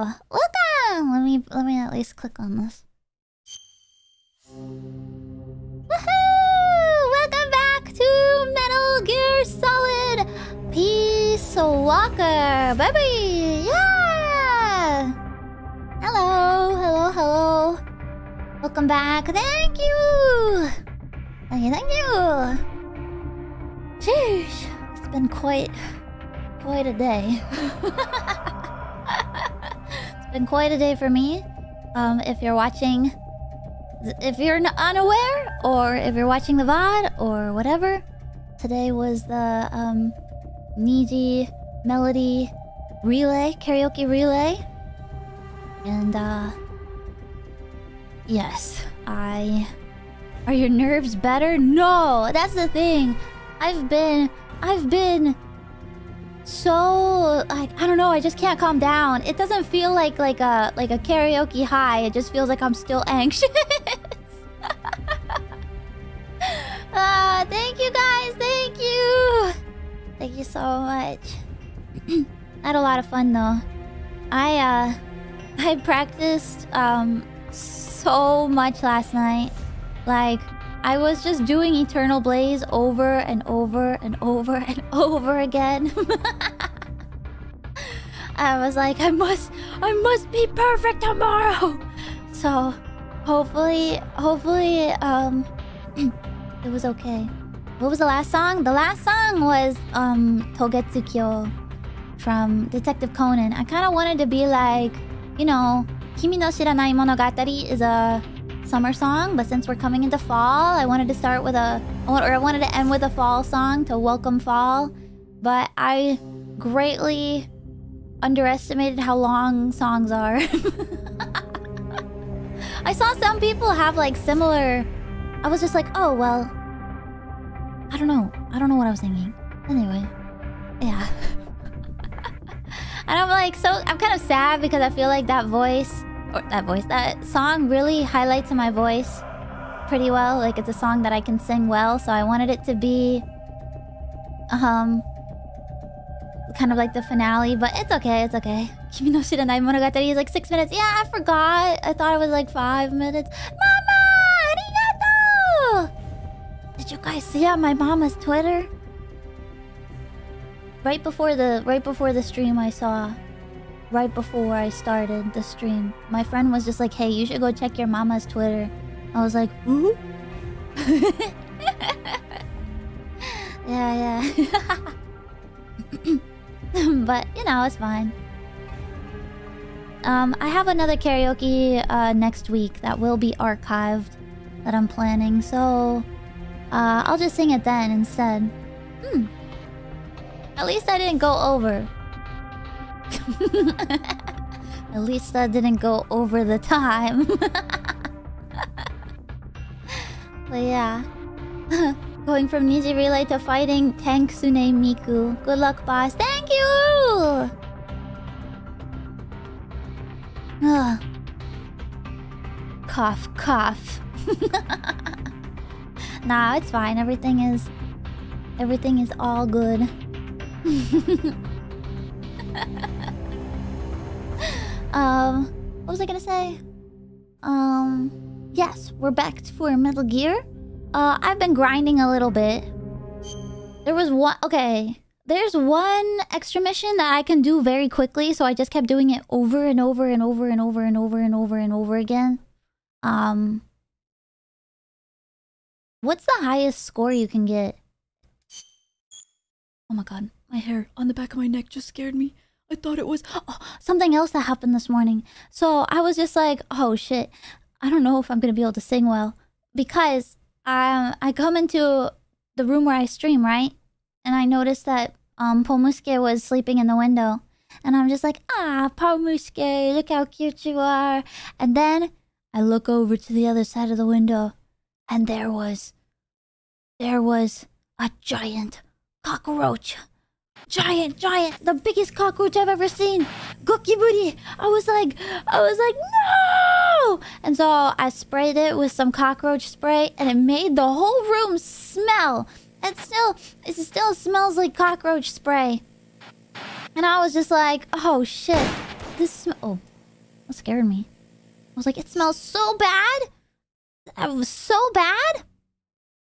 welcome. Let me let me at least click on this. Woohoo! Welcome back to Metal Gear Solid Peace Walker, baby. Yeah. Hello, hello, hello. Welcome back. Thank you. Thank you, thank you. Sheesh, it's been quite, quite a day. been quite a day for me. Um, if you're watching, if you're unaware, or if you're watching the VOD, or whatever, today was the um, Niji Melody Relay, karaoke relay. And, uh, yes, I. Are your nerves better? No, that's the thing. I've been. I've been so like I don't know, I just can't calm down. It doesn't feel like like a like a karaoke high. It just feels like I'm still anxious. Ah, thank you guys. Thank you. Thank you so much. Had a lot of fun though. I uh I practiced um so much last night. Like I was just doing Eternal Blaze over and over and over and over again. I was like, I must, I must be perfect tomorrow. So, hopefully, hopefully, um, it was okay. What was the last song? The last song was um Togetsu Kyo from Detective Conan. I kind of wanted to be like, you know, Kimi no Shiranai Monogatari is a summer song, but since we're coming into fall, I wanted to start with a or I wanted to end with a fall song to welcome fall. But I greatly underestimated how long songs are. I saw some people have like similar I was just like, "Oh, well, I don't know. I don't know what I was thinking." Anyway, yeah. and I'm like so I'm kind of sad because I feel like that voice or that voice that song really highlights my voice pretty well like it's a song that i can sing well so i wanted it to be um kind of like the finale but it's okay it's okay kimi no shiranai monogatari is like six minutes yeah i forgot i thought it was like five minutes mama arigato did you guys see on my mama's twitter right before the right before the stream i saw right before I started the stream. My friend was just like, hey, you should go check your mama's Twitter. I was like, who? yeah, yeah. but, you know, it's fine. Um, I have another karaoke uh, next week that will be archived that I'm planning, so uh, I'll just sing it then instead. Hmm. At least I didn't go over. At least I didn't go over the time. but yeah. Going from Niji Relay to fighting Tank Sune Miku. Good luck, boss. Thank you! Ugh. Cough, cough. nah, it's fine. Everything is... Everything is all good. um, what was I gonna say? Um, yes, we're back for Metal Gear. Uh, I've been grinding a little bit. There was one. Okay, there's one extra mission that I can do very quickly, so I just kept doing it over and over and over and over and over and over and over again. Um, what's the highest score you can get? Oh my god, my hair on the back of my neck just scared me. I thought it was oh, something else that happened this morning. So I was just like, oh shit, I don't know if I'm gonna be able to sing well because um I come into the room where I stream right, and I noticed that um was sleeping in the window, and I'm just like, ah, Pomusuke, look how cute you are, and then I look over to the other side of the window, and there was, there was a giant cockroach giant, giant, the biggest cockroach I've ever seen. Gokiburi. I was like, I was like, no! And so I sprayed it with some cockroach spray, and it made the whole room smell. And still, it still smells like cockroach spray. And I was just like, oh shit. this smell. Oh, that scared me. I was like, it smells so bad. It was so bad.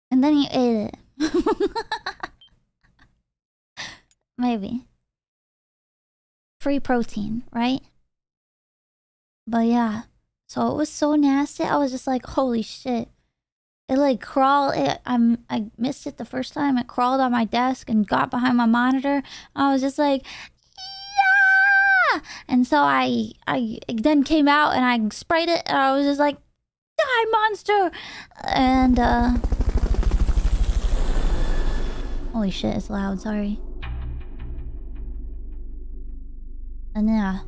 And then he ate it. Maybe. Free protein, right? But yeah. So it was so nasty. I was just like, holy shit. It like crawled. It, I'm I missed it the first time. It crawled on my desk and got behind my monitor. I was just like, yeah. And so I I then came out and I sprayed it. And I was just like, die monster. And uh, holy shit, it's loud. Sorry. And yeah,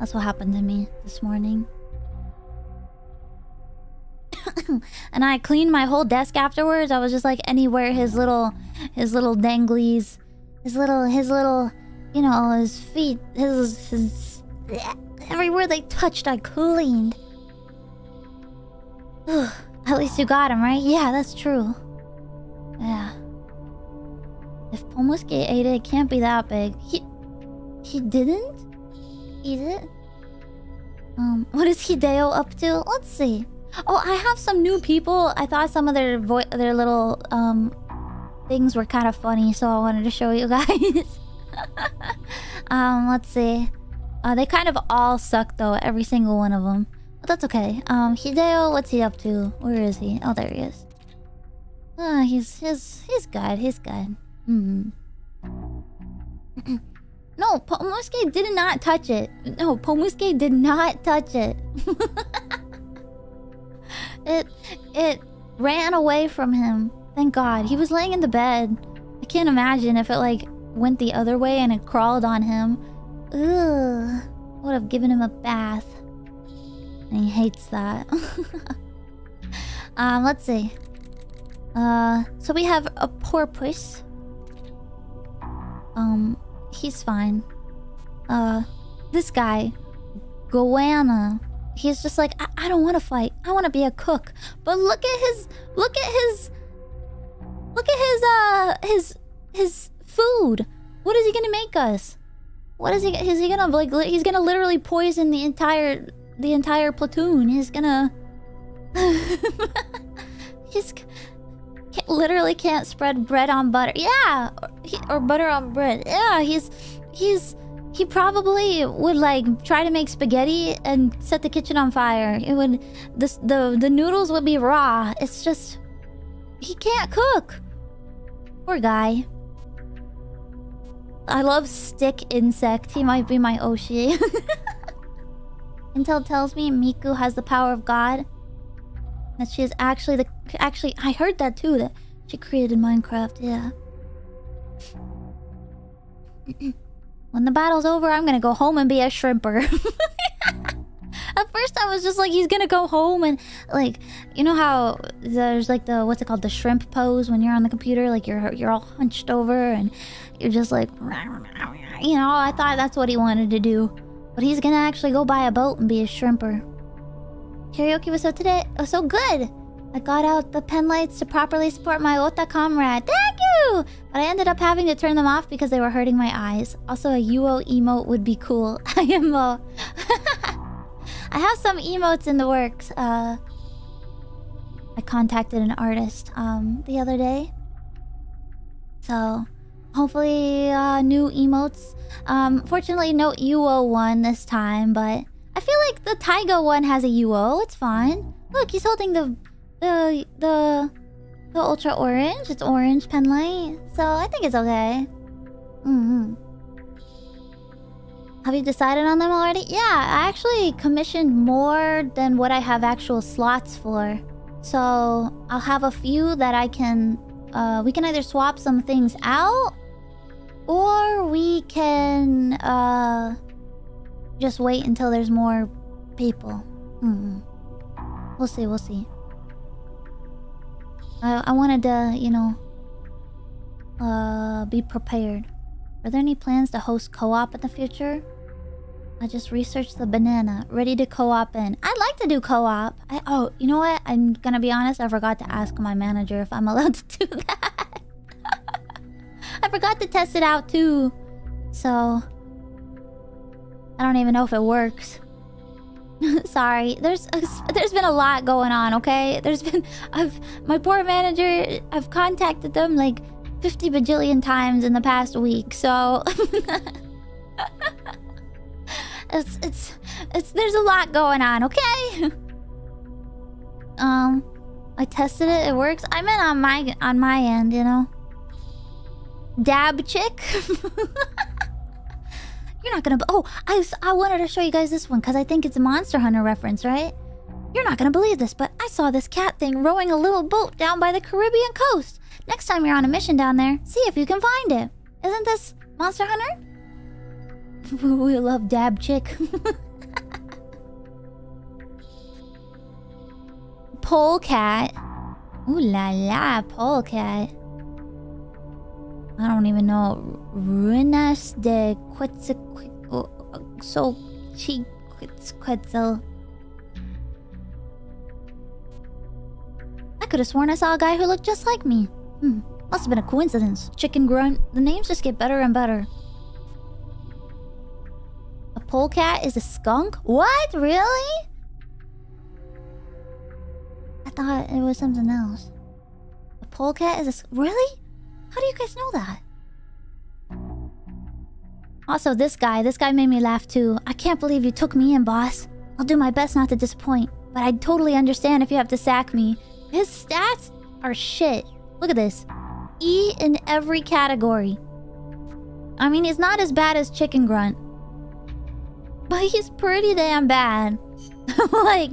that's what happened to me this morning. and I cleaned my whole desk afterwards. I was just like anywhere his little his little danglies, his little his little you know, his feet, his his everywhere they touched I cleaned. At least you got him, right? Yeah, that's true. Yeah. If Pomosuke ate it, it can't be that big. He he didn't eat it? Um, what is Hideo up to? Let's see. Oh, I have some new people. I thought some of their their little um things were kind of funny, so I wanted to show you guys. um, let's see. Uh, they kind of all suck though, every single one of them. But that's okay. Um, Hideo, what's he up to? Where is he? Oh, there he is. Ah, uh, he's he's he's good. He's good. Hmm. no, Pomosuke did not touch it. No, Pomosuke did not touch it. It it ran away from him. Thank God. He was laying in the bed. I can't imagine if it like went the other way and it crawled on him. Ugh. Would have given him a bath. And he hates that. um, let's see. Uh, so we have a porpoise. Um, he's fine. Uh, this guy, Goanna, he's just like, I, I don't want to fight. I want to be a cook. But look at his, look at his, look at his, uh, his, his food. What is he gonna make us? What is he? Is he gonna like? He's gonna literally poison the entire, the entire platoon. He's gonna. he's can't, literally can't spread bread on butter. Yeah, or, he, or butter on bread. Yeah, he's he's he probably would like try to make spaghetti and set the kitchen on fire. It would the the the noodles would be raw. It's just he can't cook. Poor guy. I love stick insect. He might be my Oshi. Intel tells me Miku has the power of God. That she is actually the actually I heard that too that she created Minecraft. Yeah. When the battle's over, I'm gonna go home and be a shrimper. At first, I was just like, he's gonna go home and like, you know how there's like the what's it called, the shrimp pose when you're on the computer, like you're you're all hunched over and you're just like, you know. I thought that's what he wanted to do, but he's gonna actually go buy a boat and be a shrimper. Karaoke was so today, was so good. I got out the pen lights to properly support my Ota comrade. Thank you! But I ended up having to turn them off because they were hurting my eyes. Also, a UO emote would be cool. I am a... I have some emotes in the works. Uh, I contacted an artist um, the other day. So, hopefully, uh, new emotes. Um, fortunately, no UO one this time, but I feel like the Taiga one has a UO. It's fine. Look, he's holding the the the the ultra orange. It's orange pen light, so I think it's okay. Mm hmm Have you decided on them already? Yeah, I actually commissioned more than what I have actual slots for. So I'll have a few that I can. Uh, we can either swap some things out, or we can uh, just wait until there's more people. Mm -hmm. We'll see. We'll see. I, I wanted to, you know, uh, be prepared. Are there any plans to host co-op in the future? I just researched the banana, ready to co-op in. I'd like to do co-op. I oh, you know what? I'm gonna be honest. I forgot to ask my manager if I'm allowed to do that. I forgot to test it out too. So I don't even know if it works. Sorry, there's a, there's been a lot going on. Okay, there's been I've my poor manager. I've contacted them like fifty bajillion times in the past week. So it's it's it's there's a lot going on. Okay. um, I tested it. It works. I meant on my on my end, you know. Dab chick. You're not gonna. Oh, I I wanted to show you guys this one because I think it's a Monster Hunter reference, right? You're not gonna believe this, but I saw this cat thing rowing a little boat down by the Caribbean coast. Next time you're on a mission down there, see if you can find it. Isn't this Monster Hunter? we love Dab Chick. Polecat. Ooh la la, Polecat. I don't even know. Ruinas de Quetzalcoatl. So Quetzal. I could have sworn I saw a guy who looked just like me. Hmm. Must have been a coincidence. Chicken grunt. The names just get better and better. A polecat is a skunk? What? Really? I thought it was something else. A polecat is a... Really? How do you guys know that? Also, this guy. This guy made me laugh too. I can't believe you took me in, boss. I'll do my best not to disappoint. But I totally understand if you have to sack me. His stats are shit. Look at this. E in every category. I mean, he's not as bad as Chicken Grunt. But he's pretty damn bad. like,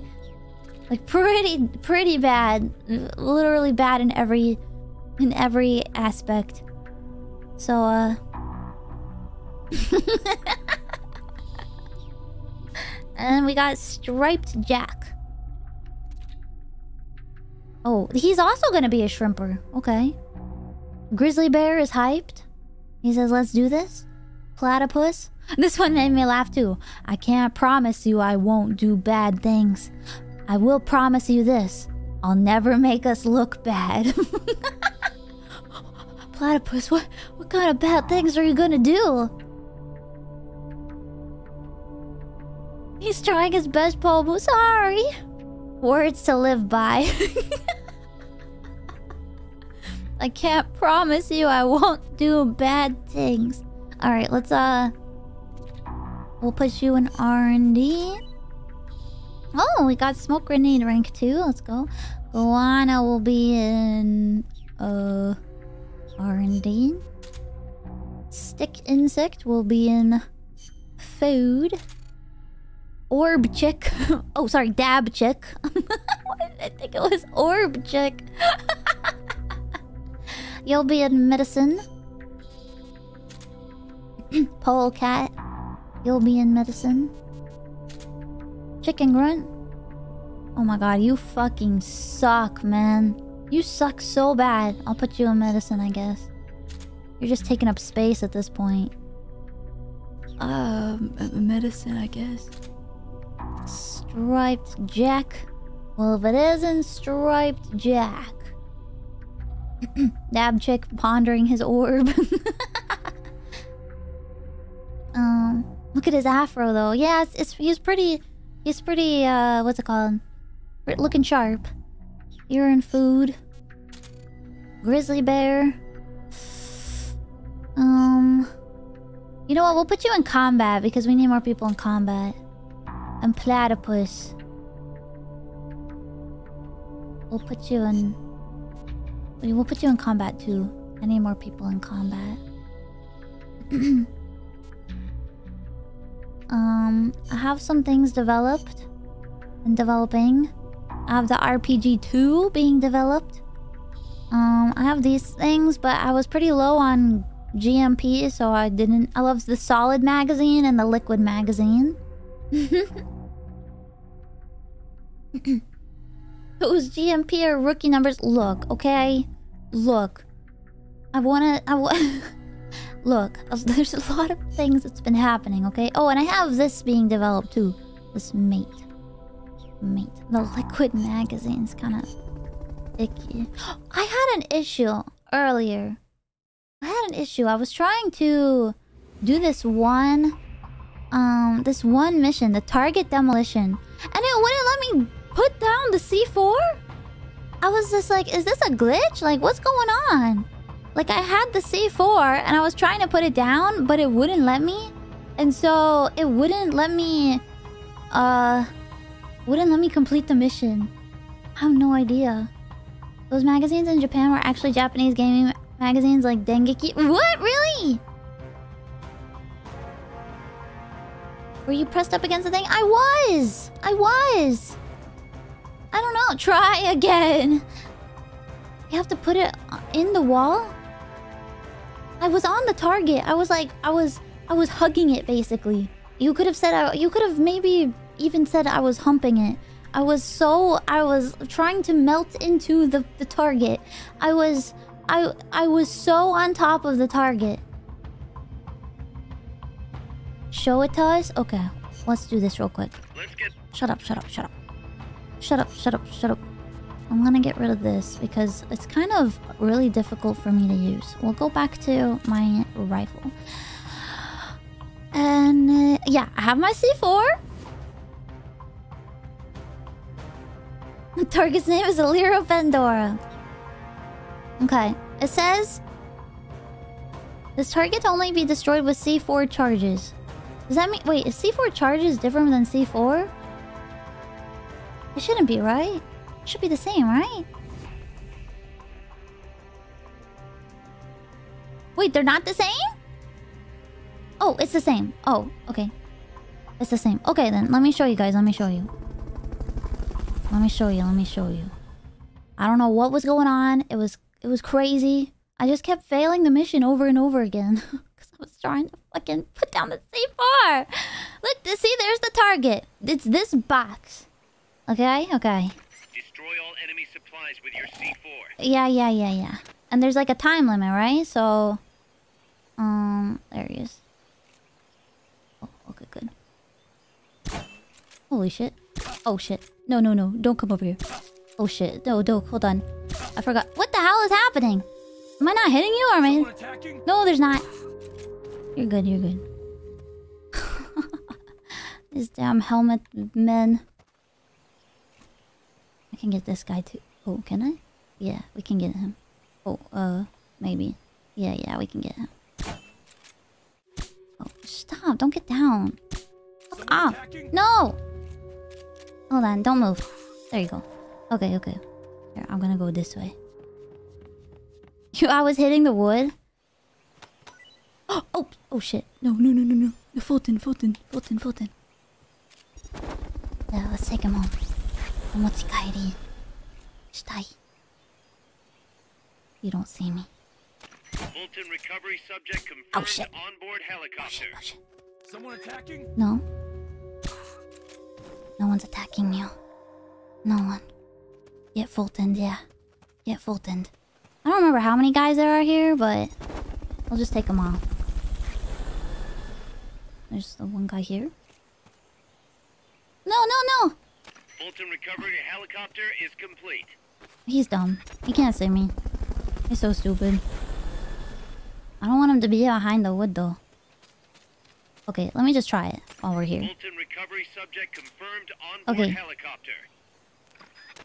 like pretty, pretty bad. Literally bad in every in every aspect. So, uh... and we got Striped Jack. Oh, he's also gonna be a shrimper. Okay. Grizzly Bear is hyped. He says, let's do this. Platypus. This one made me laugh too. I can't promise you I won't do bad things. I will promise you this. I'll never make us look bad. Platypus, what what kind of bad things are you gonna do? He's trying his best, Pomu. Sorry. Words to live by. I can't promise you I won't do bad things. Alright, let's uh We'll put you in R&D. Oh, we got smoke grenade rank 2. Let's go. Goanna will be in uh R&D. Stick insect will be in food. Orb chick. oh, sorry, dab chick. I think it was orb chick. You'll be in medicine. Polecat. You'll be in medicine. Chicken grunt. Oh my god, you fucking suck, man. You suck so bad. I'll put you in medicine, I guess. You're just taking up space at this point. Um, medicine, I guess. Striped Jack. Well, if it isn't Striped Jack. Dab chick pondering his orb. um, look at his afro though. Yeah, it's, it's he's pretty. He's pretty. Uh, what's it called? Looking sharp. In food. Grizzly bear. Um... You know what? We'll put you in combat because we need more people in combat. And platypus. We'll put you in... We'll put you in combat too. I need more people in combat. um, I have some things developed and developing. I have the RPG 2 being developed. Um, I have these things, but I was pretty low on GMP, so I didn't... I love the Solid magazine and the Liquid magazine. Whose GMP or rookie numbers? Look, okay? Look. I wanna... I wa Look, there's a lot of things that's been happening, okay? Oh, and I have this being developed too. This mate. Mate. The Liquid magazine's kind of icky. I had an issue earlier. I had an issue. I was trying to do this one um this one mission, the target demolition, and it wouldn't let me put down the C4. I was just like, is this a glitch? Like, what's going on? Like, I had the C4 and I was trying to put it down, but it wouldn't let me, and so it wouldn't let me, uh, wouldn't let me complete the mission. I have no idea. Those magazines in Japan were actually Japanese gaming magazines like Dengeki. What? Really? Were you pressed up against the thing? I was! I was! I don't know. Try again. You have to put it in the wall? I was on the target. I was like, I was, I was hugging it basically. You could have said, I, you could have maybe even said I was humping it. I was so, I was trying to melt into the, the target. I was, I, I was so on top of the target. Show it to us? Okay, let's do this real quick. Shut up, shut up, shut up. Shut up, shut up, shut up. I'm gonna get rid of this because it's kind of really difficult for me to use. We'll go back to my rifle. And uh, yeah, I have my C4. The target's name is Elira Pendora. Okay, it says this target only be destroyed with C4 charges. Does that mean wait? Is C4 charges different than C4? It shouldn't be, right? It should be the same, right? Wait, they're not the same? Oh, it's the same. Oh, okay. It's the same. Okay, then. Let me show you guys. Let me show you. Let me show you. Let me show you. I don't know what was going on. It was it was crazy. I just kept failing the mission over and over again. Because I was trying to fucking put down the C4. Look, see, there's the target. It's this box. Okay, okay. destroy all enemy supplies with your C4. Yeah, yeah, yeah, yeah. And there's like a time limit, right? So, um, there he is. Oh, okay, good. Holy shit. Oh shit. No, no, no. Don't come over here. Oh shit. No, no, hold on. I forgot. What the hell is happening? Am I not hitting you or am I? attacking? No, there's not. You're good, you're good. this damn helmet men. Can get this guy too. Oh, can I? Yeah, we can get him. Oh, uh, maybe. Yeah, yeah, we can get him. Oh, stop. Don't get down. Fuck off. No! Hold on, don't move. There you go. Okay, okay. Here, I'm gonna go this way. You, I was hitting the wood. Oh, oh shit. No, no, no, no, no. No, Fulton, Fulton, Fulton, Fulton. Yeah, let's take him home. Omochikaeri. Shitai. You don't see me. Fulton recovery subject confirmed Oh, shit. onboard Oh helicopter. shit, oh shit. Someone attacking? No. No one's attacking you. No one. Get Fultoned, yeah. Get Fultoned. I don't remember how many guys there are here, but we'll just take them all. There's the one guy here. No, no, no! Fulton helicopter is complete. He's dumb. He can't see me. He's so stupid. I don't want him to be behind the wood, though. Okay, let me just try it while we're here. Fulton recovery subject confirmed onboard Okay. helicopter.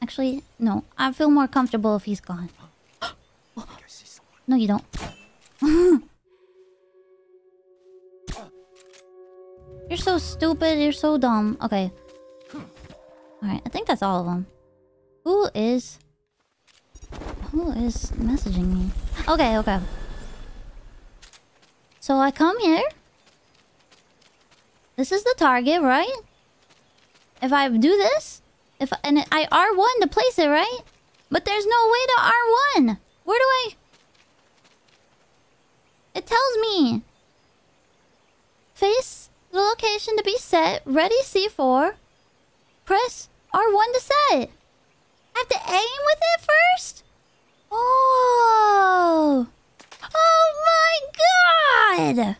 Actually, no. I feel more comfortable if he's gone. no, you don't. You're so stupid. You're so dumb. Okay. Alright, I think that's all of them. Who is... Who is messaging me? Okay, okay. So I come here. This is the target, right? If I do this, if and I R1 to place it, right? But there's no way to R1. Where do I? It tells me. Face the location to be set. Ready C4. Press R1 to set. I have to aim with it first? Oh. Oh my god.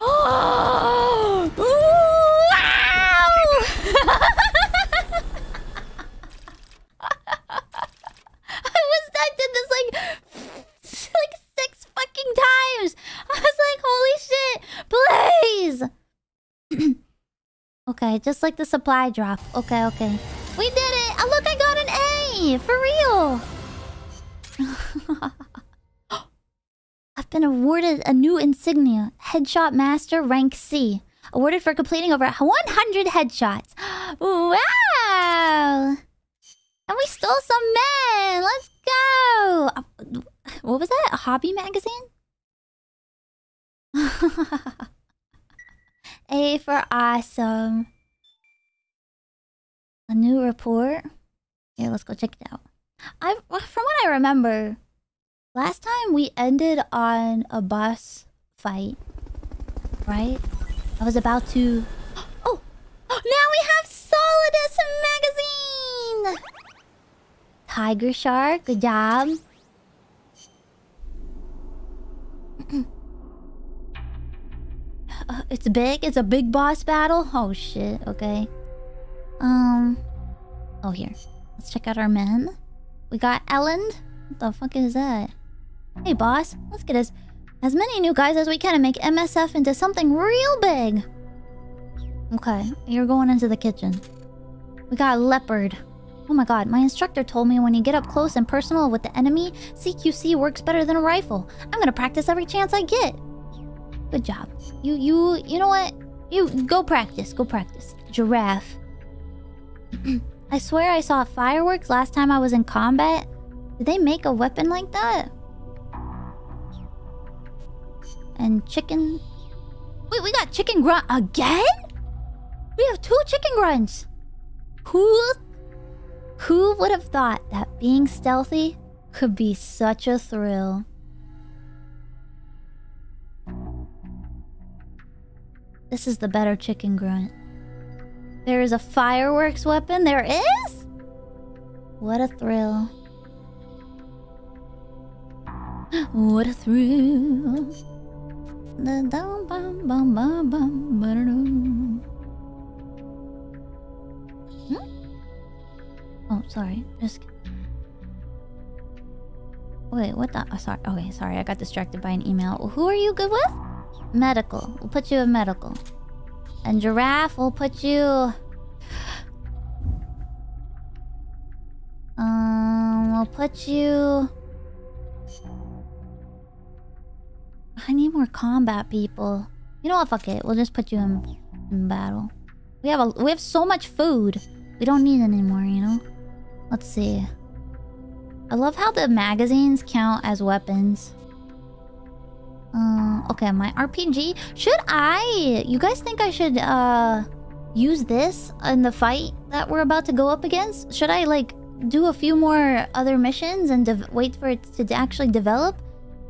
Oh! Wow! I was I did this like like fucking times. I was like, holy shit, please. okay, just like the supply drop. Okay, okay. We did it. Oh, look, I got an A for real. I've been awarded a new insignia, Headshot Master Rank C, awarded for completing over 100 headshots. Wow! And we stole some men! Let's go! Uh, what was that? A hobby magazine? A for awesome. A new report. Here, let's go check it out. I, from what I remember, last time we ended on a boss fight, right? I was about to. Oh, now we have Solidus magazine. Tiger Shark, good job. Uh, it's big. It's a big boss battle. Oh shit. Okay. Um. Oh here. Let's check out our men. We got Eland. What the fuck is that? Hey boss. Let's get as as many new guys as we can and make MSF into something real big. Okay. You're going into the kitchen. We got Leopard. Oh my god, my instructor told me when you get up close and personal with the enemy, CQC works better than a rifle. I'm gonna practice every chance I get. Good job. You, you, you know what? You go practice. Go practice. Giraffe. I swear I saw fireworks last time I was in combat. Did they make a weapon like that? And chicken. Wait, we got chicken grunt again? We have two chicken grunts. Who, who would have thought that being stealthy could be such a thrill? This is the better chicken grunt. There is a fireworks weapon? There is? What a thrill. What a thrill. Oh, sorry. Just. Wait, what the? Oh, sorry. Okay, sorry. I got distracted by an email. Who are you good with? Medical. We'll put you in medical. And giraffe, we'll put you. Um, we'll put you. I need more combat people. You know what? Fuck it. We'll just put you in, in battle. We have a we have so much food. We don't need any more. You know. Let's see. I love how the magazines count as weapons. Uh, okay, my RPG. Should I? You guys think I should uh use this in the fight that we're about to go up against? Should I like do a few more other missions and wait for it to actually develop,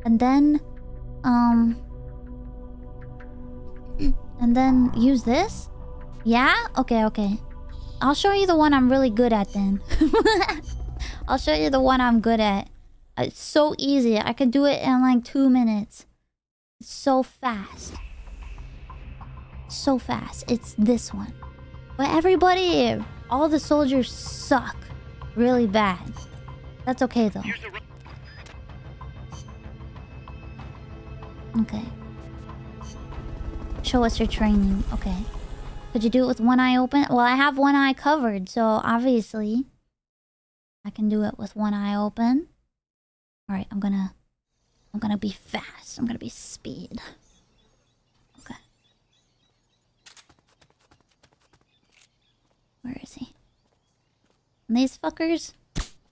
and then um and then use this? Yeah? Okay, okay. I'll show you the one I'm really good at then. I'll show you the one I'm good at. It's so easy. I could do it in like two minutes. So fast. So fast. It's this one. But everybody, all the soldiers suck really bad. That's okay though. Here's the ro- Okay. Show us your training. Okay. Could you do it with one eye open? Well, I have one eye covered, so obviously I can do it with one eye open. All right, I'm gonna I'm gonna be fast. I'm gonna be speed. Okay. Where is he? And these fuckers.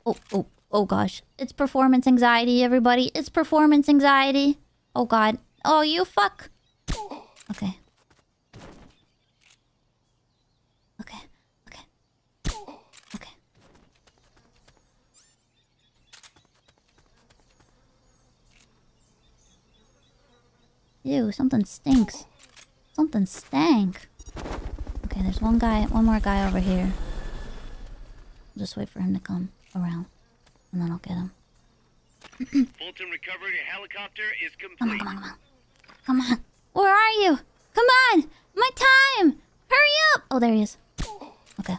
Oh, oh, oh gosh. It's performance anxiety, everybody. It's performance anxiety. Oh god. Oh, you fuck. Okay. Okay. Okay. Okay. Ew, something stinks. Something stank. Okay, there's one guy, one more guy over here. I'll just wait for him to come around. And then I'll get him. Fulton recovery helicopter is Come on, come on, come on. Come on. Where are you? Come on! My time! Hurry up! Oh, there he is. Okay.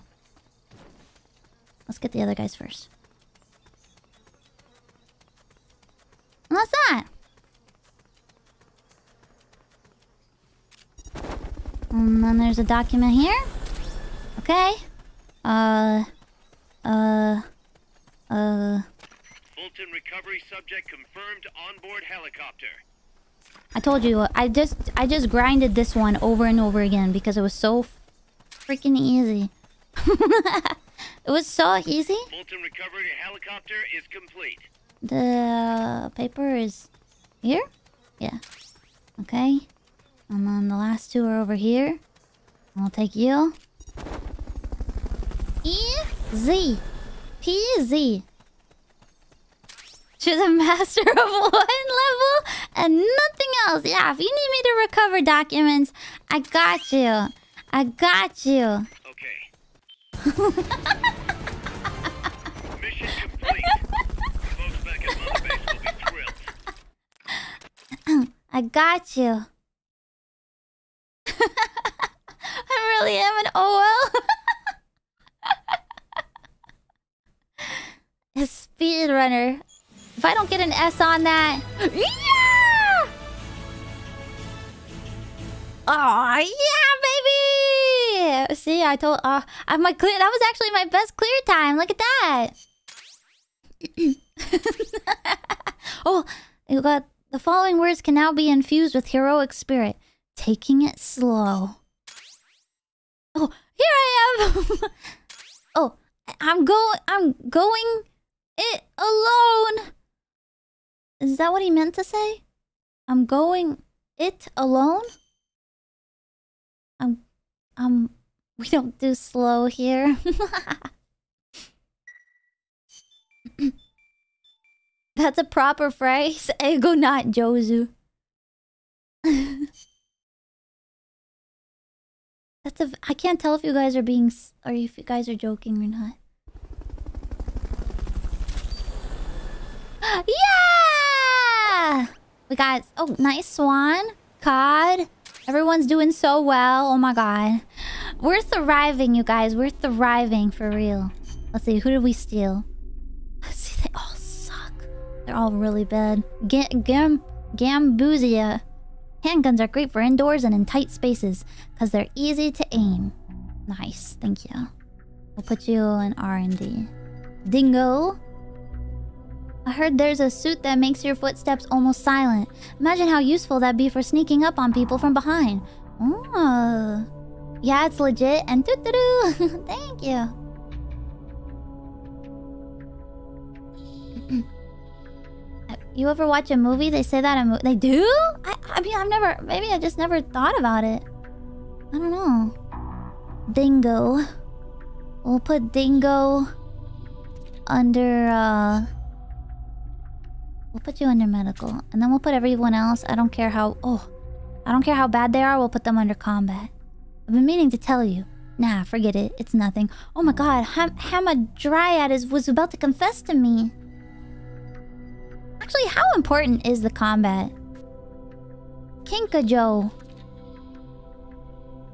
Let's get the other guys first. What's that? And then there's a document here. Okay. Uh. Uh. Uh. Fulton recovery subject confirmed onboard helicopter. I told you, I just I just grinded this one over and over again because it was so freaking easy. it was so easy. Fulton recovery helicopter is complete. The paper is here? Yeah. Okay. And then the last two are over here. I'll take you. Easy. Peasy. To the master of one level and nothing else. Yeah, if you need me to recover documents, I got you. I got you. Okay. Mission complete. Folks back at Mother Base will be thrilled. I got you. I really am an OL. A speedrunner. If I don't get an S on that, yeah! Oh yeah, baby! See, I told. Uh, I have my clear. That was actually my best clear time. Look at that. oh, you got the following words can now be infused with heroic spirit. Taking it slow. Oh, here I am. oh, I'm going. I'm going it alone. Is that what he meant to say? I'm going it alone? I'm um we don't do slow here. That's a proper phrase. Ego not Jozu. That's can't tell if you guys are being or if you guys are joking or not. Yeah! We got oh nice swan, cod. Everyone's doing so well. Oh my god. We're thriving, you guys. We're thriving for real. Let's see, who did we steal? Let's see, they all suck. They're all really bad. Ga- Gam Gambusia. Handguns are great for indoors and in tight spaces because they're easy to aim. Nice, thank you. We'll put you in R&D. Dingo. I heard there's a suit that makes your footsteps almost silent. Imagine how useful that'd be for sneaking up on people from behind. Oh. Yeah, it's legit. And doo doo doo. Thank you. You ever watch a movie? They say that a mo- they do. I I mean I've never. Maybe I just never thought about it. I don't know. Dingo. We'll put Dingo under. uh... We'll put you under medical, and then we'll put everyone else. I don't care how. Oh, I don't care how bad they are. We'll put them under combat. I've been meaning to tell you. Nah, forget it. It's nothing. Oh my god, Ham- Hamadryad is was about to confess to me. Actually, how important is the combat? Kinkajou.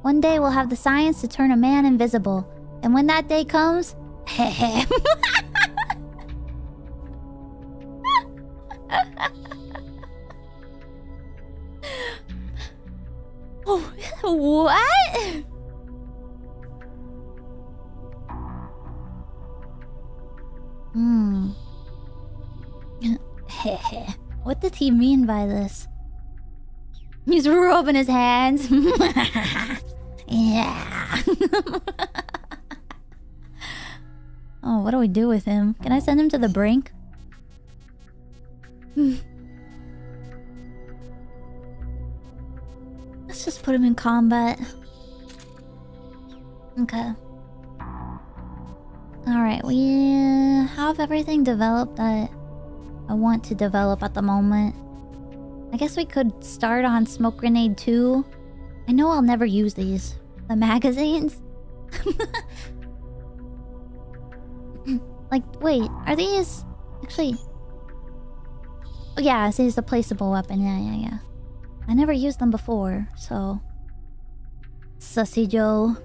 One day we'll have the science to turn a man invisible. And when that day comes, Oh, what? Hmm. what did he mean by this? He's rubbing his hands. yeah. oh, what do we do with him? Can I send him to the brig? Let's just put him in combat. Okay. Alright, we have everything developed that I want to develop at the moment. I guess we could start on Smoke Grenade 2. I know I'll never use these. The magazines? like, wait, are these... Actually... Oh, yeah, this is the placeable weapon. Yeah, yeah, yeah. I never used them before, so... Sussy Joe.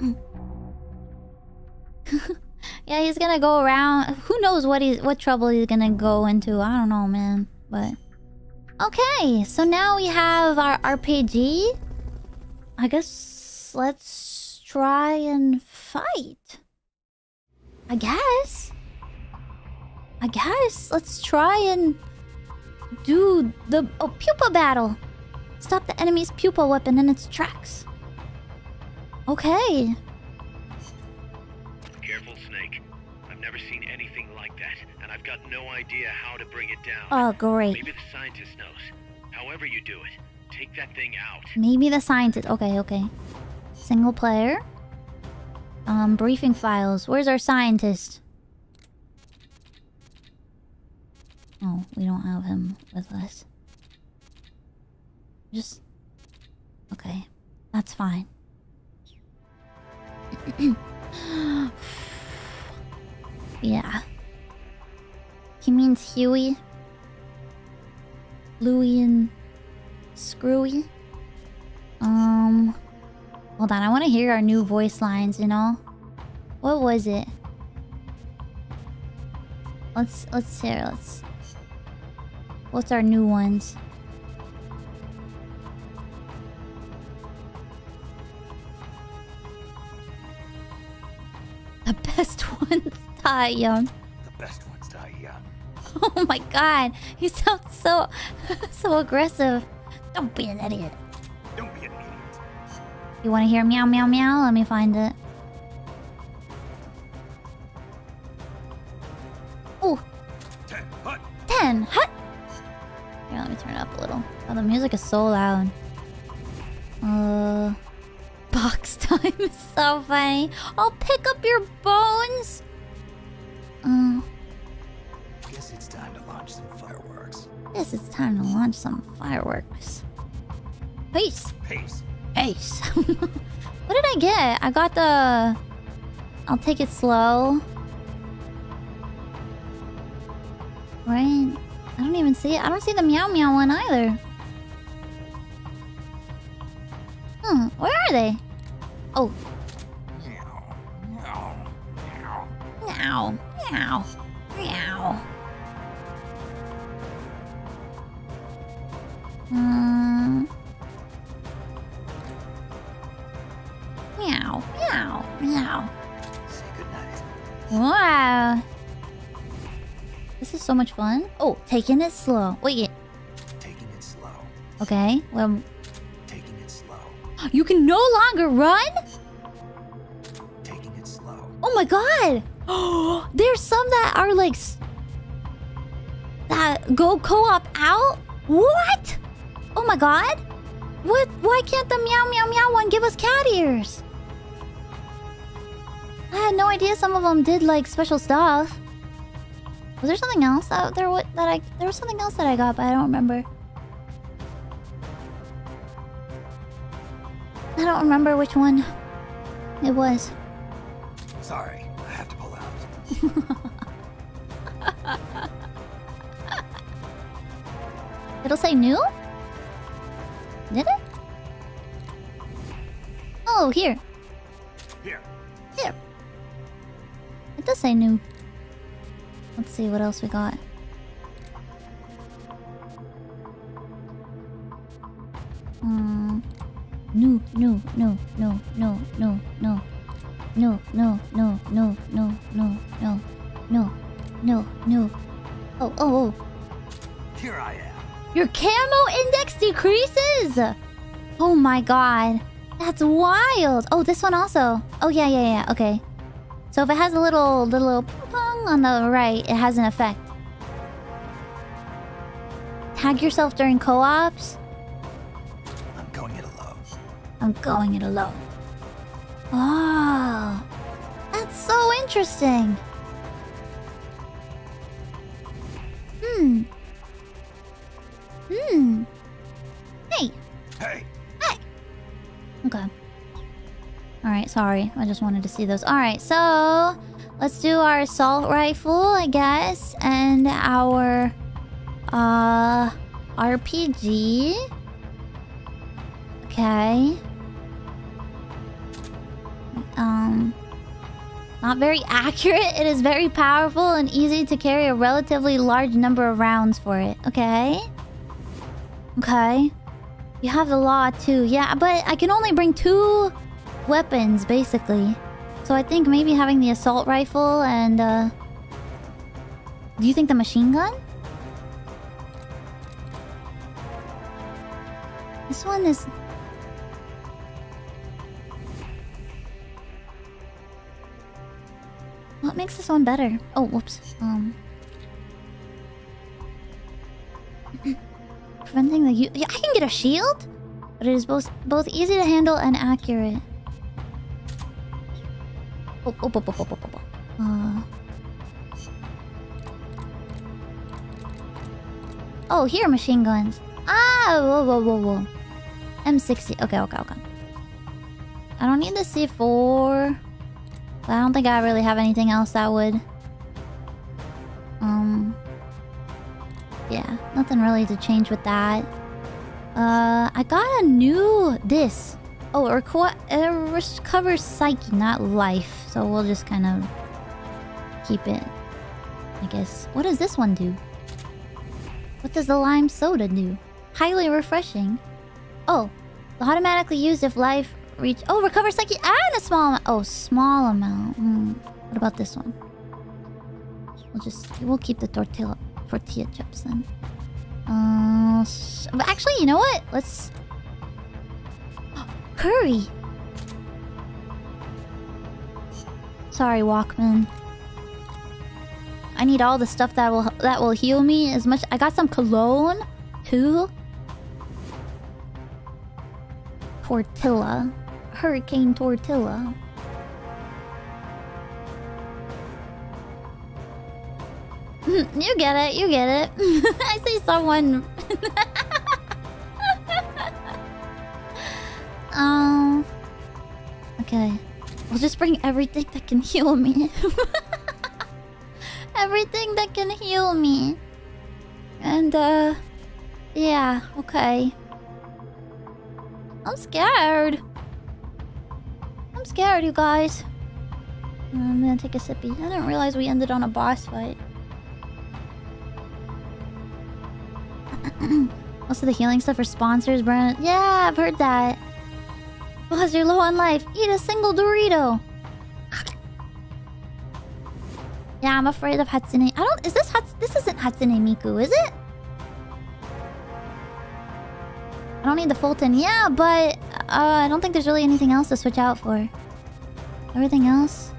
yeah, he's gonna go around. Who knows what he's what trouble he's gonna go into? I don't know, man. But okay, so now we have our RPG. I guess let's try and fight. I guess. I guess. Let's try and do the oh pupa battle. Stop the enemy's pupa weapon in its tracks. Okay. Got no idea how to bring it down. Oh, great. Maybe the scientist knows. However you do it, take that thing out. Maybe the scientist. Okay, okay. Single player. Um, briefing files. Where's our scientist? Oh, we don't have him with us. Just... Okay. That's fine. yeah. He means Huey. Louie and... Screwy. Um... Hold on, I want to hear our new voice lines, you know? What was it? Let's, let's hear, let's... What's our new ones? The best ones die young. The best. Oh my god, he sounds so, so aggressive. Don't be an idiot. Don't be an idiot. You want to hear meow meow meow? Let me find it. Oh. Ten hut. 10. Hut. Here, let me turn it up a little. Oh, the music is so loud. Uh, box time is so funny. I'll pick up your bones. Uh, Guess it's time to launch some fireworks. guess it's time to launch some fireworks. Peace. Pace. Ace. what did I get? I got the. I'll take it slow. Right? I don't even see it. I don't see the meow meow one either. Hmm, where are they? Oh, Meow. Meow. Meow. meow, meow, meow. Hmm. Meow, meow, meow. Say goodnight. Wow. This is so much fun. Oh, taking it slow. Wait, Taking it slow. okay. Well, Taking it slow. you can no longer run? Taking it slow. Oh my god! Oh, There's some that are like that go co-op out. What? Oh my god! What? Why can't the meow meow meow one give us cat ears? I had no idea some of them did like special stuff. Was there something else out there? What that I there was something else that I got, but I don't remember. I don't remember which one it was. Sorry, I have to pull out. It'll say new? Did it? Oh, here. Here. Here. It does say new. Let's see what else we got. Hmm. No, no, no, no, no, no, no. No, no, no, no, no, no, no, no, no, no. Oh, oh, oh. Here I am. Your decreases! Oh my god. That's wild. Oh, this one also. Oh, yeah, yeah, yeah. Okay. So if it has a little, little pong on the right, it has an effect. Tag yourself during co-ops. I'm going it alone. I'm going it alone. Oh, that's so interesting. Hmm. Hmm. Hey. Hey, Okay. Alright, sorry. I just wanted to see those. Alright, so let's do our assault rifle, I guess, and our uh RPG. Okay. Um not very accurate. It is very powerful and easy to carry a relatively large number of rounds for it. Okay. Okay. You have the law too. Yeah, but I can only bring two weapons, basically. So I think maybe having the assault rifle and, uh... Do you think the machine gun? This one is... What makes this one better? Oh, whoops. Um... Preventing the u- yeah, I can get a shield? But it is both both easy to handle and accurate. Oh, oh, oh, oh, oh, oh, oh, oh. Uh... Oh, here machine guns. Ah, whoa, whoa, whoa, whoa. M60. Okay, okay, okay. I don't need the C4. But I don't think I really have anything else that would... Um... Yeah, nothing really to change with that. Uh, I got a new... This. Oh, it, reco it recovers psyche, not life. So we'll just kind of... Keep it. I guess. What does this one do? What does the lime soda do? Highly refreshing. Oh, automatically used if life reach. Oh, recover psyche and a small amount. Oh, small amount. Hmm. What about this one? We'll just we'll keep the tortilla tortilla chips then. Uh, actually, you know what? Let's curry. Sorry, Walkman. I need all the stuff that will that will heal me as much. I got some cologne too. Tortilla, hurricane tortilla. you get it, you get it. I see someone. um. Okay, I'll just bring everything that can heal me. everything that can heal me. And, uh... Yeah, okay. I'm scared. I'm scared, you guys. I'm gonna take a sippy. I didn't realize we ended on a boss fight. Of the healing stuff for sponsors, Brent. Yeah, I've heard that. Because you're low on life, eat a single Dorito. Yeah, I'm afraid of Hatsune. I don't. Is this Hats? This isn't Hatsune Miku, is it? I don't need the Fulton. Yeah, but uh, I don't think there's really anything else to switch out for. Everything else.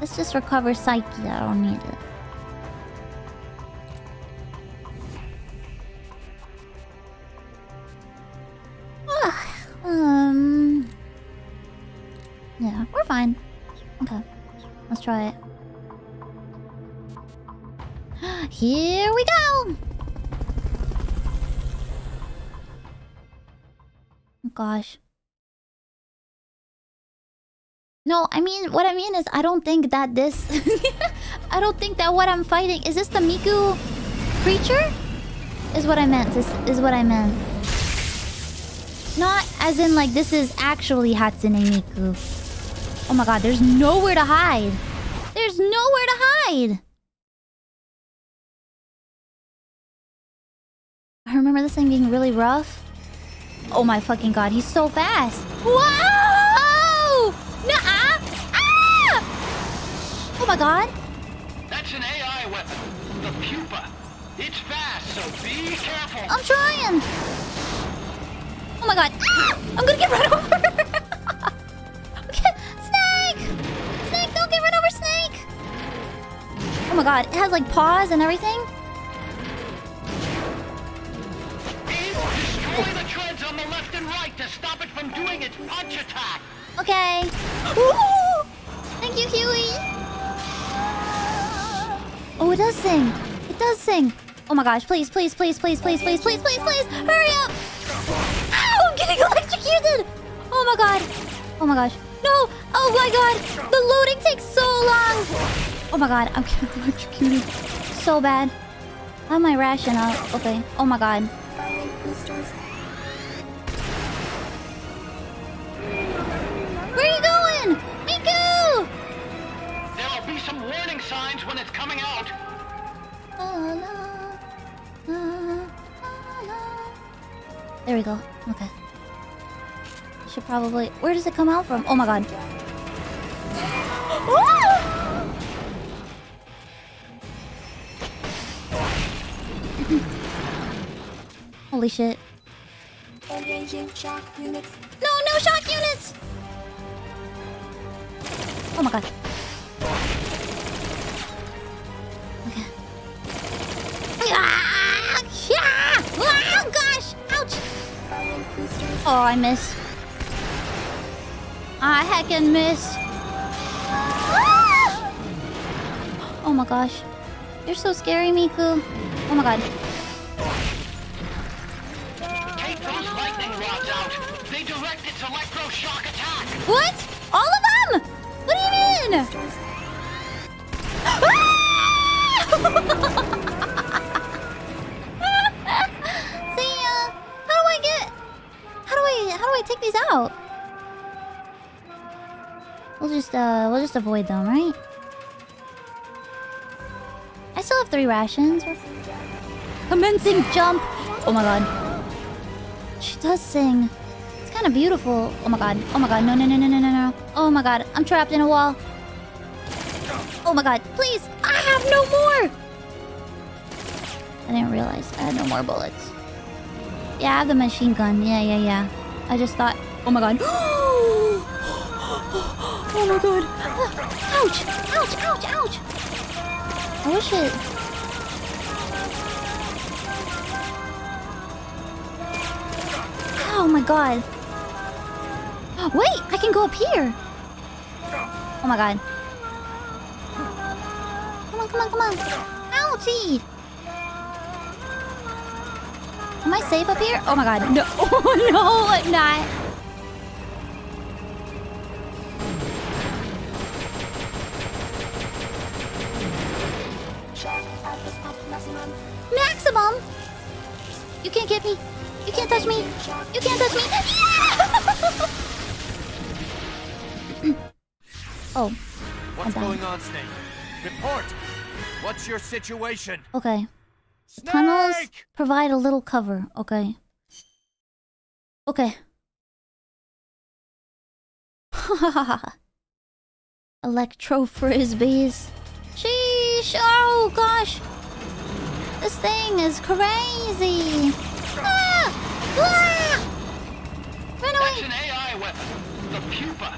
Let's just recover Psyche. I don't need it. Um. Yeah, we're fine. Okay. Let's try it. Here we go! Oh gosh. No, I mean, what I mean is I don't think that this... I don't think that what I'm fighting... Is this the Miku creature? Is what I meant. This is what I meant. Not as in like this is actually Hatsune Miku. Oh my god, there's nowhere to hide. There's nowhere to hide. I remember this thing being really rough. Oh my fucking god, he's so fast. Whoa! Nuh-uh! Ah! Oh my god. That's an AI weapon. The pupa. It's fast, so be careful. I'm trying. Oh my god. Ah! I'm gonna get run over. Okay. Snake! Snake, don't get run over, Snake! Oh my god, it has like paws and everything? Destroy the treads on the left and right to stop it from doing its punch attack. Okay. Ooh! Thank you, Huey. Oh, it does sing. It does sing. Oh my gosh, please, please, please, please, please, please, please, please, please, hurry up! Ow, I'm getting electrocuted! Oh my god. Oh my gosh. No! Oh my god! The loading takes so long! Oh my god, I'm getting electrocuted. So bad. I have my ration out. Okay. Oh my god. Where are you going? Miku! There'll be some warning signs when it's coming out. There we go. Okay. should probably... Where does it come out from? Oh my god. Holy shit. No, no shock units! Oh my god. Okay. Ah, Oh, I missed. I heckin' missed. Ah! Oh my gosh. You're so scary, Miku. Oh my god. Take those lightning rods out. They direct its electroshock attack. What? All of them? What do you mean? See avoid them, right? I still have three rations. Commencing jump. Oh my god. She does sing. It's kind of beautiful. Oh my god. Oh my god. No, no, no, no, no, no, no. Oh my god. I'm trapped in a wall. Oh my god. Please. I have no more. I didn't realize I had no more bullets. Yeah, I have the machine gun. Yeah, yeah, yeah. I just thought. Oh my god. Oh oh my god. Ouch. Ouch, ouch, ouch. I wish it. Oh my god. Wait, I can go up here. Oh my god. Come on, come on, come on. Ouchie. Am I safe up here? Oh my god. No. Oh no, I'm not. Situation? okay. Tunnels provide a little cover. Okay. Okay. Electro frisbees. Sheesh! Oh gosh! This thing is crazy! Ah! Ah! Run That's away! an AI weapon. The pupa.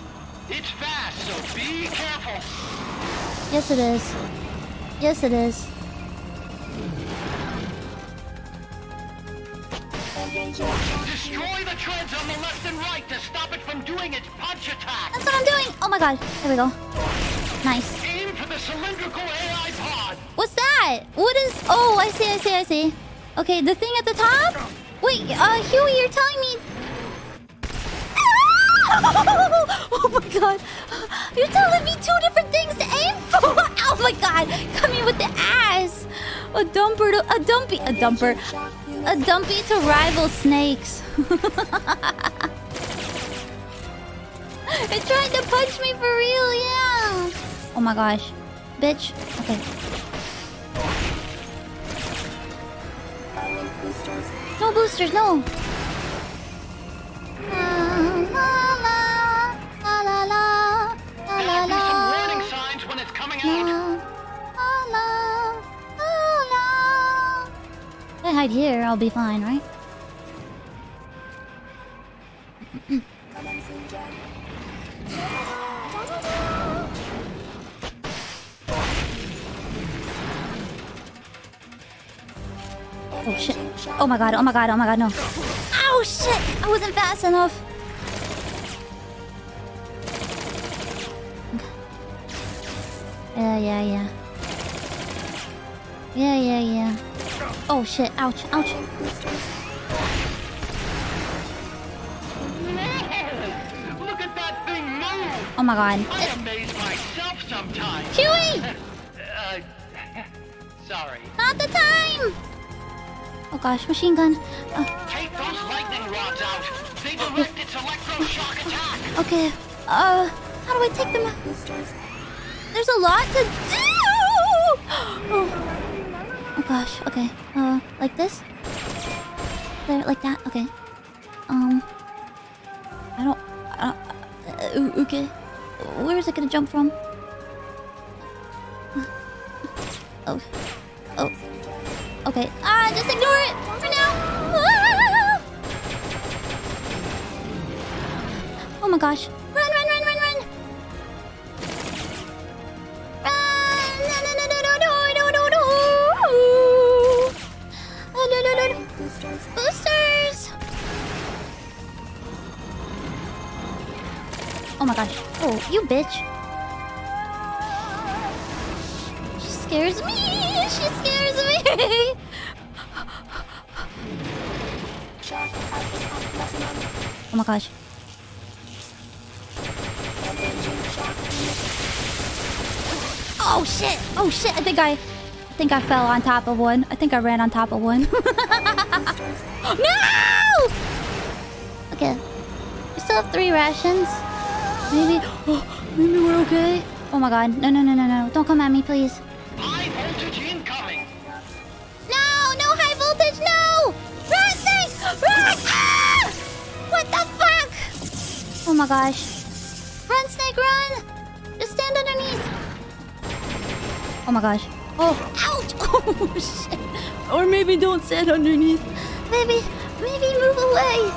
It's fast, so be careful. Yes, it is. Yes, it is. Destroy the treads on the left and right to stop it from doing its punch attack. That's what I'm doing! Oh my god. There we go. Nice. Aim for the cylindrical AI pod. What's that? What is... Oh, I see, I see, I see. Okay, the thing at the top? Wait, uh, Huey, you're telling me... Oh my god. You're telling me two different things to aim for? Oh my god. Coming with the ass. A dumper to... A dumpy... A dumper. A dumpy to rival snakes. it tried to punch me for real, yeah. Oh my gosh. Bitch. Okay. No boosters, no. I hide here, I'll be fine, right? Oh shit. Oh my god, oh my god, oh my god, no. Oh shit! I wasn't fast enough. Yeah, yeah, yeah. Yeah, yeah, yeah. Oh shit, ouch, ouch. Look at that thing move. Oh my god. I amaze myself sometimes. Huey! Uh, sorry. Not the time! Oh gosh, machine gun. Uh, Take those lightning rods out. They direct its electroshock attack. okay. Uh, how do I take them? Out? There's a lot to do! Oh. oh gosh, okay. Uh, like this? There, like that? Okay. Um, I don't... Uh. okay. Where is it gonna jump from? Oh. Oh. Okay. Ah, just ignore it for now. Ah! Oh my gosh. Run, run, run, run, run. Ah, run. No, no, no, no, no, no, no, no, Oh, no, no, no. Boosters. Oh my gosh. Oh, you bitch. Scares me. She scares me. oh my gosh. Oh shit! Oh shit! I think I, I think I fell on top of one. I think I ran on top of one. no! Okay. We still have three rations. Maybe. Maybe we're okay. Oh my god! No! No! No! No! No! Don't come at me, please. High voltage incoming! No! No high voltage! No! Run, thing! Run! Ah! What the fuck? Oh my gosh! Run, snake, run! Just stand underneath. Oh my gosh! Oh! Ouch! Oh shit! Or maybe don't sit underneath. Maybe, maybe move away.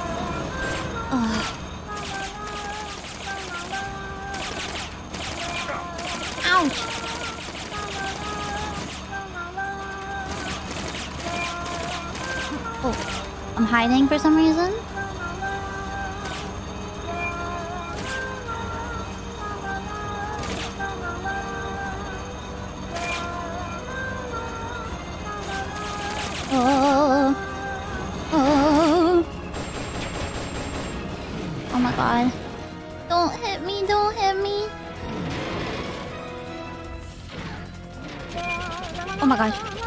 Oh. Ouch! Oh, I'm hiding for some reason. Oh oh, oh. oh. Oh my God. Don't hit me. Don't hit me. Oh my god.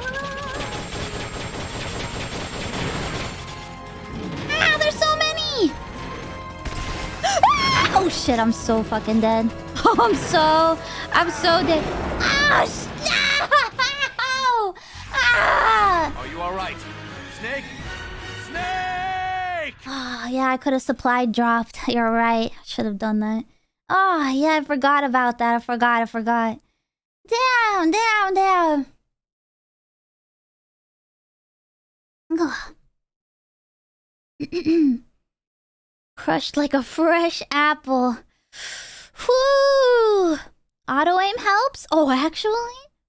Oh shit, I'm so fucking dead. Oh, I'm so... I'm so dead. Sh- no! Ah! Are you alright? Snake? Snake! Oh, yeah, I could have supplied dropped. You're right. I should have done that. Oh, yeah, I forgot about that. I forgot, I forgot. Down, down, down. Ugh. Crushed like a fresh apple. Whoo! Auto aim helps? Oh, actually?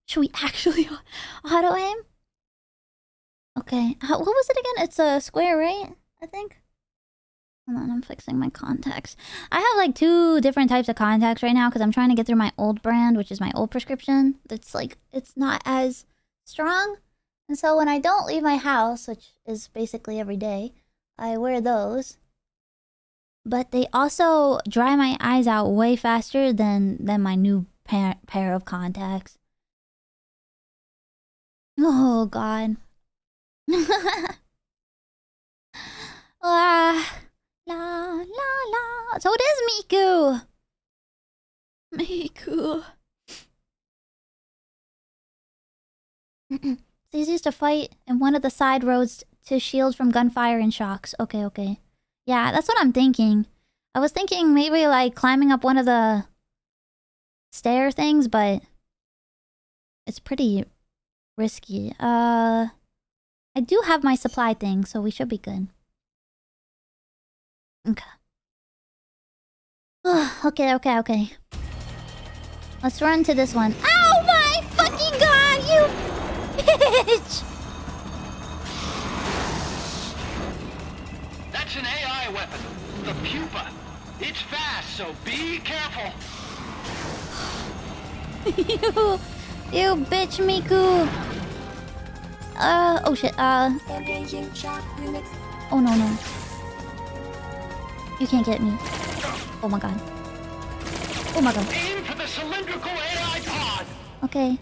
Should we actually auto aim? Okay. How, what was it again? It's a square, right? I think. Hold on, I'm fixing my contacts. I have like two different types of contacts right now because I'm trying to get through my old brand, which is my old prescription. That's like, it's not as strong. And so when I don't leave my house, which is basically every day, I wear those. But they also dry my eyes out way faster than, than my new pair, pair of contacts. Oh, God. ah. La la la. So it is Miku. Miku. it's easiest to fight in one of the side roads to shield from gunfire and shocks. Okay, okay. Yeah, that's what I'm thinking. I was thinking maybe like climbing up one of the stair things, but it's pretty risky. Uh, I do have my supply thing, so we should be good. Okay. okay, okay, okay. Let's run to this one. Oh my fucking god, you bitch! The pupa. It's fast, so be careful. you, you bitch, Miku. Uh, oh shit, uh. Oh no, no. You can't get me. Oh my god. Oh my god. Aim for the cylindrical AI pod. Okay.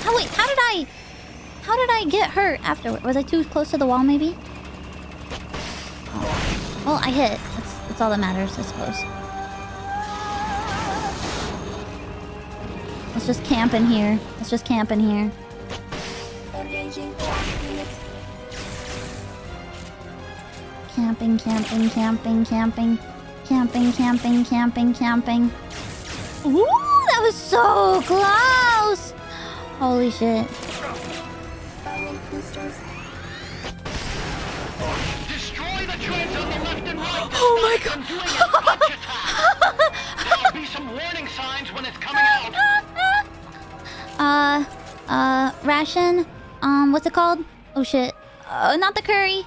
How wait, how did I How did I get hurt afterward? Was I too close to the wall maybe? Well, I hit. That's that's all that matters, I suppose. Let's just camp in here. Let's just camp in here. Camping, camping, camping, camping. Camping, camping, camping, camping. Ooh, that was so close! Holy shit. Oh my stop them doing a clutch attack. There'll be some warning signs when it's coming out. Uh, uh, ration. Um, what's it called? Oh shit. Uh, not the curry.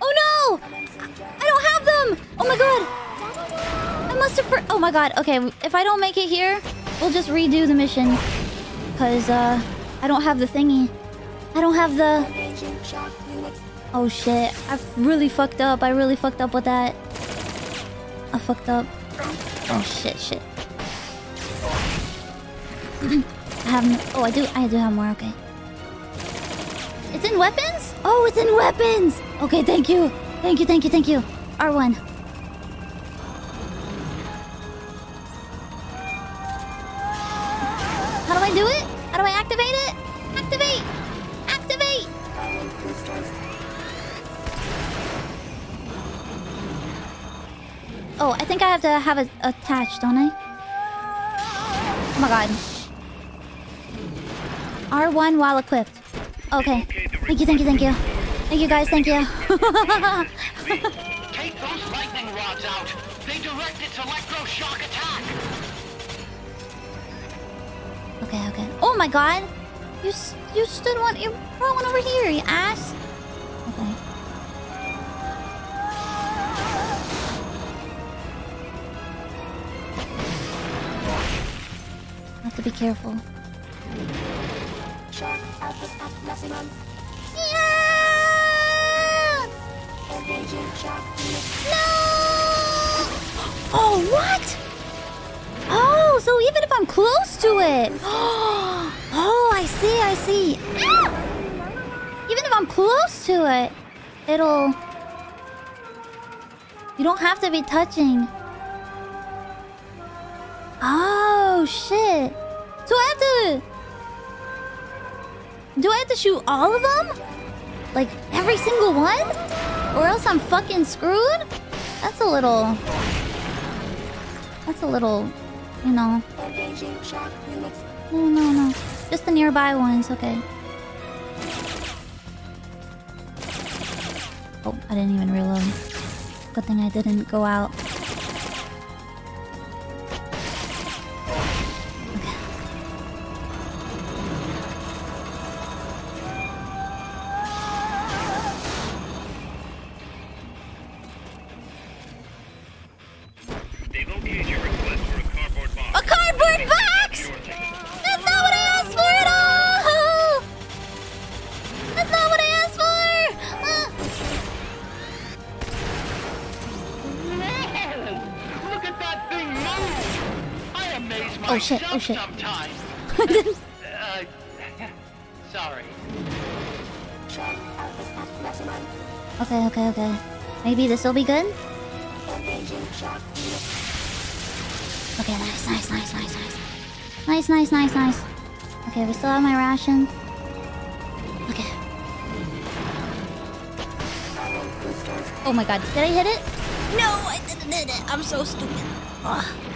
Oh no! I don't have them! Oh my god! I must have. For- oh my god. Okay, if I don't make it here, we'll just redo the mission. Cause uh, I don't have the thingy. I don't have the. Oh shit! I really fucked up. I really fucked up with that. I fucked up. Oh shit! Shit. I have. No, oh, I do. I do have more. Okay. It's in weapons. Oh, it's in weapons. Okay, thank you. Thank you. Thank you. Thank you. R one. How do I do it? How do I activate it? Oh, I think I have to have it attached, don't I? Oh my god. R1 while equipped. Okay. Thank you, thank you, thank you. Thank you guys, thank you. Take those lightning rods out. They direct its electroshock attack. okay, okay. Oh my god! You you stood one you brought one over here, you ass. To be careful. Yeah! No! Oh, what? Oh, so even if I'm close to it. Oh, I see, I see. Ah! Even if I'm close to it, it'll. You don't have to be touching. Oh, shit. So I have to. Do I have to shoot all of them? Like every single one? Or else I'm fucking screwed? That's a little. That's a little. You know. No, no, no. Just the nearby ones, okay. Oh, I didn't even reload. Good thing I didn't go out. Maybe this will be good? Okay, nice, nice, nice, nice, nice. Nice, nice, nice, nice. Okay, we still have my ration. Okay. Oh my god, did I hit it? No, I didn't hit it. I'm so stupid. Ugh.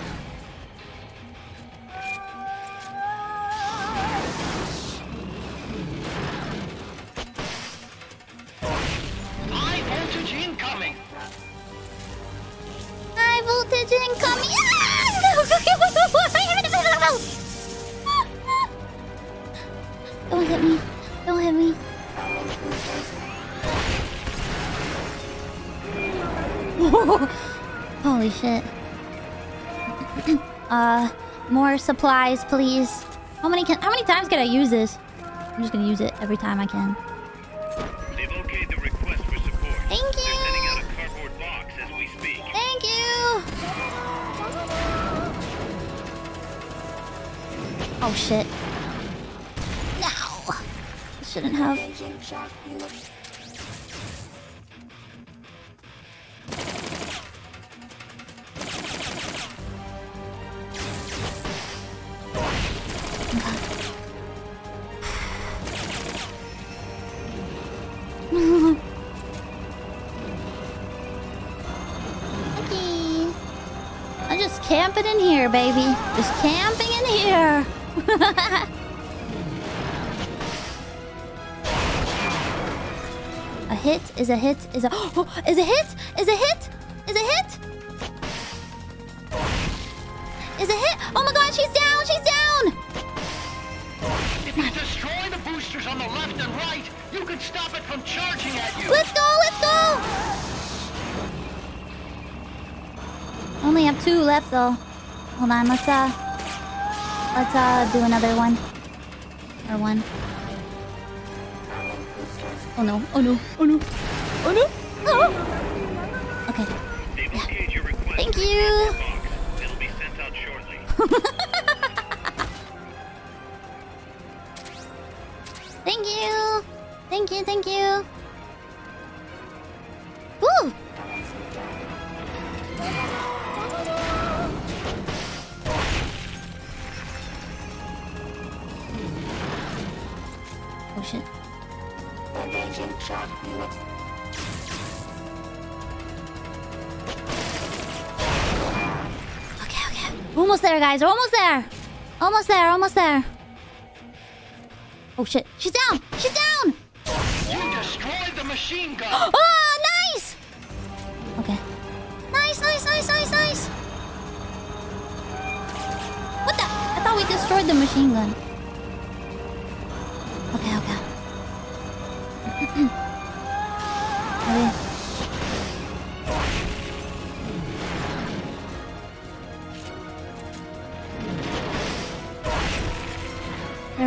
Supplies, please. How many can? How many times can I use this? I'm just gonna use it every time I can. They've okayed the request for support. Thank They're sending you. out a cardboard box as we speak. Thank you. Oh shit. No. Shouldn't have. Baby. Just camping in here. a hit is a hit is a oh, is a hit is a hit is a hit is a hit. Oh my God, she's down. She's down. If you destroy the boosters on the left and right, you can stop it from charging at you. Let's go. Let's go. Only have two left though. Hold on. Let's uh. Let's uh do another one. Or one. Oh no. Oh no. Oh no. Oh no. Oh. Okay. Request Thank you. Thank you. Thank you. Thank you. There, guys. We're almost there. Almost there. Almost there. Oh shit. She's down. She's down. You destroyed the machine gun. Oh, nice. Okay. Nice, nice, nice, nice, nice. What the? I thought we destroyed the machine gun. Okay, okay. okay.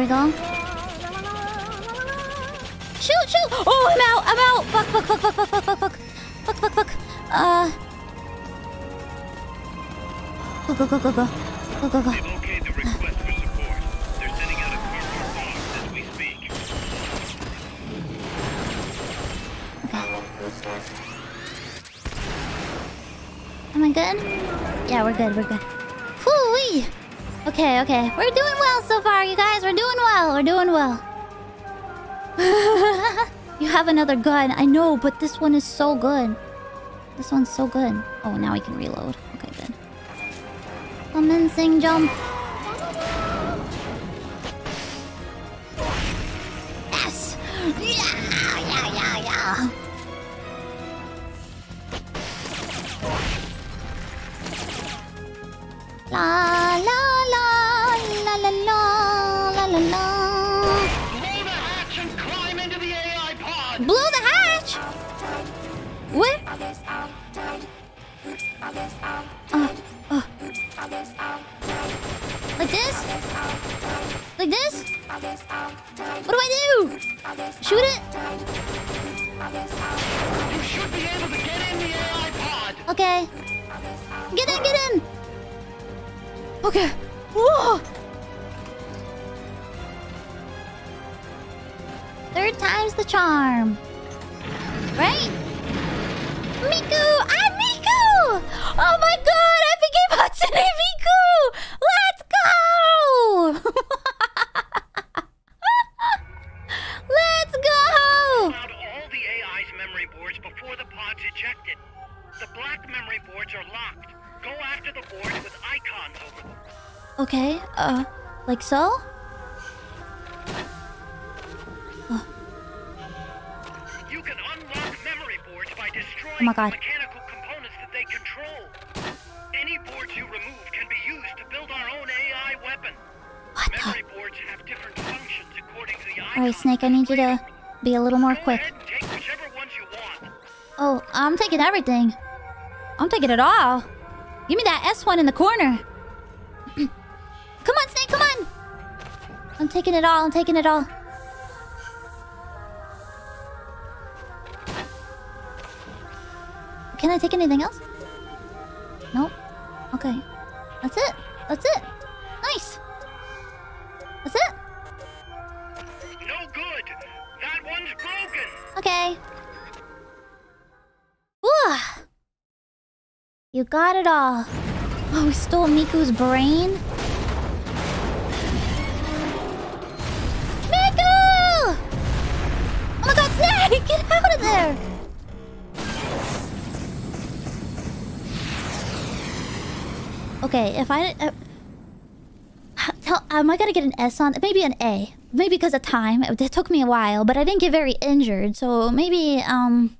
We go. Shoot, shoot! Oh, I'm out! I'm out! Fuck, fuck, fuck, fuck, fuck, fuck, fuck, fuck. Fuck, fuck, fuck. Uh. Go, go, go, go, go. Go, go, go. They've okayed the request for support. They're sending out a cardboard box as we speak. Am I good? Yeah, we're good, we're good. Whoo-wee! Okay, okay. We're doing well so far, you guys. We're doing well. We're doing well. you have another gun. I know, but this one is so good. This one's so good. Oh, now we can reload. Okay, good. Come in, sing, jump. Yes! Yeah, yeah, yeah, yeah. La la la la la la la la Blow the hatch and climb into the AI pod. Blow the hatch. Where? Uh, uh. Like this? Like this? What do I do? Shoot it? You should be able to get in the AI pod. Okay. Get in, get in! Okay. Whoa. Third time's the charm. Right? Miku! I'm Miku! Oh my god, I became Hatsune Miku! Let's go! Let's go! Found all the AI's memory boards before the pod's ejected. The black memory boards are locked. Go after the boards with icons over them. Okay, uh, like so? You can unlock memory boards by destroying Oh my God. mechanical components that they control. Any boards you remove can be used to build our own AI weapon. What the? Boards have different functions according to the. Alright, Snake, I need you to be a little more Go quick. ahead and take whichever ones you want. Oh, I'm taking everything. I'm taking it all. Give me that S1 in the corner. Come on, Snake, come on. I'm taking it all. I'm taking it all. Can I take anything else? Nope. Okay. That's it. That's it. Nice. That's it. No good. That one's broken. Okay. Whew. You got it all. Oh, we stole Miku's brain? Snake! Get out of there! Okay, if I uh, tell, am I gonna get an S on? Maybe an A. Maybe because of time. It, it took me a while, but I didn't get very injured, so maybe um.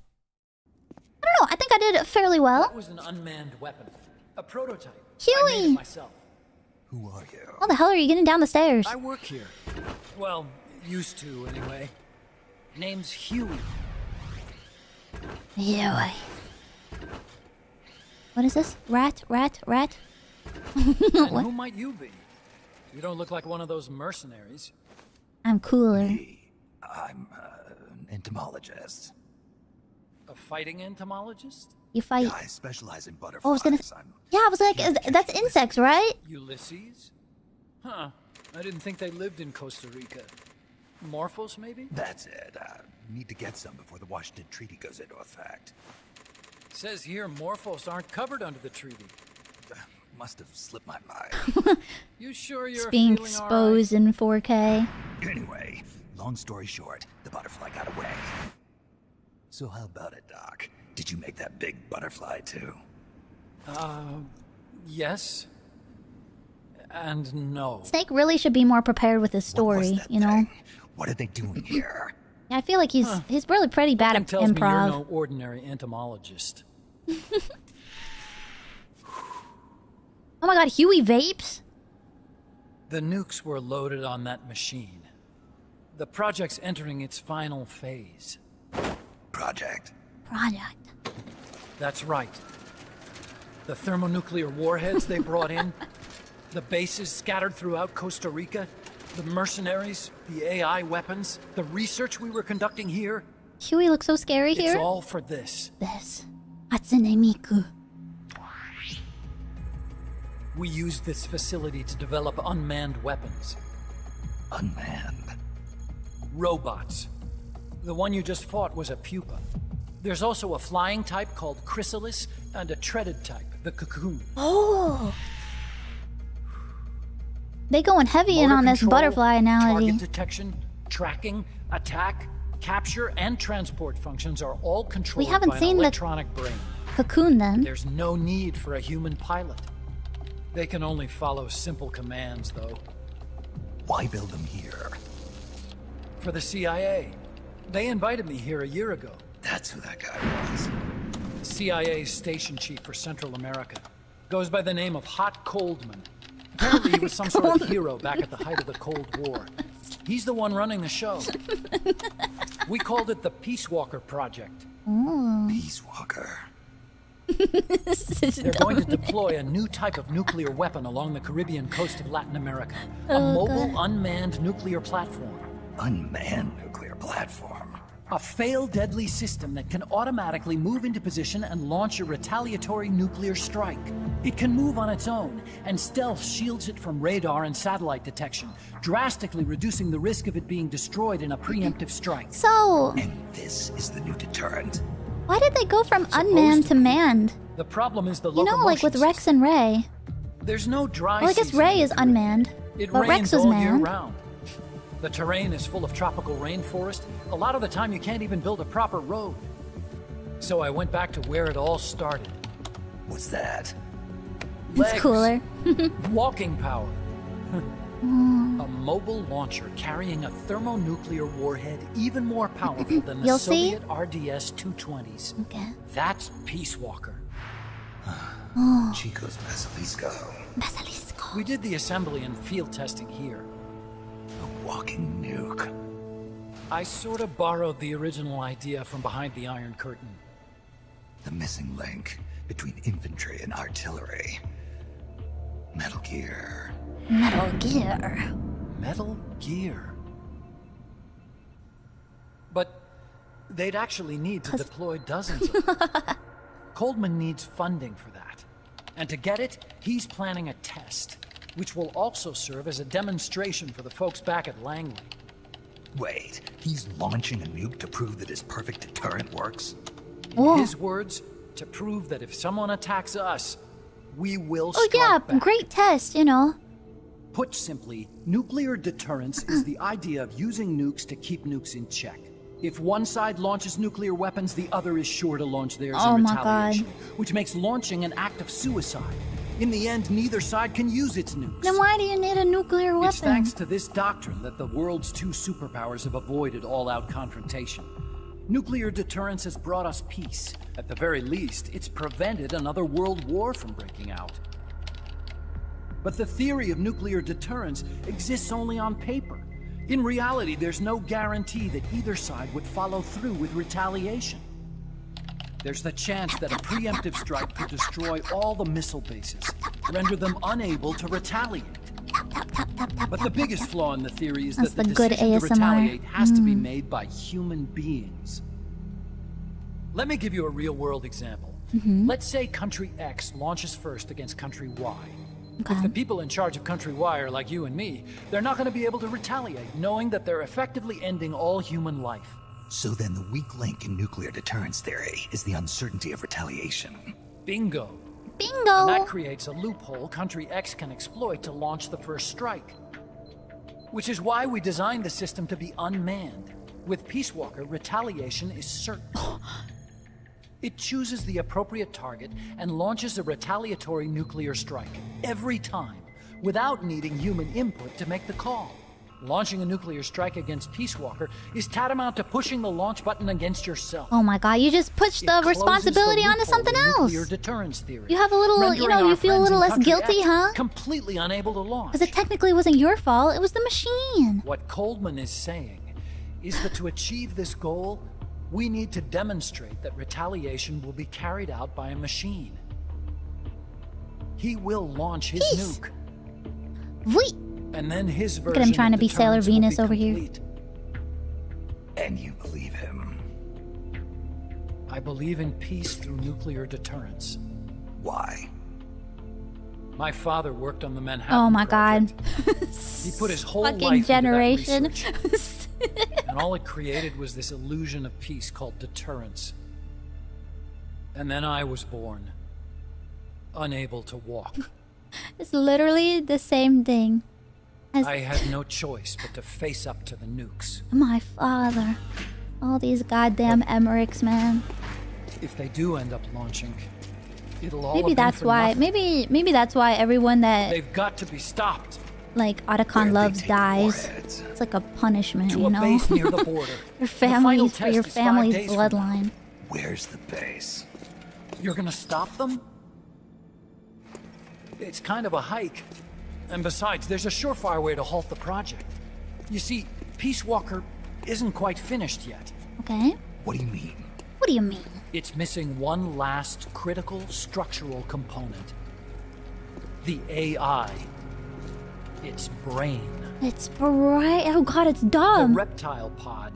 I don't know. I think I did fairly well. That was an unmanned weapon. A prototype. I made Huey! it myself. Who are you? How the hell are you getting down the stairs? I work here. Well, used to anyway. Name's Huey. Huey. What is this? Rat, rat, rat. What? who might you be? You don't look like one of those mercenaries. I'm cooler. I'm uh, an entomologist. A fighting entomologist? You fight. I specialize in butterflies. Oh, I was gonna. I'm Yeah, I was like, uh, that's insects, right? Ulysses? Huh. I didn't think they lived in Costa Rica. Morphos, maybe? That's it. I need to get some before the Washington Treaty goes into effect. Says here Morphos aren't covered under the treaty. Must have slipped my mind. You sure you're being feeling all right? exposed in 4K. anyway, long story short, the butterfly got away. So how about it, Doc? Did you make that big butterfly too? Uh, yes. And no. Snake really should be more prepared with his story, you know? thing? What are they doing here? I feel like he's he's really pretty bad Something at tells me you're improv. no ordinary entomologist. Oh my god, Huey vapes? The nukes were loaded on that machine. The project's entering its final phase. Project. Project. That's right. The thermonuclear warheads they brought in, the bases scattered throughout Costa Rica, the mercenaries, the AI weapons, the research we were conducting here, Huey looks so scary here. it's all for this. This. Hatsune Miku. We used this facility to develop unmanned weapons. Unmanned. Robots. The one you just fought was a pupa. There's also a flying type called Chrysalis and a treaded type, the cocoon. Oh! They going heavy in Motor on this butterfly analogy. Target detection, tracking, attack, capture, and transport functions are all controlled we haven't by an seen the- electronic brain. Cocoon then. There's no need for a human pilot. They can only follow simple commands, though. Why build them here? For the CIA. They invited me here a year ago. That's who that guy was. CIA's station chief for Central America. Goes by the name of Hot Coldman. Apparently he was some sort of hero back at the height of the Cold War. He's the one running the show. we called it the Peace Walker Project. Mm. Peace Walker. They're going to deploy a new type of nuclear weapon along the Caribbean coast of Latin America. A oh, mobile, unmanned nuclear platform. Unmanned nuclear platform. A fail deadly system that can automatically move into position and launch a retaliatory nuclear strike. It can move on its own, and stealth shields it from radar and satellite detection, drastically reducing the risk of it being destroyed in a preemptive strike. So, And this is the new deterrent. why did they go from unmanned to manned? The problem is the You know, like with Rex and Ray. There's no dry Well, I guess Ray is unmanned. It But rains Rex is all year manned. Round. The terrain is full of tropical rainforest. A lot of the time, you can't even build a proper road. So I went back to where it all started. What's that? It's cooler. Walking power. Mm. a mobile launcher carrying a thermonuclear warhead even more powerful than the You'll see? Soviet RDS-220s. Okay. That's Peace Walker. Chico's Basilisco. Basilisco. We did the assembly and field testing here. A walking nuke. I sort of borrowed the original idea from behind the Iron Curtain. The missing link between infantry and artillery. Metal Gear. Metal Gear. Metal Gear. But they'd actually need to deploy dozens of them. Coldman needs funding for that. And to get it, he's planning a test, which will also serve as a demonstration for the folks back at Langley. Wait, he's launching a nuke to prove that his perfect deterrent works? In Whoa. his words, to prove that if someone attacks us, we will Oh yeah, back. great test, you know. Put simply, nuclear deterrence is the idea of using nukes to keep nukes in check. If one side launches nuclear weapons, the other is sure to launch theirs Oh in my God. retaliation, which makes launching an act of suicide. In the end, neither side can use its nukes. Then why do you need a nuclear weapon? It's thanks to this doctrine that the world's two superpowers have avoided all-out confrontation. Nuclear deterrence has brought us peace. At the very least, it's prevented another world war from breaking out. But the theory of nuclear deterrence exists only on paper. In reality, there's no guarantee that either side would follow through with retaliation. There's the chance that a preemptive strike could destroy all the missile bases, render them unable to retaliate. But the biggest flaw in the theory is That's that the, the good decision to retaliate has to be Mm. made by human beings. Let me give you a real-world example. Mm-hmm. Let's say country X launches first against country Y. If the people in charge of country Y are like you and me, they're not going to be able to retaliate, knowing that they're effectively ending all human life. So then the weak link in nuclear deterrence theory is the uncertainty of retaliation. Bingo. Bingo! And that creates a loophole country X can exploit to launch the first strike. Which is why we designed the system to be unmanned. With Peace Walker, retaliation is certain. It chooses the appropriate target and launches a retaliatory nuclear strike every time, without needing human input to make the call. Launching a nuclear strike against Peace Walker is tantamount to pushing the launch button against yourself. oh my god, you just pushed the responsibility the onto something in else. Nuclear deterrence theory. You have a little- you know, you feel a little less guilty, huh? Completely unable to launch. Because it technically wasn't your fault, it was the machine. What Coldman is saying is that to achieve this goal, we need to demonstrate that retaliation will be carried out by a machine. He will launch his Peace. nuke, Wait, and then his version at him trying to be Sailor Venus be over here. And you believe him. I believe in peace through nuclear deterrence. Why? My father worked on the Manhattan oh my Project. god. He put his whole Fucking life into that generation. research. and all it created was this illusion of peace called deterrence. And then I was born, unable to walk. it's literally the same thing as I had no choice but to face up to the nukes. my father. All these goddamn Emmerichs, man. If they do end up launching, it'll all Maybe that's for why. nothing. Maybe maybe that's why everyone that They've got to be stopped like Where'd Otacon loves take dies. It's like a punishment, to you a know. base near the border. your The for your family's days from now. bloodline. Where's the base? You're gonna stop them? It's kind of a hike. And besides, there's a surefire way to halt the project. You see, Peace Walker isn't quite finished yet. Okay. What do you mean? What do you mean? It's missing one last critical structural component. The AI. Its brain. It's brain. Oh god, it's dumb. The dumb. reptile pod,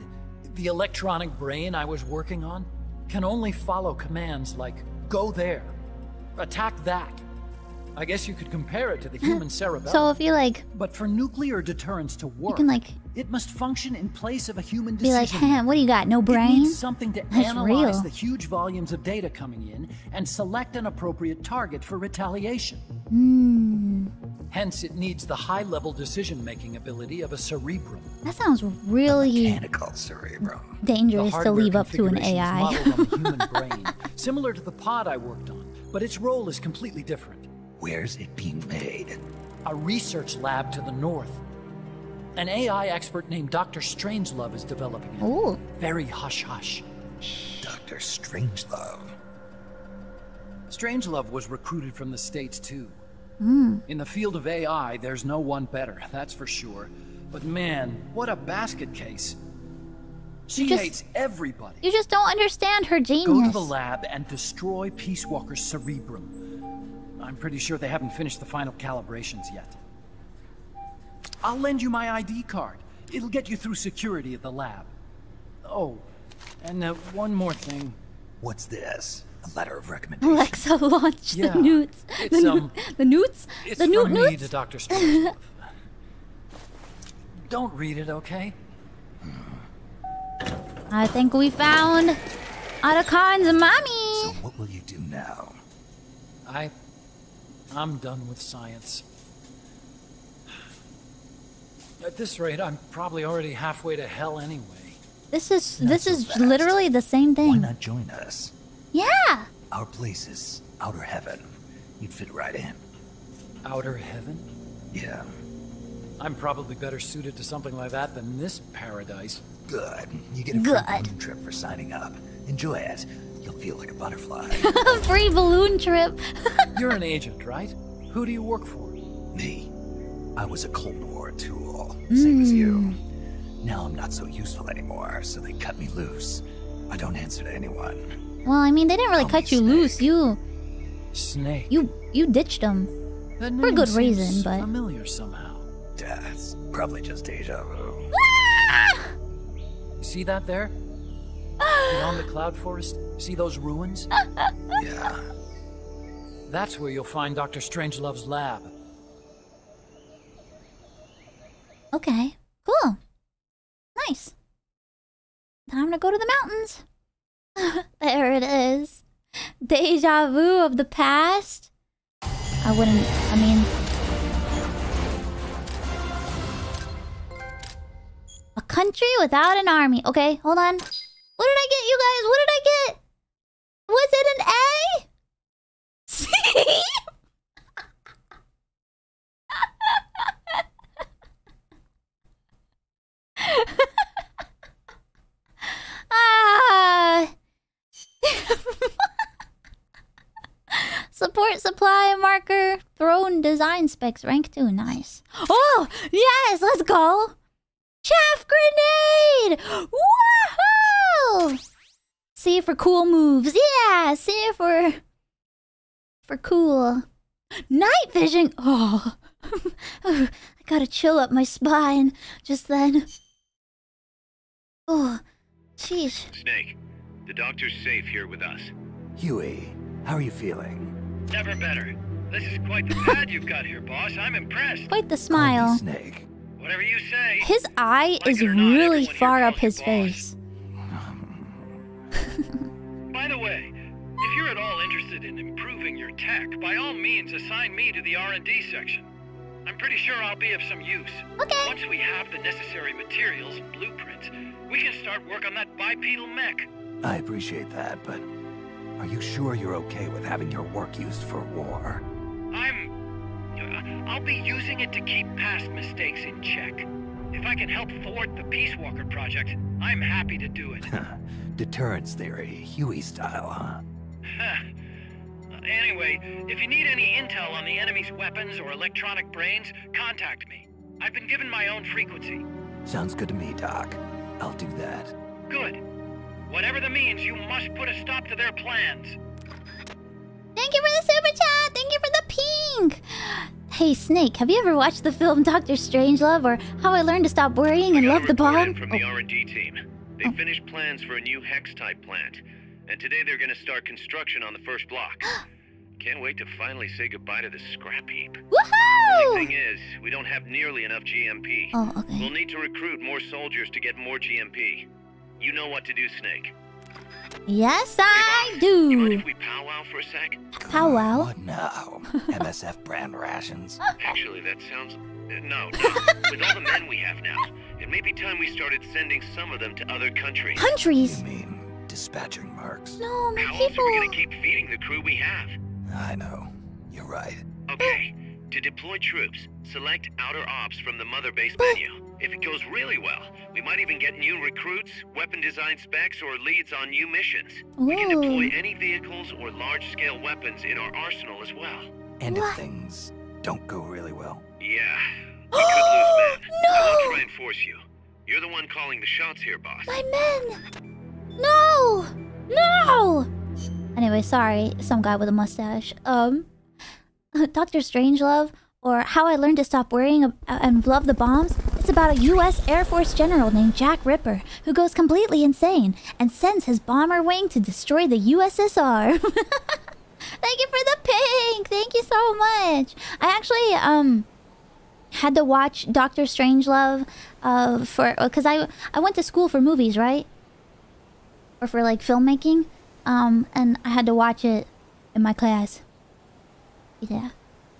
the electronic brain I was working on, can only follow commands like go there, attack that. I guess you could compare it to the human cerebellum. so if you like but for nuclear deterrence to work, you can, like- it must function in place of a human decision. be like, decision. huh, what do you got? No brain? It needs something to That's analyze real. the huge volumes of data coming in and select an appropriate target for retaliation. Hmm. Hence, it needs the high-level decision-making ability of a cerebrum. That sounds really Mechanical cerebrum. Dangerous to leave up to an configuration is AI. on the human brain, similar to the pod I worked on, but its role is completely different. Where's it being made? A research lab to the north. An AI expert named Dr. Strangelove is developing it. Ooh. Very hush hush. Dr. Strangelove. Strangelove was recruited from the States too. Hmm. In the field of AI, there's no one better, that's for sure. But man, what a basket case. She just- hates everybody. You just don't understand her genius. Go to the lab and destroy Peace Walker's cerebrum. I'm pretty sure they haven't finished the final calibrations yet. I'll lend you my ID card. It'll get you through security at the lab. Oh, and uh, one more thing. What's this? A letter of recommendation. Alexa launched Yeah, the newts. the, um, the newts? It's the newt from me newts? to Dr. Strangelove. Don't read it, okay? I think we found Otacon's mommy. So what will you do now? I... I'm done with science. At this rate, I'm probably already halfway to hell anyway. This is Not this so is fast. literally the same thing. Why thing. not join us? Yeah. Our place is outer heaven. You'd fit right in. Outer heaven? Yeah, I'm probably better suited to something like that than this paradise. good. You get a free Good. trip for signing up. Enjoy it. You'll feel like a butterfly. Free balloon trip. You're an agent, right? Who do you work for? Me, I was a Cold War tool, same as you. Hmm. Now I'm not so useful anymore, so they cut me loose. I don't answer to anyone. well, I mean, they didn't really Call cut you loose. You, Snake. you, you ditched them. For name good reason, but- familiar somehow. That's probably just deja vu. You see that there? Beyond the cloud forest? See those ruins? Yeah. That's where you'll find Dr. Strangelove's lab. Okay, cool. Nice. Time to go to the mountains. there it is. Deja vu of the past. I wouldn't, I mean. A country without an army. Okay, hold on. What did I get, you guys? What did I get? Was it an A? C? Ah. Support supply marker throne design specs rank 2 nice. Oh, yes, let's go. Chaff grenade. Woohoo! C4 cool moves. Yeah, C4 for cool. Night vision. Oh. oh I got to chill up my spine just then. Oh, jeez. Snake, the doctor's safe here with us. Huey, how are you feeling? Never better. This is quite the pad you've got here, boss. I'm impressed. Quite the Call me smile. Snake. Whatever you say. His eye Like is it or not, really far up his boss. face. By the way, if you're at all interested in improving your tech, by all means assign me to the R&D section. I'm pretty sure I'll be of some use. Okay. Once we have the necessary materials and blueprints, we can start work on that bipedal mech. I appreciate that, but are you sure you're okay with having your work used for war? I'm... I'll be using it to keep past mistakes in check. If I can help thwart the Peace Walker project, I'm happy to do it. Deterrence theory, Huey style, huh? anyway, if you need any intel on the enemy's weapons or electronic brains, contact me. I've been given my own frequency. Sounds good to me, Doc. I'll do that. Good. Whatever the means, you must put a stop to their plans. Thank you for the super chat. Thank you for the pink. Hey Snake, have you ever watched the film Doctor Strangelove or How I Learned to Stop Worrying and Love the Bomb? from Oh, the R&D team. They Oh. finished plans for a new hex-type plant, and today they're going to start construction on the first block. Can't wait to finally say goodbye to this scrap heap. Woohoo! The thing is, we don't have nearly enough GMP. Oh, okay. We'll need to recruit more soldiers to get more GMP. You know what to do, Snake. Yes, I You mind do. if we powwow for a sec? Powwow. What now? MSF brand rations? Actually, that sounds... uh, no, no. With all the men we have now, it may be time we started sending some of them to other countries. Countries? You Countries. mean dispatching mercs? No, my How else are we going to keep feeding the crew we have? I know. You're right. Okay. To deploy troops, select outer ops from the mother base menu. If it goes really well, we might even get new recruits, weapon design specs, or leads on new missions. We can deploy any vehicles or large-scale weapons in our arsenal as well. And if things don't go really well? Yeah. We could lose men. I No! won't try and force you. You're the one calling the shots here, boss. My men. No. No. Anyway, sorry, some guy with a mustache. Um, Doctor Strangelove, or How I Learned to Stop Worrying and Love the Bombs. It's about a U.S. Air Force general named Jack Ripper who goes completely insane and sends his bomber wing to destroy the USSR. Thank you for the pink. Thank you so much. I actually um had to watch Doctor Strangelove uh for because I I went to school for movies, right? Or for like filmmaking. Um and I had to watch it in my class. Yeah.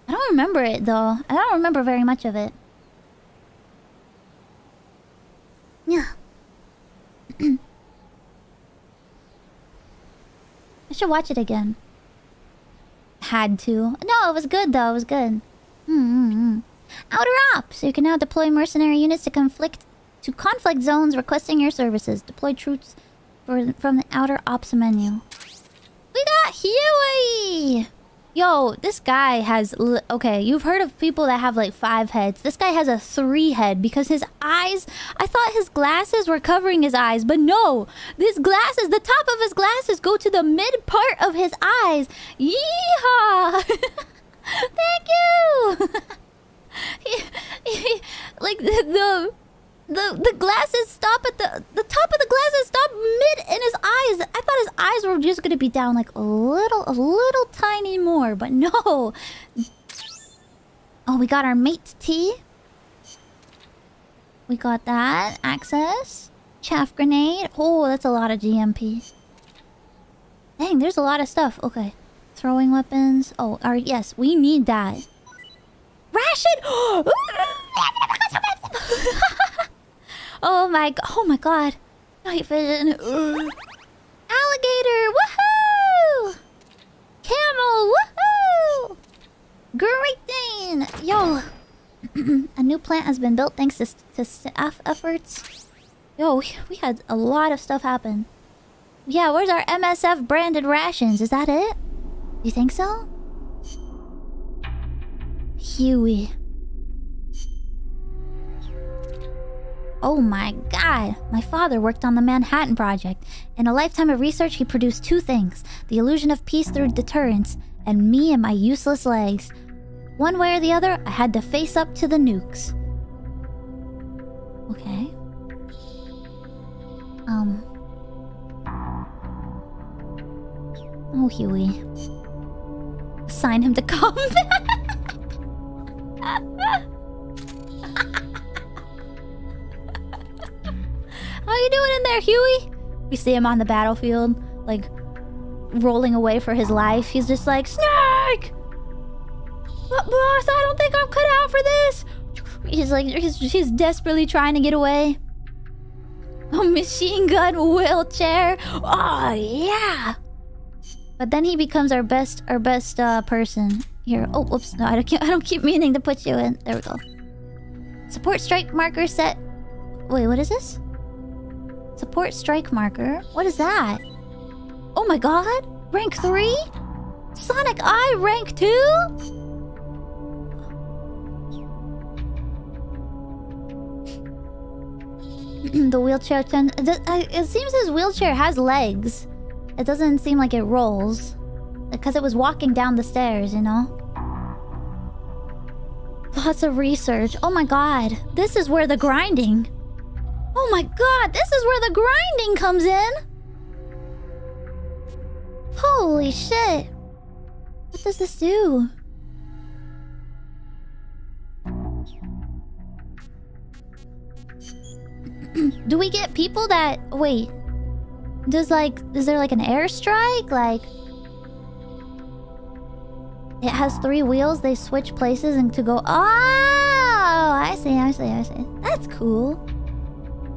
I don't remember it though. I don't remember very much of it. Yeah. I should watch it again. Had to. No, it was good though. It was good. Hmm. Outer Ops. You can now deploy mercenary units to conflict to conflict zones requesting your services. Deploy troops for, from the Outer Ops menu. We got Huey! Yo, this guy has... Okay, you've heard of people that have like five heads. This guy has a three head because his eyes... I thought his glasses were covering his eyes, but no! These glasses, the top of his glasses go to the mid part of his eyes. Yeehaw! Thank you! like, the, the the the glasses stop at the the top of the glasses stop mid in his eyes. I thought his eyes were just gonna be down like a little a little tiny more, but no. Oh, we got our mate T. We got that access. Chaff grenade. Oh, that's a lot of GMP. Dang, there's a lot of stuff. Okay. Throwing weapons. Oh, our yes, we need that. Ration! Oh my oh my god. Night vision. Alligator! Woohoo! Camel! Woohoo! Great Dane! Yo! a new plant has been built thanks to, to staff efforts. Yo, we, we had a lot of stuff happen. Yeah, where's our MSF branded rations? Is that it? You think so? Huey. Oh my god! My father worked on the Manhattan Project. In a lifetime of research, he produced two things the illusion of peace through deterrence, and me and my useless legs. One way or the other, I had to face up to the nukes. Okay. Um. Oh, Huey. Assign him to combat. How you doing in there, Huey? We see him on the battlefield, like rolling away for his life. He's just like, Snake! But boss, I don't think I'm cut out for this. He's like, he's, he's desperately trying to get away. A machine gun wheelchair. Oh yeah. But then he becomes our best, our best uh, person here. Oh, whoops! No, I don't. I don't keep meaning to put you in. There we go. Support strike marker set. Wait, what is this? Support strike marker? What is that? Oh my god! Rank 3? Sonic Eye rank 2? the wheelchair tends... It seems his wheelchair has legs. It doesn't seem like it rolls. Because it was walking down the stairs, you know? Lots of research. Oh my god. This is where the grinding... Oh my god, this is where the grinding comes in! Holy shit! What does this do? do we get people that... Wait. Does like... Is there like an airstrike? Like... It has three wheels, they switch places and to go... Oh! I see, I see, I see. That's cool.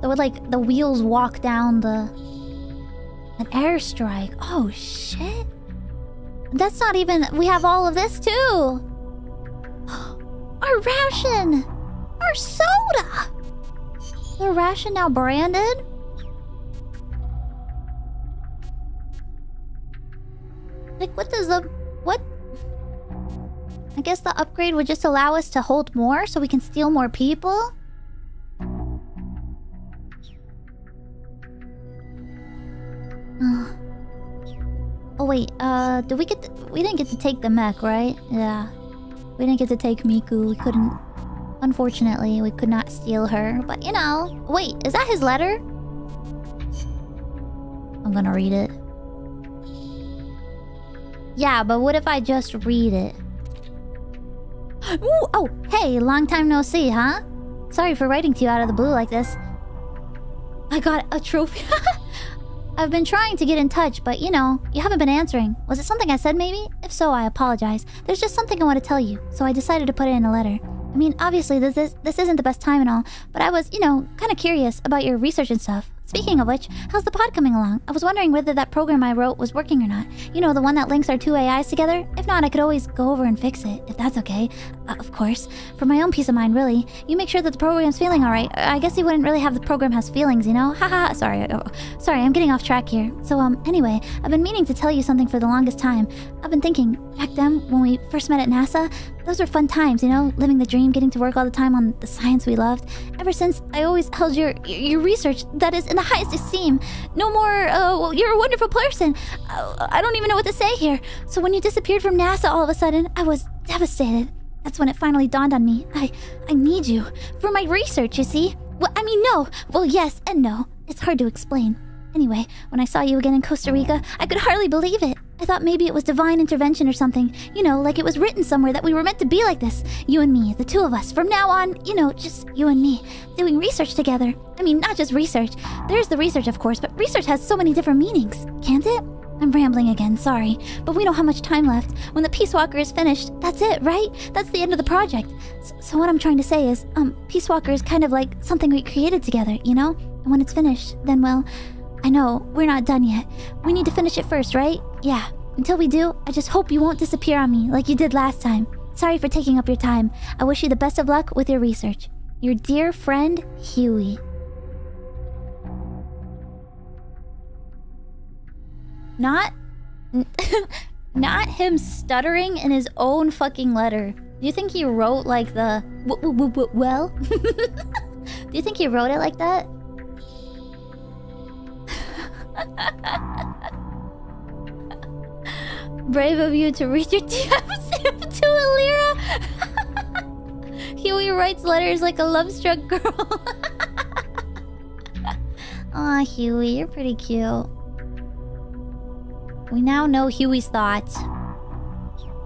That would like the wheels walk down the an airstrike. Oh shit. That's not even we have all of this too. Our ration! Our soda! The ration now branded? Like what does the what I guess the upgrade would just allow us to hold more so we can steal more people? Oh wait, uh, did we get? To, we didn't get to take the mech, right? Yeah, we didn't get to take Miku. We couldn't. Unfortunately, we could not steal her. But you know, wait, is that his letter? I'm gonna read it. Yeah, but what if I just read it? Ooh, oh, hey, long time no see, huh? Sorry for writing to you out of the blue like this. I got a trophy. I've been trying to get in touch, but you know, you haven't been answering. Was it something I said maybe? If so, I apologize. There's just something I want to tell you, so I decided to put it in a letter. I mean, obviously this is this isn't the best time and all, but I was, you know, kind of curious about your research and stuff. Speaking of which, how's the pod coming along? I was wondering whether that program I wrote was working or not. You know, the one that links our two AIs together? If not, I could always go over and fix it, if that's okay. Uh, of course. For my own peace of mind, really. You make sure that the program's feeling alright. I guess you wouldn't really have the program has feelings, you know? Haha, sorry. Oh, sorry, I'm getting off track here. So, um, anyway, I've been meaning to tell you something for the longest time. I've been thinking, back then, when we first met at NASA, those were fun times, you know, living the dream, getting to work all the time on the science we loved. Ever since, I always held your your research that is in the highest esteem. No more, uh, well, you're a wonderful person. Uh, I don't even know what to say here. So when you disappeared from NASA all of a sudden, I was devastated. That's when it finally dawned on me. I I need you for my research, you see. Well, I mean, no. Well, yes and no. It's hard to explain. Anyway, when I saw you again in Costa Rica, I could hardly believe it. I thought maybe it was divine intervention or something. You know, like it was written somewhere that we were meant to be like this. You and me, the two of us. From now on, you know, just you and me, doing research together. I mean, not just research. There's the research, of course, but research has so many different meanings, can't it? I'm rambling again, sorry. But we don't have much time left. When the Peace Walker is finished, that's it, right? That's the end of the project. So, so what I'm trying to say is, um, Peace Walker is kind of like something we created together, you know? And when it's finished, then, well, I know, we're not done yet. We need to finish it first, right? Yeah. Until we do, I just hope you won't disappear on me like you did last time. Sorry for taking up your time. I wish you the best of luck with your research. Your dear friend, Huey. Not. not him stuttering in his own fucking letter. Do you think he wrote like the. Well? Do you think he wrote it like that? Brave of you to read your DMs to Elira. Huey writes letters like a love-struck girl. Aw, Huey, you're pretty cute. We now know Huey's thoughts.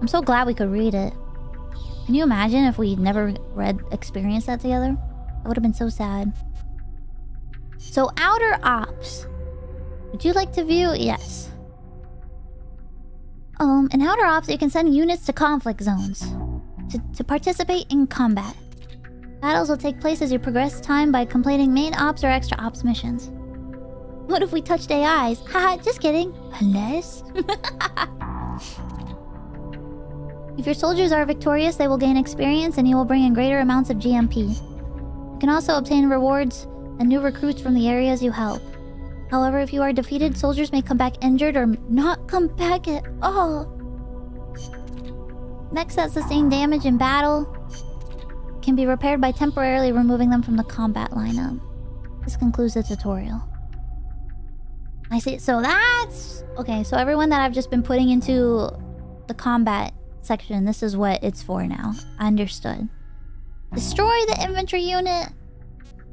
I'm so glad we could read it. Can you imagine if we never read, experienced that together? That would have been so sad. So, Outer Ops. Would you like to view? Yes. Um, in Outer Ops, you can send units to conflict zones to, to participate in combat. Battles will take place as you progress time by completing main ops or extra ops missions. What if we touched AIs? Haha, just kidding. Unless. if your soldiers are victorious, they will gain experience and you will bring in greater amounts of GMP. You can also obtain rewards and new recruits from the areas you help. However, if you are defeated, soldiers may come back injured or not come back at all. Mechs that sustain damage in battle can be repaired by temporarily removing them from the combat lineup. This concludes the tutorial. I see. So that's... Okay, so everyone that I've just been putting into the combat section, this is what it's for now. Understood. Destroy the infantry unit.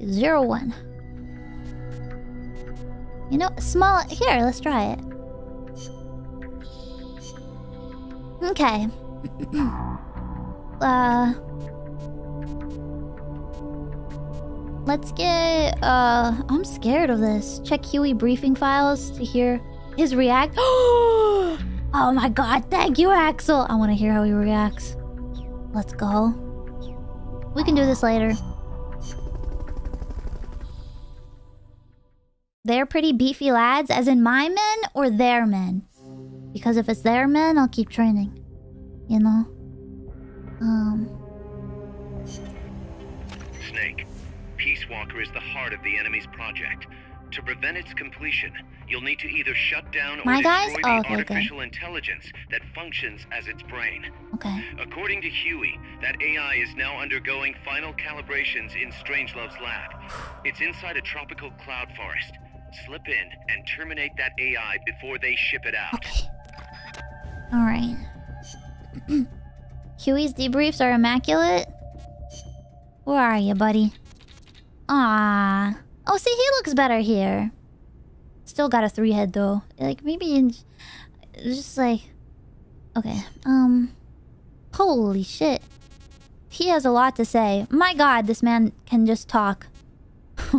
Zero one. You know, small... Here, let's try it. Okay. uh... Let's get... Uh... I'm scared of this. Check Huey briefing files to hear his react... oh my god, thank you, Axel! I want to hear how he reacts. Let's go. We can do this later. They're pretty beefy lads, as in my men or their men? Because if it's their men, I'll keep training. You know? Um. Snake, Peace Walker is the heart of the enemy's project. To prevent its completion, you'll need to either shut down or My guys? destroy Oh, the okay, okay. artificial intelligence that functions as its brain. Okay. According to Huey, that AI is now undergoing final calibrations in Strangelove's lab. It's inside a tropical cloud forest. Slip in and terminate that AI before they ship it out. Okay. Alright. Huey's debriefs are immaculate. Where are you, buddy? Ah. Oh, see, he looks better here. Still got a three head though. Like maybe in, just like okay. Um. Holy shit. He has a lot to say. My God, this man can just talk.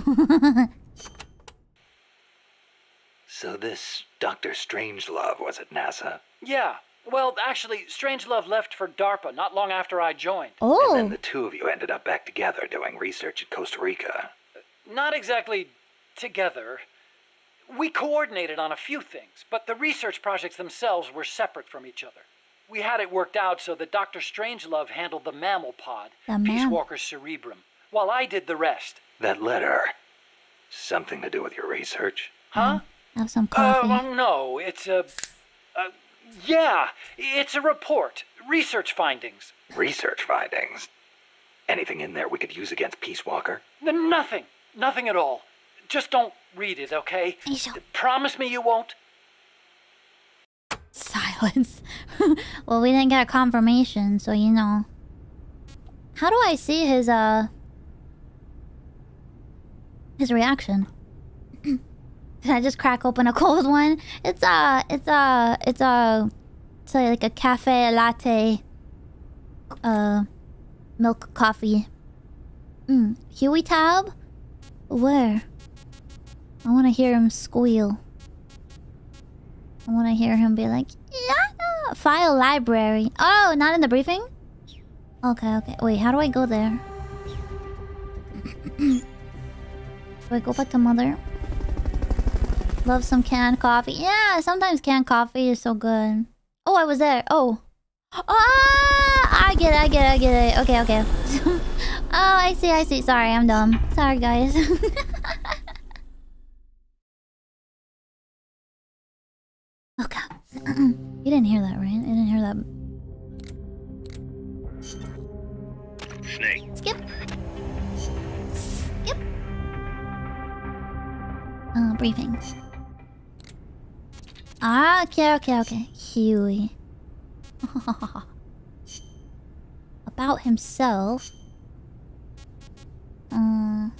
So this Dr. Strangelove was at NASA. Yeah. Well, actually, Strangelove left for DARPA not long after I joined. Oh. And then the two of you ended up back together doing research at Costa Rica. Uh, not exactly together. We coordinated on a few things, but the research projects themselves were separate from each other. We had it worked out so that Dr. Strangelove handled the mammal pod, The Peace mam- Walker's cerebrum, while I did the rest. That letter. Something to do with your research? Huh? Have some Uh, coffee. well, no, it's a. Uh, yeah, it's a report. Research findings. Research findings? Anything in there we could use against Peace Walker? N- nothing. Nothing at all. Just don't read it, okay? Aisha. Promise me you won't? Silence. well, we didn't get a confirmation, so you know. How do I see his uh his reaction? Did I just crack open a cold one? It's a, it's a, it's a, it's like a cafe latte uh milk coffee. Mm. Huey tab? Where? I wanna hear him squeal. I want to hear him be like, yeah, file library. Oh, not in the briefing? Okay, okay. Wait, how do I go there? do I go back to mother? Love some canned coffee. Yeah, sometimes canned coffee is so good. Oh, I was there. Oh. Ah, I get it, I get it, I get it. Okay, okay. oh, I see, I see. Sorry, I'm dumb. Sorry, guys. oh, Okay. you didn't hear that, right? You didn't hear that. Snake. Skip. Skip. Uh, briefing. Ah, okay, okay, okay. Huey. About himself. Uh.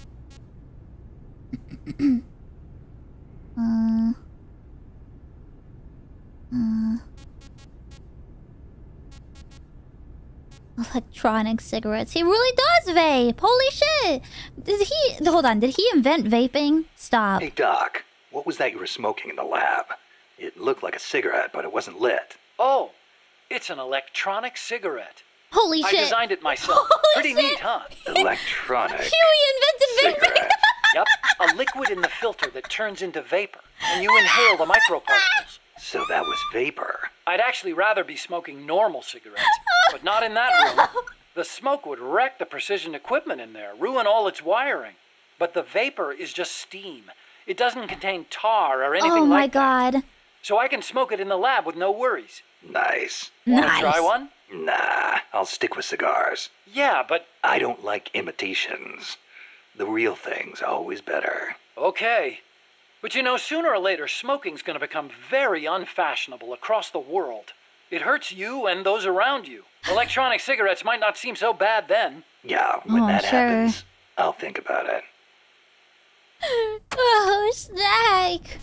uh. Uh, electronic cigarettes. He really does vape. Holy shit! Did he? Hold on. Did he invent vaping? Stop. Hey, Doc, what was that you were smoking in the lab? It looked like a cigarette, but it wasn't lit. Oh, it's an electronic cigarette. Holy I shit! I designed it myself. Holy Pretty shit. neat, huh? Electronic Huey invented vaping. Yep, a liquid in the filter that turns into vapor, and you inhale the microparticles. So that was vapor. I'd actually rather be smoking normal cigarettes, but not in that room. The smoke would wreck the precision equipment in there, ruin all its wiring. But the vapor is just steam. It doesn't contain tar or anything like that. oh my like that. God. So I can smoke it in the lab with no worries. Nice. Wanna Nice. try one? Nah, I'll stick with cigars. Yeah, but I don't like imitations. The real thing's always better. okay. But you know, sooner or later, smoking's gonna become very unfashionable across the world. It hurts you and those around you. Electronic cigarettes might not seem so bad then. Yeah, when Oh, that sure. happens, I'll think about it. Oh, snake.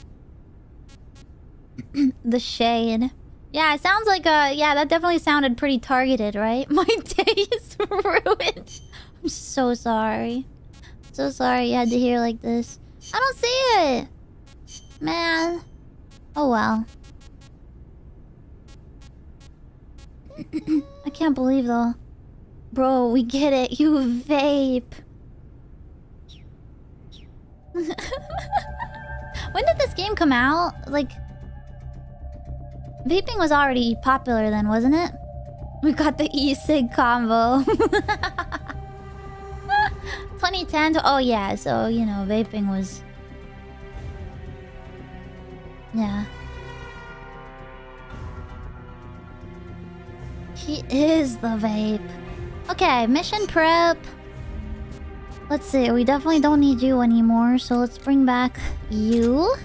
The shade. Yeah, it sounds like uh yeah, that definitely sounded pretty targeted, right? My day is ruined. I'm so sorry. So sorry you had to hear like this. I don't see it. Man. Oh well. I can't believe though. Bro, we get it. You vape. when did this game come out? Like, vaping was already popular then, wasn't it? We got the e-cig combo. 2010 to oh yeah, so you know, vaping was yeah. He is the vape. Okay, mission prep. Let's see, we definitely don't need you anymore, so let's bring back you.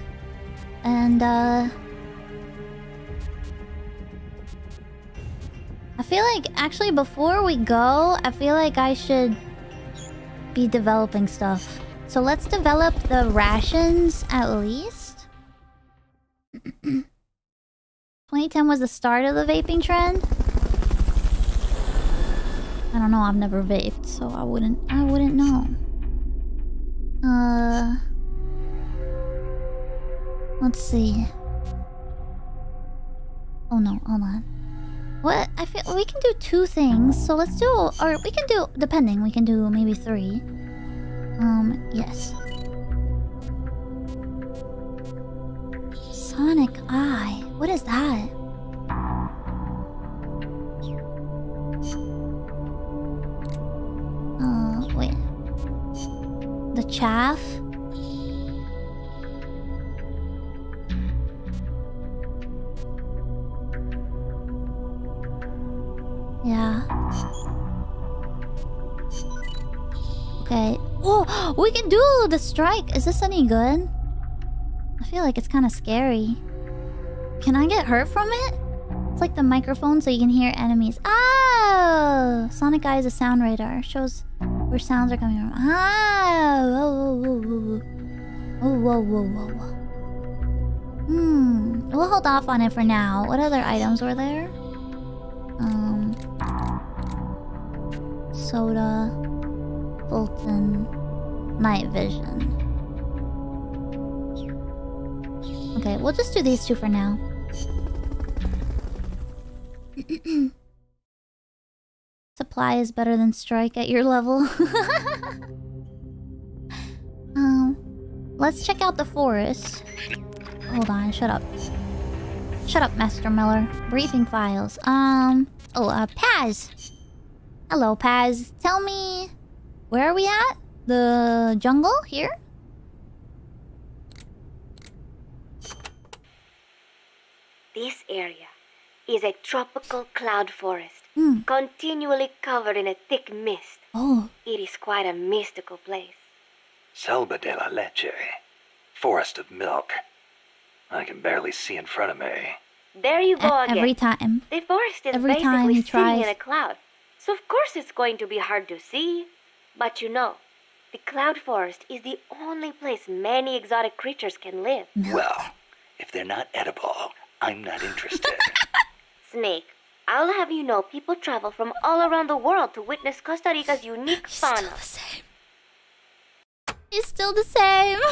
And, uh... I feel like, actually, before we go, I feel like I should be developing stuff. So let's develop the rations at least. 2010 was the start of the vaping trend. I don't know. I've never vaped, so I wouldn't. I wouldn't know. Uh, let's see. Oh no, hold on. What? I feel we can do two things. So let's do, or we can do, depending, we can do maybe three. Um, yes. Sonic Eye. What is that? Uh, wait. The chaff? Yeah. Okay. Oh, we can do the strike. Is this any good? I feel like it's kind of scary. Can I get hurt from it? It's like the microphone so you can hear enemies. Oh! Sonic Eye is a sound radar. Shows where sounds are coming from. Ah! Whoa, whoa, whoa, whoa. Oh, whoa, whoa, whoa, whoa. Hmm. We'll hold off on it for now. What other items were there? Um. Soda. Fulton. Night vision. Okay, we'll just do these two for now. Supply is better than strike at your level. um, let's check out the forest. Hold on, shut up. Shut up, Master Miller. Briefing files. Um, oh, uh, Paz. Hello, Paz. Tell me, where are we at? The jungle here? This area is a tropical cloud forest, Hmm. continually covered in a thick mist. Oh, It is quite a mystical place. Selva de la Leche. Forest of Milk. I can barely see in front of me. There you go e- again. every time. The forest is every time basically he sitting in a cloud, so of course it's going to be hard to see. But you know, the cloud forest is the only place many exotic creatures can live. Well, if they're not edible, I'm not interested. Snake, I'll have you know people travel from all around the world to witness Costa Rica's unique He's still fauna. the same. He's still the same.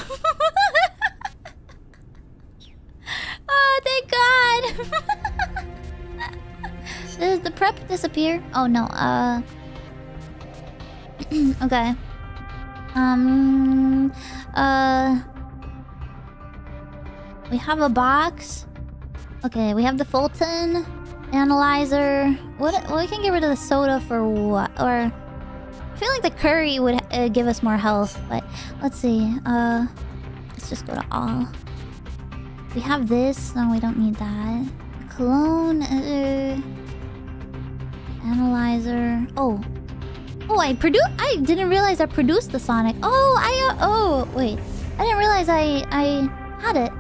oh, thank God. Does the prep disappear? Oh no. Uh. okay. Um. Uh. We have a box. Okay, we have the Fulton analyzer. What? Well, we can get rid of the soda for what? Or I feel like the curry would uh, give us more health, but let's see. Uh, let's just go to all. We have this, no, we don't need that. Cologne, uh, analyzer. Oh, oh, I produce. I didn't realize I produced the Sonic. Oh, I. Uh, oh, wait. I didn't realize I I had it.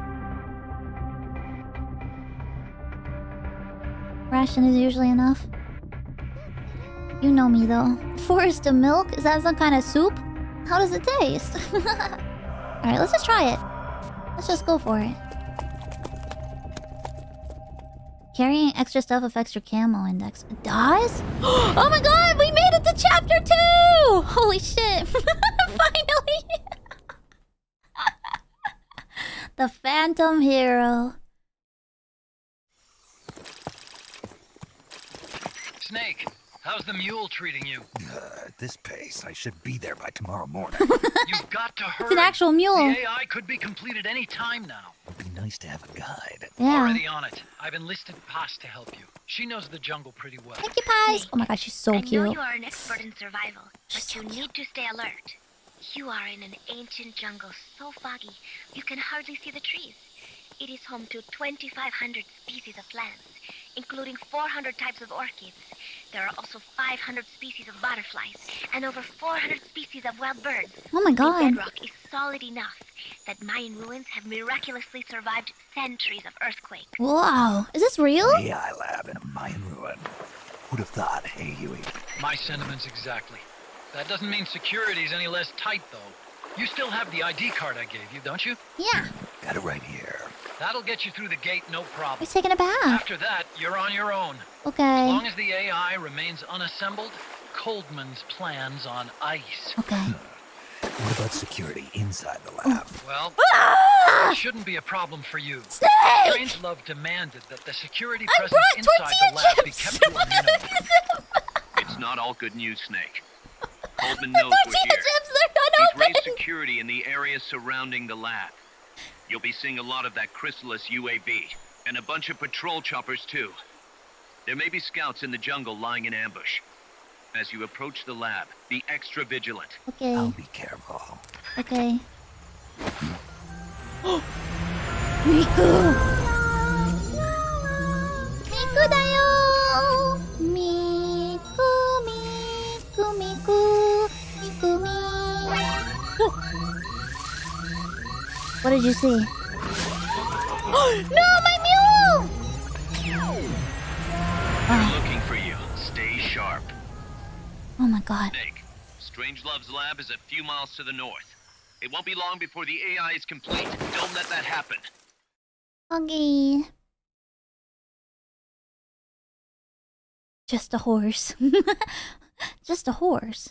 Ration is usually enough. You know me though. Forest of milk? Is that some kind of soup? How does it taste? Alright, let's just try it. Let's just go for it. Carrying extra stuff affects your camo index. It does? oh my god, we made it to chapter 2! Holy shit. Finally! the Phantom Hero. Snake, how's the mule treating you? Uh, at this pace, I should be there by tomorrow morning. You've got to hurry. It's an actual mule. The AI could be completed any time now. It'd be nice to have a guide. Yeah. Already on it. I've enlisted Paz to help you. She knows the jungle pretty well. Thank you, Paz. Oh my god, she's so I know cute. you are an expert in survival, but so you cute. need to stay alert. You are in an ancient jungle so foggy you can hardly see the trees. It is home to 2,500 species of plants, including 400 types of orchids. There are also 500 species of butterflies and over 400 species of wild birds. Oh my god. The god. bedrock is solid enough that Mayan ruins have miraculously survived centuries of earthquakes. Wow. Is this real? AI lab in a Mayan ruin. Who'd have thought, hey, Huey? My sentiments exactly. That doesn't mean security's any less tight, though. You still have the ID card I gave you, don't you? Yeah. Got it right here. That'll get you through the gate, no problem. We're taking a bath. After that, you're on your own. Okay. As long as the AI remains unassembled, Coldman's plans on ice. Okay. What about security inside the lab? Well, Ah! it shouldn't be a problem for you. Snake! Strangelove demanded that the security I present brought inside the tortilla lab be kept to a minimum. It's not all good news, Snake. Coldman knows we're here. chips, they're He's not raised security in the area surrounding the lab. You'll be seeing a lot of that Chrysalis UAV, and a bunch of patrol choppers too. There may be scouts in the jungle lying in ambush. As you approach the lab, be extra vigilant. Okay. I'll be careful. Okay. Miku! Miku dayo! Miku, Miku, Miku, Miku, Miku. What did you see? no, my mule! Oh, Looking for you. Stay sharp. oh my god. Snake, Strangelove's lab is a few miles to the north. It won't be long before the AI is complete. Don't let that happen. Okay. Just a horse. Just a horse.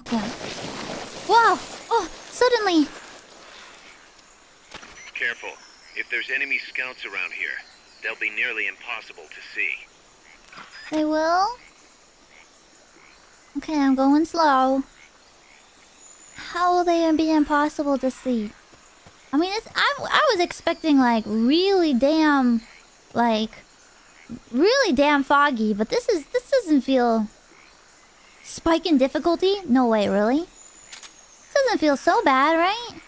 Okay. Wow! Oh, suddenly! Careful. If there's enemy scouts around here, they'll be nearly impossible to see. They will? Okay, I'm going slow. How will they be impossible to see? I mean, it's I, I was expecting like really damn, like really damn foggy, but this is this doesn't feel spike in difficulty. No way, really. Doesn't feel so bad, right?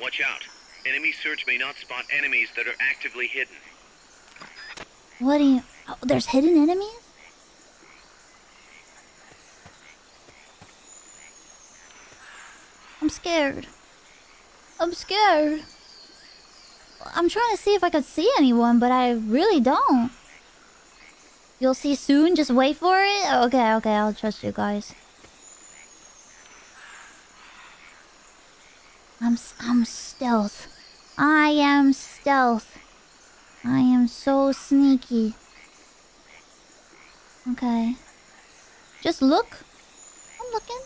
Watch out. Enemy search may not spot enemies that are actively hidden. What do you? Oh, there's hidden enemies. I'm scared. I'm scared. I'm trying to see if I could see anyone, but I really don't. You'll see soon. Just wait for it. Okay, okay. I'll trust you guys. I'm I'm stealth. I am stealth. I am so sneaky. Okay. Just look. I'm looking.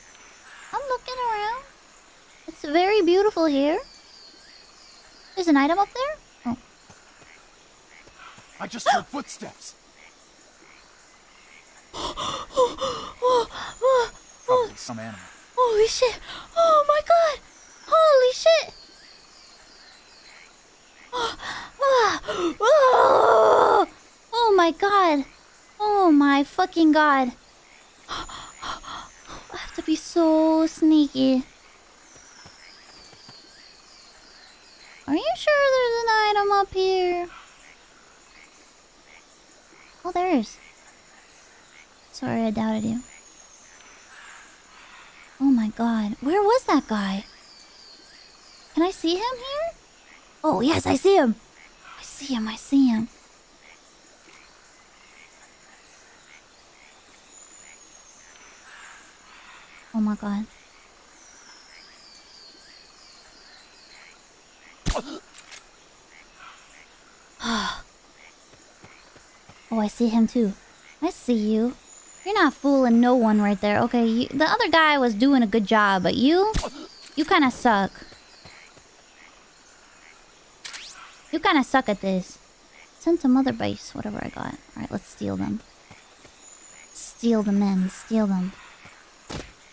I'm looking around. It's very beautiful here. There's an item up there? Oh. I just heard footsteps. Probably some animal. Holy shit! Oh my god! Holy shit! Oh, my god! Oh my fucking god! I have to be so sneaky. Are you sure there's an item up here? Oh, there is. Sorry, I doubted you. Oh my god. Where was that guy? Can I see him here? Oh, yes, I see him. I see him, I see him. Oh my god. oh, I see him too. I see you. You're not fooling no one right there. Okay, you, the other guy was doing a good job, but you... You kind of suck. You kind of suck at this. Send to mother base, whatever I got. Alright, let's steal them. Steal the men. Steal them.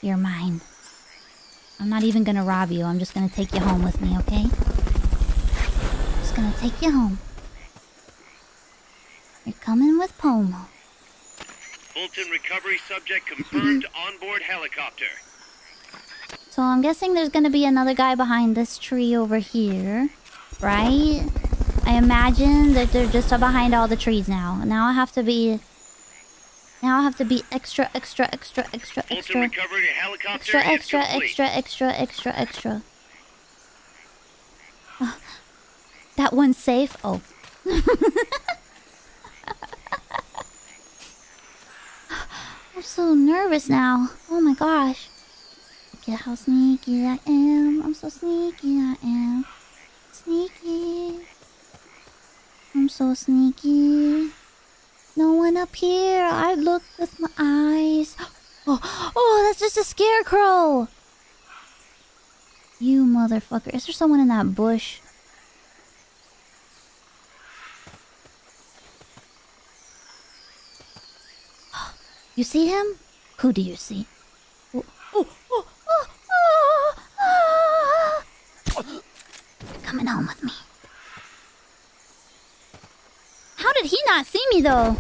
You're mine. I'm not even gonna rob you. I'm just gonna take you home with me, okay? Just gonna take you home. You're coming with Pomu. Fulton recovery subject confirmed onboard helicopter. So I'm guessing there's gonna be another guy behind this tree over here. Right? I imagine that they're just behind all the trees now. Now I have to be... Now I have to be extra, extra, extra, extra, extra... Extra, extra, extra, extra, extra, extra. Ah, that one's safe? Oh. I'm so nervous now. Oh my gosh. Look at how sneaky I am. I'm so sneaky I am. Sneaky. I'm so sneaky. No one up here. I look with my eyes. Oh, oh, that's just a scarecrow. You motherfucker. Is there someone in that bush? You see him? Who do you see? Oh, oh, oh, oh, oh, oh. home with me. How did he not see me though?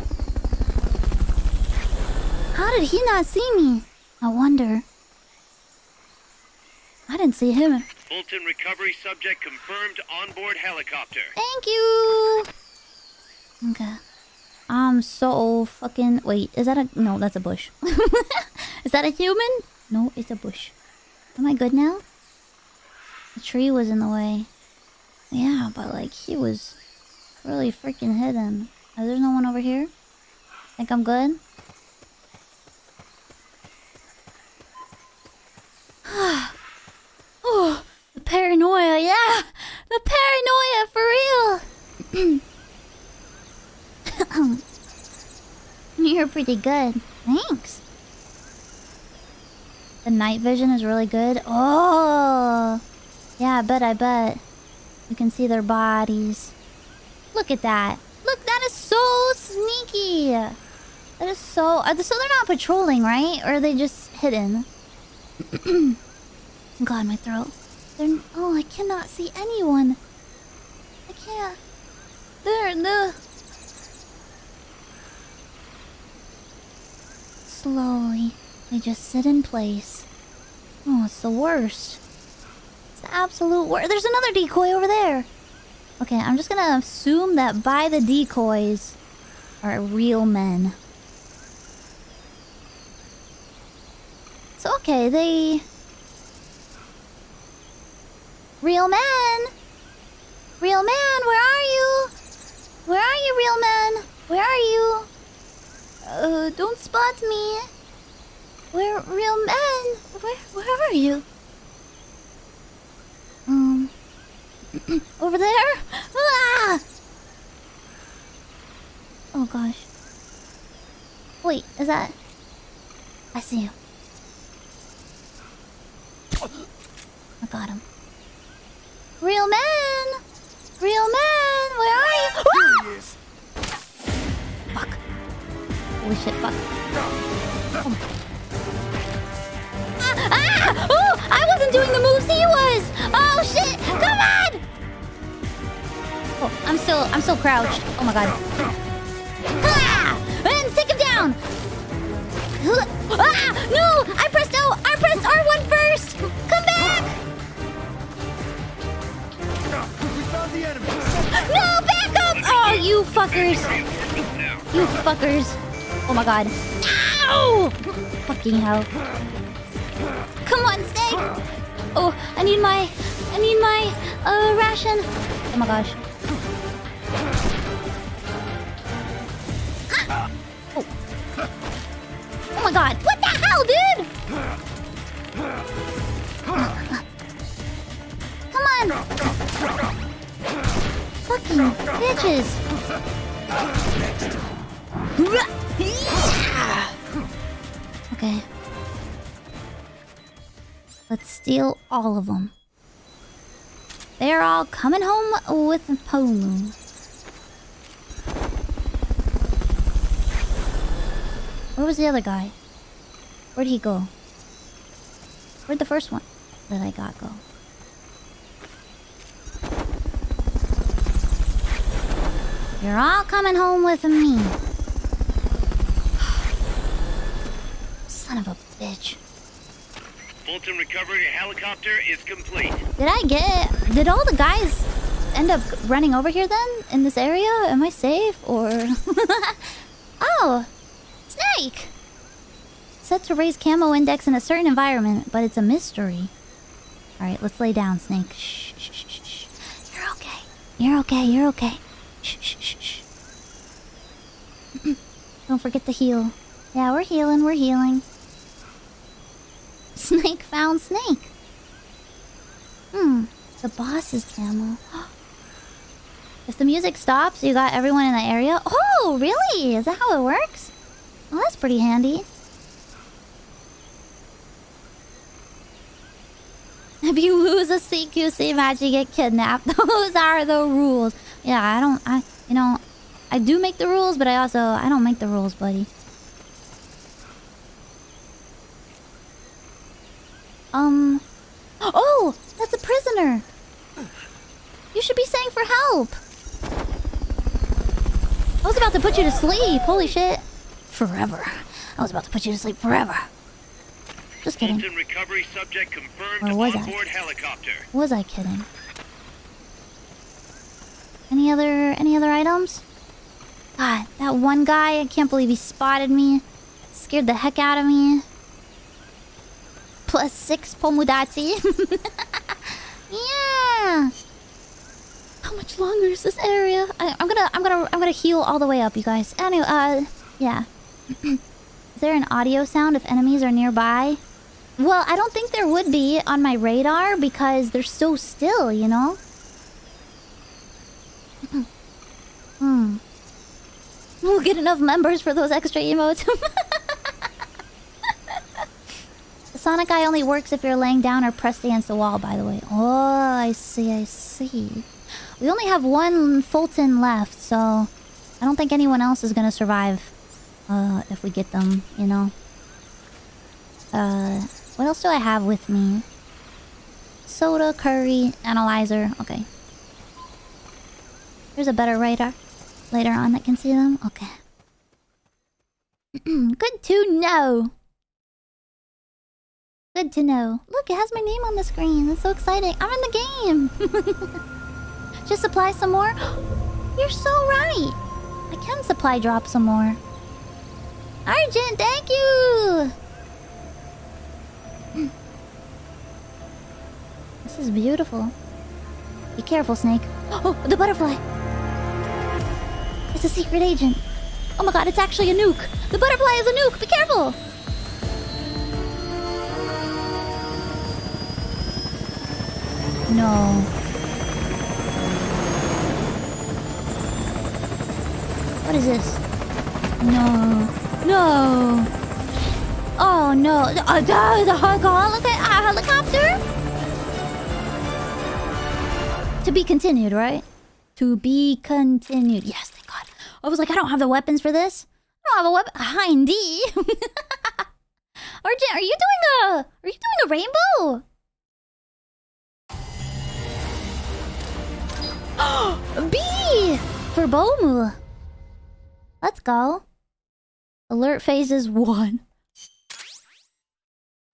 How did he not see me? I wonder. I didn't see him. Fulton recovery subject confirmed onboard helicopter. Thank you. Okay. I'm so fucking. Wait, is that a. No, that's a bush. is that a human? No, it's a bush. Am I good now? The tree was in the way. Yeah, but like, he was really freaking hidden. Oh, there's no one over here? Think I'm good? oh, the paranoia, yeah! The paranoia, for real! You're pretty good. Thanks. The night vision is really good. Oh! Yeah, I bet, I bet. You can see their bodies. Look at that. Look, that is so sneaky. That is so... Are they, so they're not patrolling, right? Or are they just hidden? God, my throat. They're... Oh, I cannot see anyone. I can't... They're... The... Slowly, they just sit in place. Oh, it's the worst. It's the absolute worst. There's another decoy over there. Okay, I'm just gonna assume that by the decoys are real men. So, okay, they... Real man! Real man, where are you? Where are you, real man? Where are you? Uh, don't spot me. Where, real man? Where, where are you? Um, over there? Ah! Oh gosh. Wait, is that? I see him. I got him. Real man! Real man! Where are you? Ah! Fuck. Holy shit, fuck. Oh. Ah, ah! I wasn't doing the moves he was! Oh shit! Come on! Oh, I'm still I'm still crouched. Oh my god. Ah! And take him down! Ah! No! I pressed O! I pressed R1 first! Come back! No! Back up! Oh, you fuckers! You fuckers! Oh my god. Ow! Fucking hell. Come on, Snake! Oh, I need my... I need my, uh, ration. Oh my gosh. Oh. Oh my god. What the hell, dude? Come on. Fucking bitches. Okay. Let's steal all of them. They're all coming home with Pomu. Where was the other guy? Where'd he go? Where'd the first one that I got go? You're all coming home with me. Son of a bitch. Fulton recovery helicopter is complete. Did I get... Did all the guys end up running over here then? In this area? Am I safe? Or... oh! Snake! Set to raise camo index in a certain environment, but it's a mystery. Alright, let's lay down, Snake. Shh, shh, shh, shh. You're okay. You're okay, you're okay. Shh, shh, shh, shh. Don't forget to heal. Yeah, we're healing, we're healing. Snake found snake. Hmm, the boss is camo. if the music stops, you got everyone in the area. Oh, really? Is that how it works? Well, that's pretty handy. If you lose a CQC match, you get kidnapped. Those are the rules. Yeah, I don't... I... You know... I do make the rules, but I also... I don't make the rules, buddy. Um... Oh! That's a prisoner! You should be saying for help. I was about to put you to sleep. Holy shit. Forever. I was about to put you to sleep forever. Just kidding. Recovery subject confirmed Or was I? helicopter. Was I kidding? Any other any other items? God, that one guy, I can't believe he spotted me. Scared the heck out of me. Plus six Pomudachi. yeah. How much longer is this area? I, I'm gonna I'm gonna I'm gonna heal all the way up, you guys. Anyway, uh yeah. is there an audio sound if enemies are nearby? Well, I don't think there would be on my radar because they're so still, you know? hmm. We'll get enough members for those extra emotes. Sonic Eye only works if you're laying down or pressed against the wall, by the way. Oh, I see, I see. We only have one Fulton left, so I don't think anyone else is gonna survive uh, if we get them, you know? Uh, what else do I have with me? Soda, curry, analyzer. Okay. There's a better radar later on that can see them. Okay. Good to know. Good to know. Look, it has my name on the screen. That's so exciting. I'm in the game. Just supply some more. You're so right. I can supply drop some more. Argent, thank you. This is beautiful. Be careful, Snake. Oh, the butterfly! It's a secret agent. Oh my god, it's actually a nuke! The butterfly is a nuke! Be careful! No. What is this? No. No. Oh no. The, uh, the, helico- uh, helicopter? To be continued, right? To be continued. Yes, thank God. I was like, I don't have the weapons for this. I don't have a weapon. Hindy. Argent, are you doing a? Are you doing a rainbow? B for Bomu. Let's go. Alert phases one.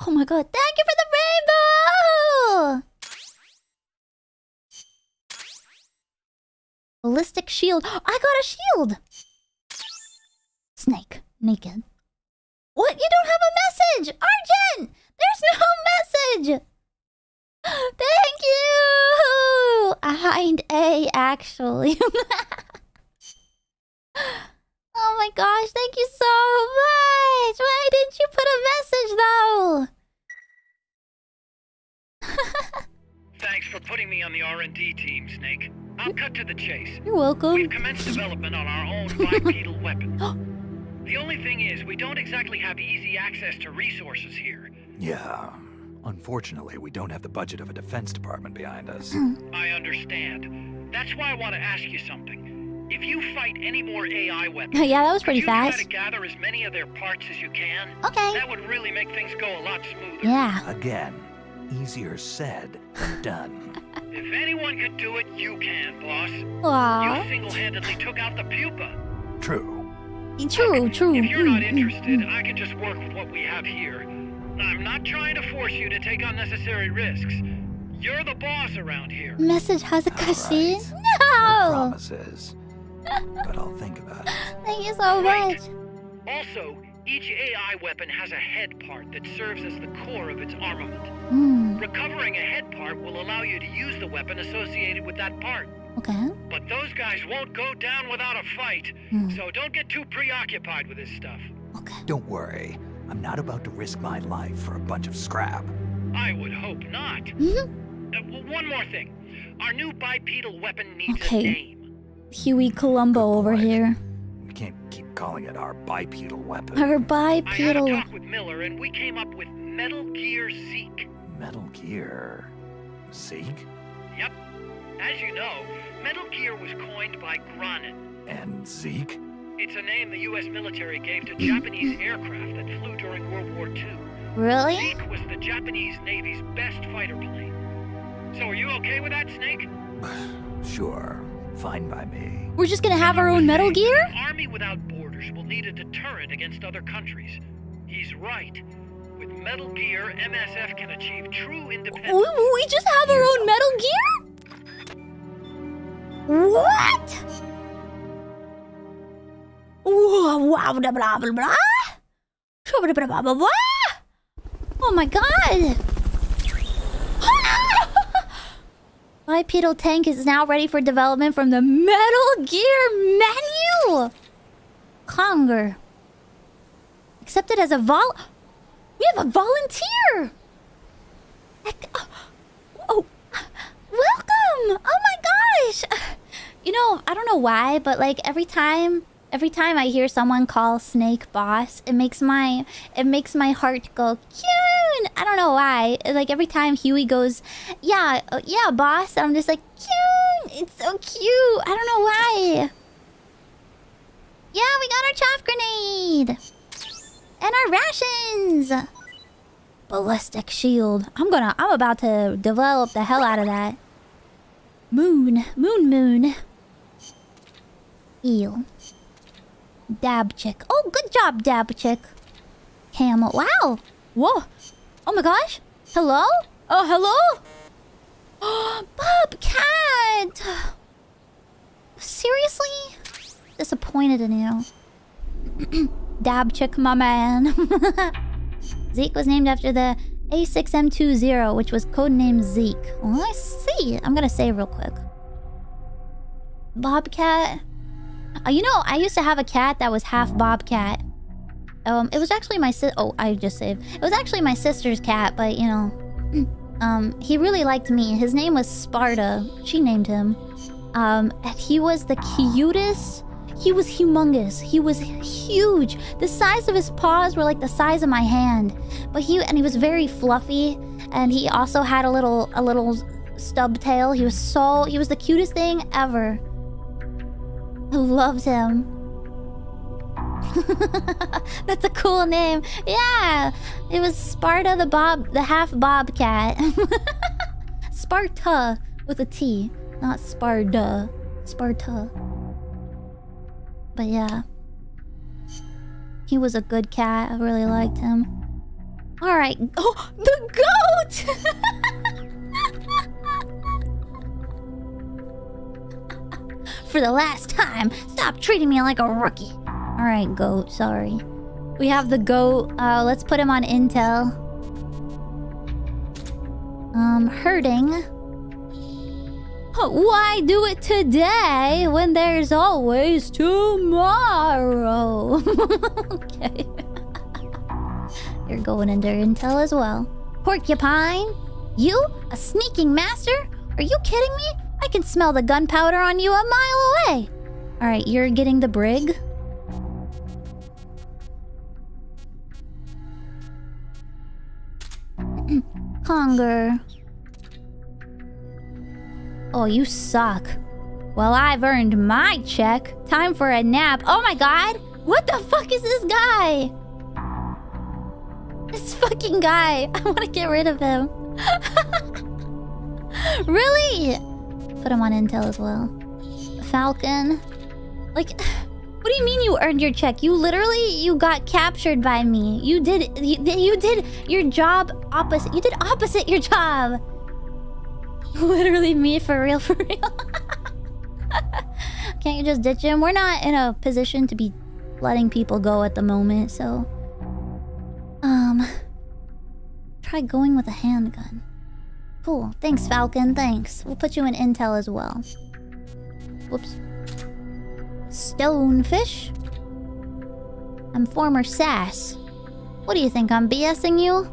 Oh my god, thank you for the rainbow! Ballistic shield. I got a shield! Snake. Naked. What? You don't have a message! Argent! There's no message! Thank you! Behind A, actually. oh my gosh, thank you so much! Why didn't you put a message, though? Thanks for putting me on the R&D team, Snake. I'll cut to the chase. You're welcome. We've commenced development on our own bipedal weapon. The only thing is, we don't exactly have easy access to resources here. Yeah. Unfortunately, we don't have the budget of a defense department behind us. I understand. That's why I want to ask you something. If you fight any more AI weapons, yeah, that was pretty could you fast. try to gather as many of their parts as you can? Okay. That would really make things go a lot smoother. Yeah. Again, easier said than done. If anyone could do it, you can, boss. Aw. You single-handedly took out the pupa. True. True, true. If you're not Mm, mm, interested, mm. I can just work with what we have here. I'm not trying to force you to take unnecessary risks. You're the boss around here. Message Hazakashi? No No! promises. But I'll think about it. Thank you so much. Also, each AI weapon has a head part that serves as the core of its armament. Hmm. Recovering a head part will allow you to use the weapon associated with that part. Okay. But those guys won't go down without a fight, Hmm. so don't get too preoccupied with this stuff. Okay. Don't worry. I'm not about to risk my life for a bunch of scrap. I would hope not. Mm-hmm. Uh, one more thing. Our new bipedal weapon needs a Okay. name. Huey Columbo over here. We can't keep calling it our bipedal weapon. Her I had a bipedal. talk with Miller, and we came up with Metal Gear Zeke. Metal Gear. Zeke? Yep. As you know, Metal Gear was coined by Granin. And Zeke? It's a name the U.S. military gave to Japanese aircraft that flew during World War II. Really? Zeke was the Japanese Navy's best fighter plane. So are you okay with that, Snake? Sure. Fine by me. We're just gonna have our own Metal Gear? An army without borders will need a deterrent against other countries. He's right. With Metal Gear, MSF can achieve true independence. We, we just have our own Metal Gear? What? Whoa, wow, blah, blah, blah, blah. Blah, blah, blah, blah, blah. Oh my god! Bipedal tank is now ready for development from the Metal Gear menu! Conger. Accepted as a vol... We have a volunteer! Oh, oh, welcome! Oh my gosh! You know, I don't know why, but like every time every time I hear someone call Snake boss, it makes my it makes my heart go cute. I don't know why. Like every time Huey goes, "Yeah, uh, yeah, boss," I'm just like, "Cute! It's so cute." I don't know why. Yeah, we got our chaff grenade and our rations. Ballistic shield. I'm gonna. I'm about to develop the hell out of that. Moon, moon, moon. Eel. Dabchick. Oh, good job, dabchick. Camel. Wow. Whoa. Oh my gosh. Hello? Oh, hello? Bobcat. Seriously? Disappointed in you. dabchick, my man. Zeke was named after the A6M20, which was codenamed Zeke. Well, I see. I'm gonna say real quick. Bobcat. Uh, you know, I used to have a cat that was half bobcat. Um, it was actually my sis. Oh, I just saved. It was actually my sister's cat, but you know, um, he really liked me. His name was Sparta. She named him. Um, and he was the cutest. He was humongous. He was huge. The size of his paws were like the size of my hand. But he and he was very fluffy, and he also had a little a little stub tail. He was so he was the cutest thing ever. I loved him. That's a cool name. Yeah, it was Sparta the Bob, the half Bobcat. Sparta with a T, not Sparta. Sparta. But yeah, he was a good cat. I really liked him. All right. Oh, the goat. For the last time, stop treating me like a rookie. All right, goat. Sorry. We have the goat. Uh, let's put him on intel. Um, hurting. Why do it today when there's always tomorrow? okay. You're going into intel as well. Porcupine? You? A sneaking master? Are you kidding me? I can smell the gunpowder on you a mile away. Alright, you're getting the brig. Conger. Oh, you suck. Well, I've earned my check. Time for a nap. Oh my god! What the fuck is this guy? This fucking guy. I want to get rid of him. really? Put him on intel as well. Falcon. Like, what do you mean you earned your check? You literally, you got captured by me. You did, you, you did your job opposite. You did opposite your job. Literally me for real, for real. Can't you just ditch him? We're not in a position to be letting people go at the moment, so... Um... Try going with a handgun. Cool. Thanks, Falcon. Thanks. We'll put you in intel as well. Whoops. Stonefish? I'm former Sass. What do you think, I'm BSing you?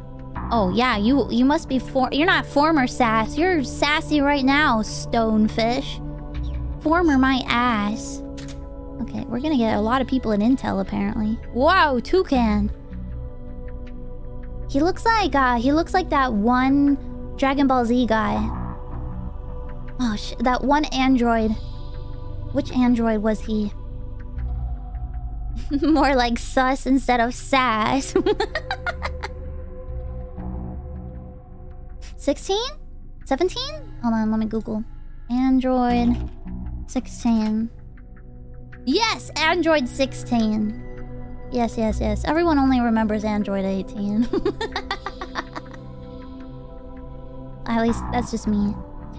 Oh yeah, you you must be for you're not former sass. You're sassy right now, stonefish. Former my ass. Okay, we're gonna get a lot of people in intel apparently. Wow, toucan. He looks like uh he looks like that one Dragon Ball Z guy. Oh sh that one android. Which android was he? More like sus instead of sass. 16? 17? Hold on, let me Google. Android 16. Yes, Android 16. Yes, yes, yes. Everyone only remembers Android 18. At least that's just me.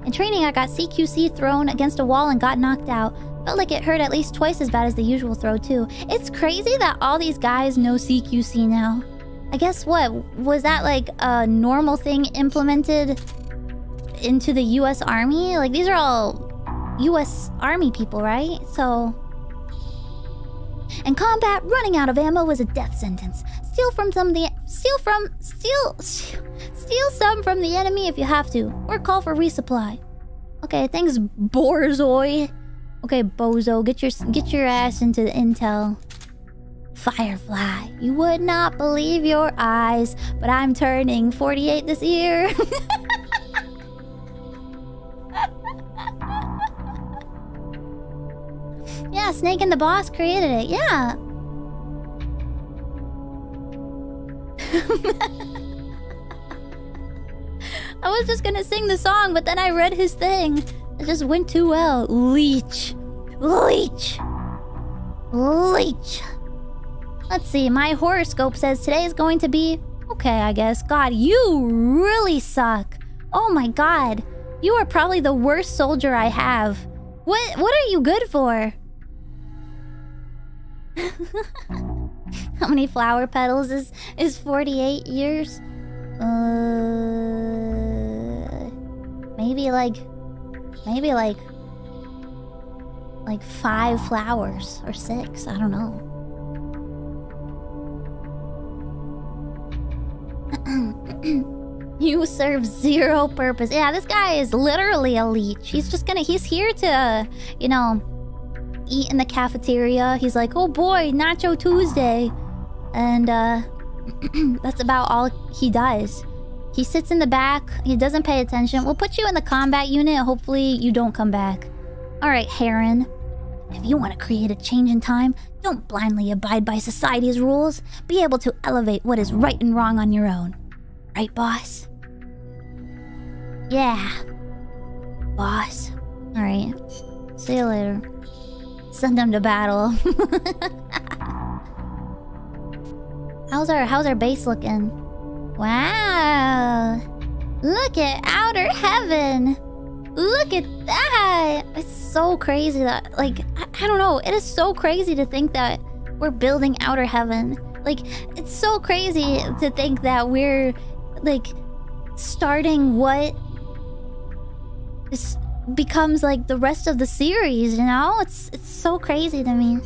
In training, I got CQC thrown against a wall and got knocked out. Felt like it hurt at least twice as bad as the usual throw, too. It's crazy that all these guys know CQC now. I guess what? Was that like a normal thing implemented into the US Army? Like, these are all US Army people, right? So. In combat, running out of ammo was a death sentence. Steal from some the steal from steal steal some from the enemy if you have to, or call for resupply. Okay, thanks, Borzoi. Okay, Bozo, get your get your ass into the intel. Firefly, you would not believe your eyes, but I'm turning 48 this year. yeah, Snake and the Boss created it. Yeah. I was just gonna sing the song, but then I read his thing. It just went too well. Leech. Leech. Leech. Let's see, my horoscope says today is going to be... Okay, I guess. God, you really suck. Oh my god. You are probably the worst soldier I have. What what are you good for? How many flower petals is is 48 years? Uh maybe like maybe like like 5 flowers or 6, I don't know. you serve zero purpose. Yeah, this guy is literally a leech. He's just gonna, he's here to, you know, eat in the cafeteria. He's like, oh boy, Nacho Tuesday. And, uh, that's about all he does. He sits in the back. He doesn't pay attention. We'll put you in the combat unit. Hopefully you don't come back. Alright, Heron. If you want to create a change in time, don't blindly abide by society's rules. Be able to elevate what is right and wrong on your own. Right, boss? Yeah. Boss. Alright. See you later. Send them to battle. how's our how's our base looking? Wow. Look at outer heaven. Look at that! It's so crazy that, like, I, I, don't know. It is so crazy to think that we're building outer heaven. Like, it's so crazy to think that we're, like, starting what becomes, like, the rest of the series, you know? It's, it's so crazy to me.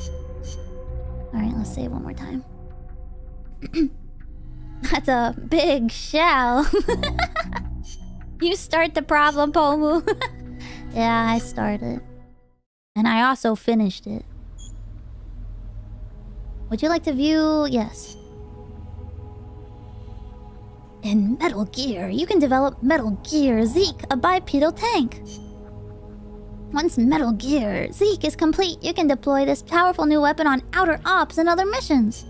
Alright, let's say it one more time. That's a big shell. You start the problem, Pomu. yeah, I started. And I also finished it. Would you like to view... Yes. In Metal Gear, you can develop Metal Gear Zeke, a bipedal tank. Once Metal Gear Zeke is complete, you can deploy this powerful new weapon on outer ops and other missions.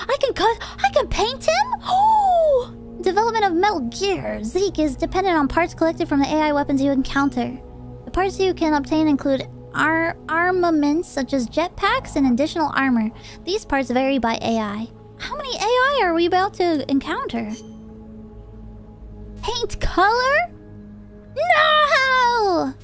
I can cut... I can paint him? Oh! Development of Metal Gear Zeke is dependent on parts collected from the AI weapons you encounter. The parts you can obtain include ar armaments such as jetpacks and additional armor. These parts vary by AI. How many AI are we about to encounter? Paint color? No!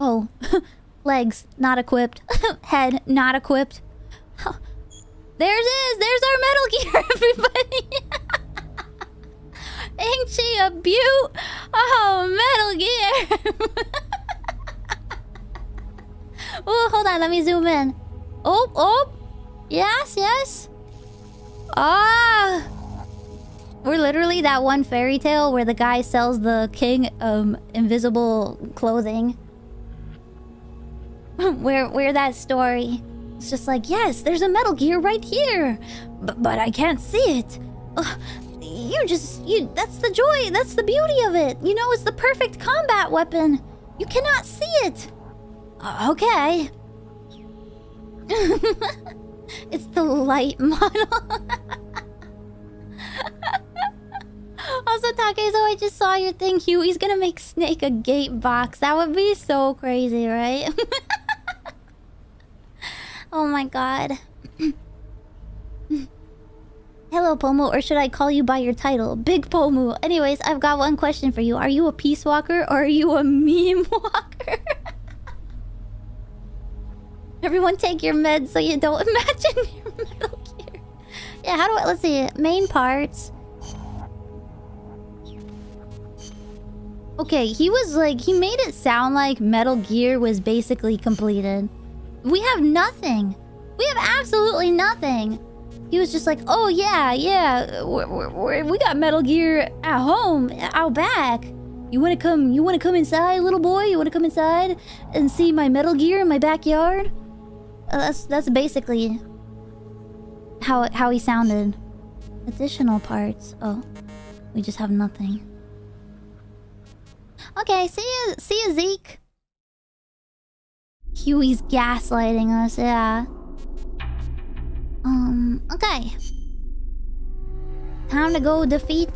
Oh, legs not equipped. Head not equipped. There's is. There's our Metal Gear, everybody. Ain't she a beaut? Oh, Metal Gear. oh, hold on. Let me zoom in. Oh, oh. Yes, yes. Ah. We're literally that one fairy tale where the guy sells the king um invisible clothing. we're we're that story. It's just like, yes, there's a Metal Gear right here. B but I can't see it. Ugh, you just, you, that's the joy, that's the beauty of it. You know, it's the perfect combat weapon. You cannot see it. Uh, okay. it's the light model. also, so I just saw your thing, Huey's gonna make Snake a gate box. That would be so crazy, right? Oh my god. Hello, Pomu, or should I call you by your title? Big Pomu. Anyways, I've got one question for you. Are you a peace walker or are you a meme walker? Everyone take your meds so you don't imagine your Metal Gear. Yeah, how do I... Let's see. Main parts. Okay, he was like... He made it sound like Metal Gear was basically completed. We have nothing. We have absolutely nothing. He was just like, oh yeah, yeah, we're, we're, we're, got Metal Gear at home, out back. You wanna come? You wanna come inside, little boy? You wanna come inside and see my Metal Gear in my backyard? Uh, that's that's basically how how he sounded. Additional parts. Oh, we just have nothing. Okay, see you, see you, Zeke. Huey's gaslighting us. Yeah. Um, okay. Time to go defeat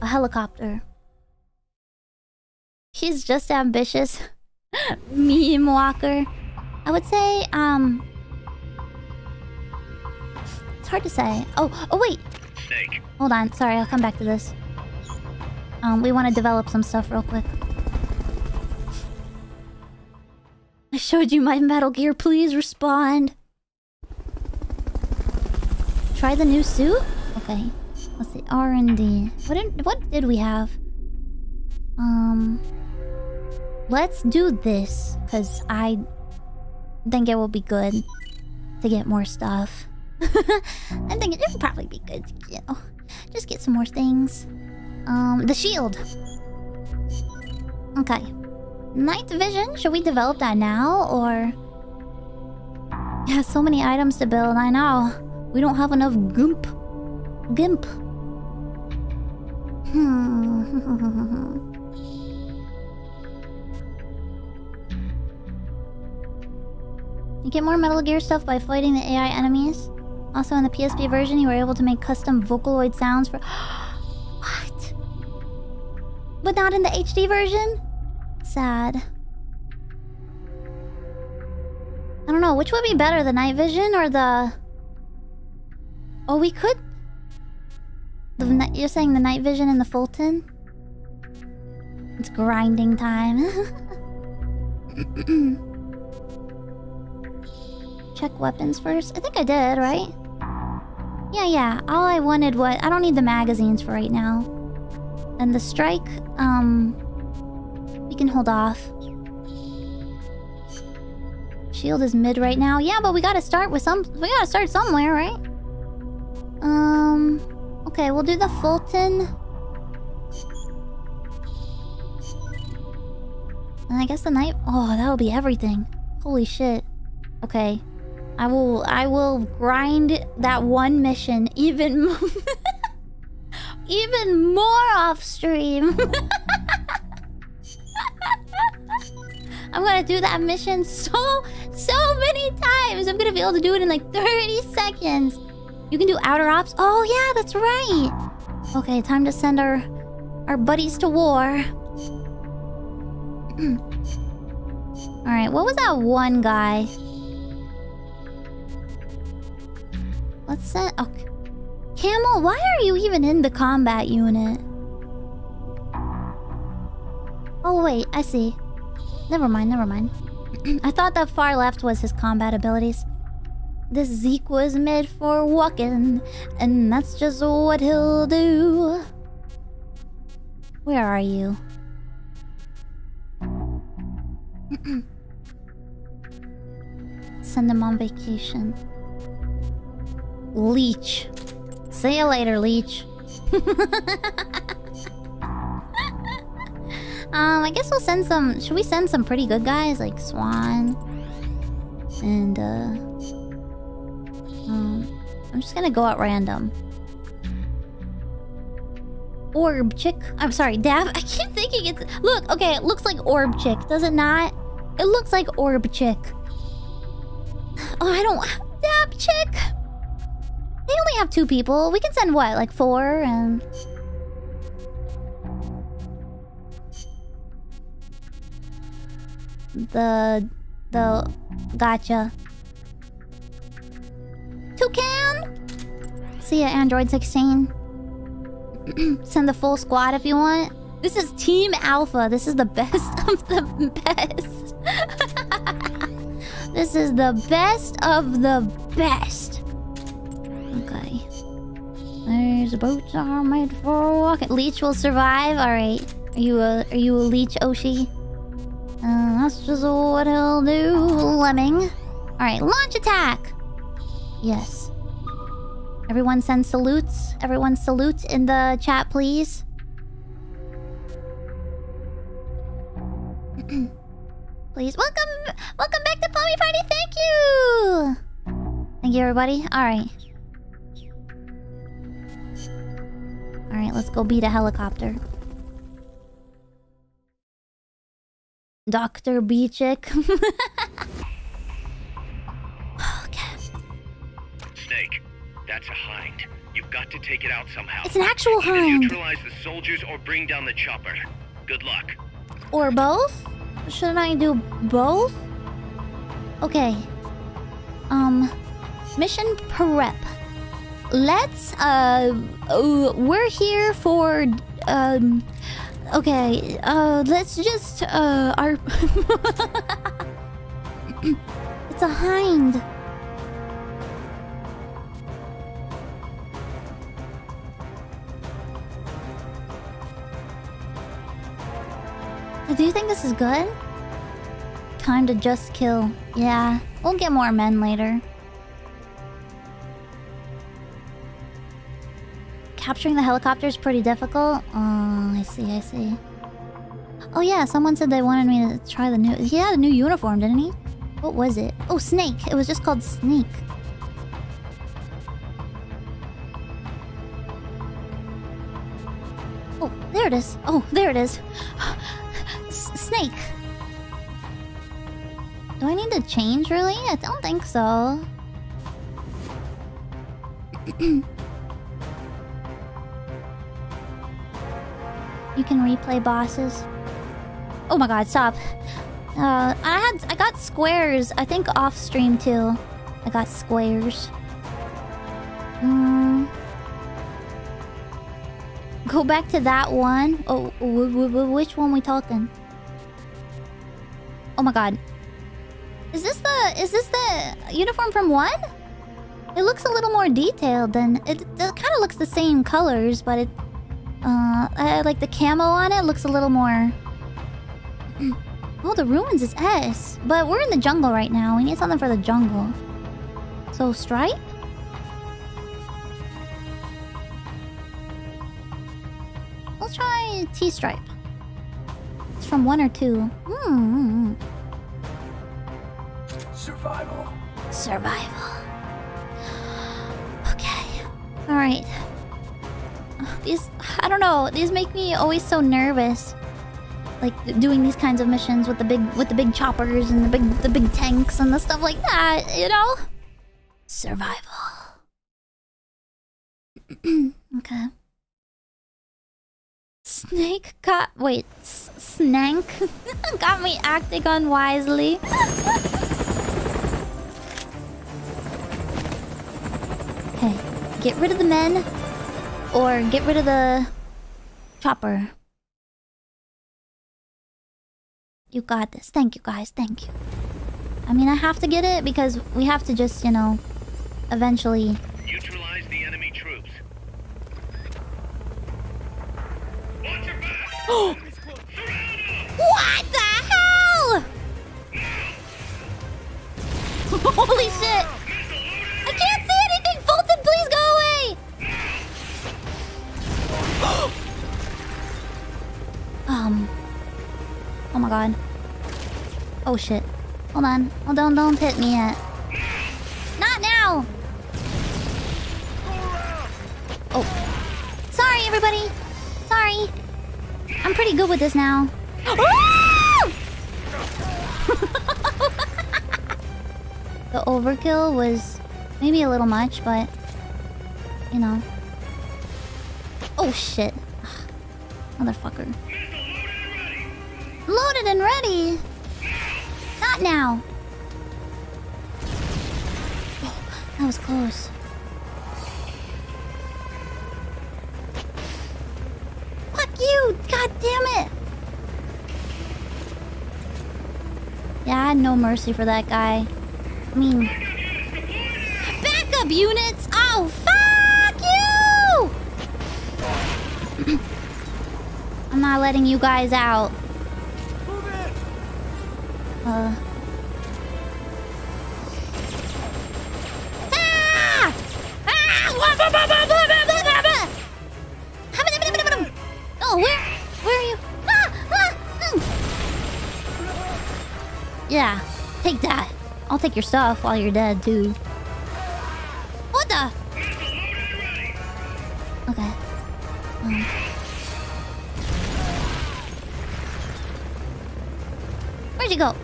a helicopter. She's just ambitious. Meme walker. I would say, um... It's hard to say. Oh, oh wait! Snake. Hold on, sorry, I'll come back to this. Um, we want to develop some stuff real quick. I showed you my Metal Gear, please respond. Try the new suit? Okay. Let's see. R&D. What did, what did we have? Um... Let's do this. Because I think it will be good to get more stuff. I think it would probably be good, you know. Just get some more things. Um, the shield. Okay. Night vision? Should we develop that now, or... Yeah, so many items to build, I know. We don't have enough goomp. Gimp. Hmm. you get more Metal Gear stuff by fighting the AI enemies. Also, in the PSP version, you were able to make custom Vocaloid sounds for... what? But not in the HD version? Sad. I don't know, which would be better, the night vision or the... Oh, we could... The, you're saying the night vision and the Fulton? It's grinding time. Check weapons first. I think I did, right? Yeah, yeah. All I wanted was... I don't need the magazines for right now. And the strike, um... Can hold off. Shield is mid right now. Yeah, but we gotta start with some... We gotta start somewhere, right? Um... Okay, we'll do the Fulton. And I guess the night... Oh, that'll be everything. Holy shit. Okay. I will... I will grind that one mission even... even more off stream. I'm gonna do that mission so, so many times. I'm gonna be able to do it in like 30 seconds. You can do outer ops? Oh, yeah, that's right. Okay, time to send our our buddies to war. Alright, what was that one guy? Let's send... Oh, Camel, why are you even in the combat unit? Oh, wait, I see. Never mind, never mind. I thought that far left was his combat abilities. This Zeke was made for walking, and that's just what he'll do. Where are you? Send him on vacation. Leech. See you later, Leech. um, I guess we'll send some... Should we send some pretty good guys? Like Swan? And, uh... Um, I'm just gonna go at random. Orb chick. I'm sorry, Dav. I keep thinking it's... Look, okay, it looks like orb chick, does it not? It looks like orb chick. Oh, I don't... Dabchick! They only have two people. We can send what, like four? And... the the gotcha. Toucan. See ya, Android 16. Send the full squad if you want. This is Team Alpha. This is the best of the best. this is the best of the best. Okay. These boots are made for walking. Leech will survive. All right. Are you a Are you a leech, Oshi? Uh, that's just what he'll do, Lemming. All right. Launch attack. Yes. Everyone send salutes. Everyone salute in the chat, please. please. Welcome welcome back to Pommy Party. Thank you. Thank you everybody. Alright. Alright, let's go beat a helicopter. Dr. Beechick. okay. Snake, that's a hind. You've got to take it out somehow. It's an actual Either hind. neutralize the soldiers or bring down the chopper. Good luck. Or both? Shouldn't I do both? Okay. Um, mission prep. Let's, uh, uh we're here for, um, okay, uh, let's just, uh, our. it's a hind. Do you think this is good? Time to just kill. Yeah, we'll get more men later. Capturing the helicopter is pretty difficult. Oh, I see, I see. Oh yeah, someone said they wanted me to try the new... He had a new uniform, didn't he? What was it? Oh, Snake. It was just called Snake. Oh, there it is. Oh, there it is. S Snake. Do I need to change, really? I don't think so. you can replay bosses. Oh my god, stop. Uh, I had I got squares. I think off stream too. I got squares. Hmm. Go back to that one. Oh, which one we talking? Oh my god. Is this the is this the uniform from one? It looks a little more detailed than it, it kind of looks the same colors, but it uh I, like the camo on it looks a little more Oh, the ruins is S. But we're in the jungle right now. We need something for the jungle. So, stripe? Let's try T-stripe. It's from one or two. Hmm. Survival. Survival. Okay. Alright. These... I don't know. These make me always so nervous. Like, doing these kinds of missions with the big... With the big choppers and the big... The big tanks and the stuff like that, you know? Survival. okay. Snake got... Wait. Snank got me acting unwisely. okay. Get rid of the men. Or get rid of the... Chopper. You got this. Thank you, guys. Thank you. I mean, I have to get it because we have to just, you know, eventually... Neutralize the enemy troops. Watch your back! What the hell? Holy shit! um. Oh my god. Oh shit. Hold on. Oh, don't, don't hit me yet. Not now! Oh. Sorry, everybody. Sorry. I'm pretty good with this now. the overkill was maybe a little much, but you know. Oh shit. Motherfucker. Loaded and ready. Not now. Oh, that was close. Fuck you! God damn it! Yeah, I had no mercy for that guy. I mean... Backup units! Oh, fuck I'm not letting you guys out. Uh... Ah! Ah! Oh, where? Where are you? Ah! Ah! Mm. Yeah, take that. I'll take your stuff while you're dead, too. What the? Where'd you go?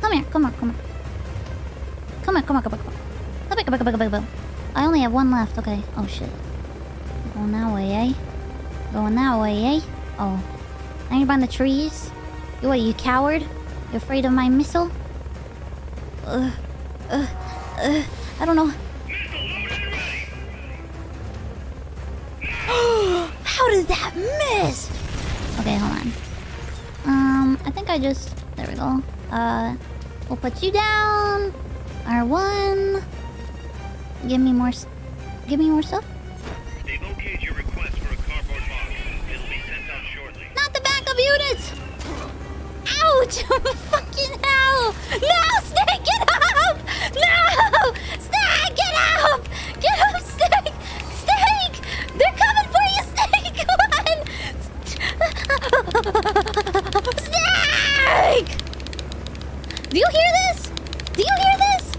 Come here, come on, come on. Come here, come on, come on, come on. Come here, come here, come here, come here, come here. I only have one left, okay. Oh shit. Going that way, eh? Going that way, eh? Oh. Now you're behind the trees? You what, you coward? You afraid of my missile? Uh, uh, uh, I don't know. How did that miss? Okay, hold on. Um, I think I just... There we go. Uh, we'll put you down. R1. Give me more... Give me more stuff. They've okayed your request for a cardboard box. It'll be sent out shortly. Not the backup units! Ouch! Fucking hell! No, Snake, get up! No! Snake, get up! Get up, Snake! Do you hear this? Do you hear this?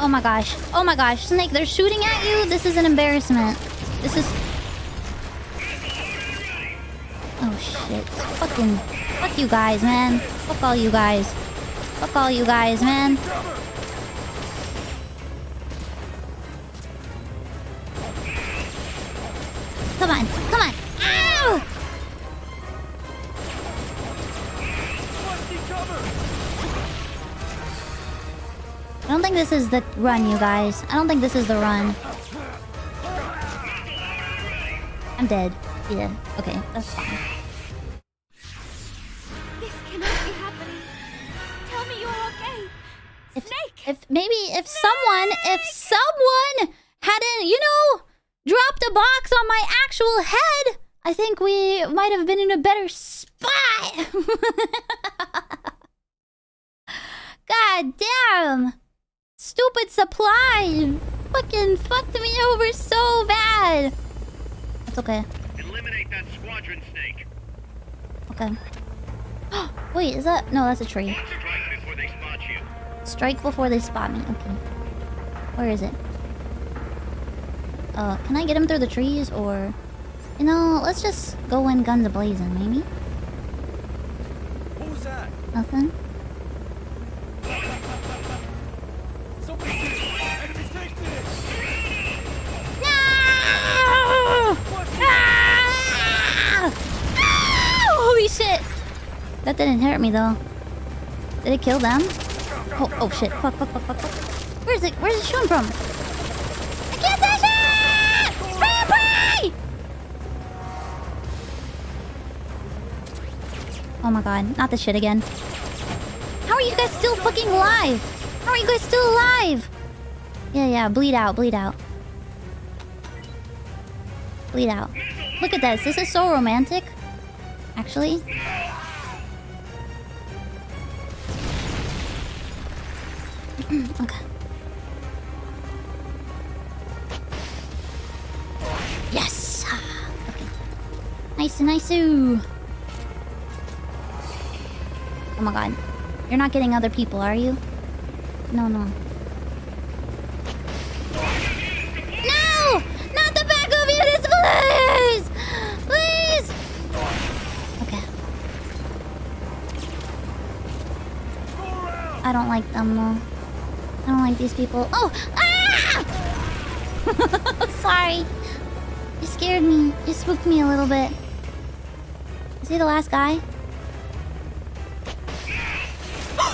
Oh my gosh. Oh my gosh. Snake, they're shooting at you? This is an embarrassment. This is... Oh shit. Fucking... Fuck you guys, man. Fuck all you guys. Fuck all you guys, man. This is the run, you guys. I don't think this is the run. I'm dead. Yeah. Okay, that's fine. This cannot be happening. Tell me you're okay. If, Snake! if maybe if someone if someone hadn't you know dropped a box on my actual head i think we might have been in a better spot god damn stupid supply fucking fucked me over so bad it's okay Eliminate that squadron snake. okay wait is that no that's a tree Strike before they spot you. Strike before they spot me. Okay. Where is it? Uh, can I get him through the trees or... You know, let's just go in guns a-blazing, maybe? What was that? Nothing? Somebody Enemy snake there! No! Ah! Ah! Holy shit! Ah! That didn't hurt me, though. Did it kill them? Oh, oh shit. Fuck, fuck, fuck, fuck, fuck. Where's it? Where's it shooting from? I can't touch it! Spray and! Oh my god, not this shit again. How are you guys still fucking alive? How are you guys still alive? Yeah, yeah, bleed out, bleed out. Bleed out. Look at this, this is so romantic. Actually. okay. Yes! Okay. Nice, nice. -oo. Oh my god. You're not getting other people, are you? No, no. No! Not the back of units, please! Please! Okay. I don't like them, though. I don't like these people. Oh! Ah! Sorry. You scared me. You spooked me a little bit. Is he the last guy?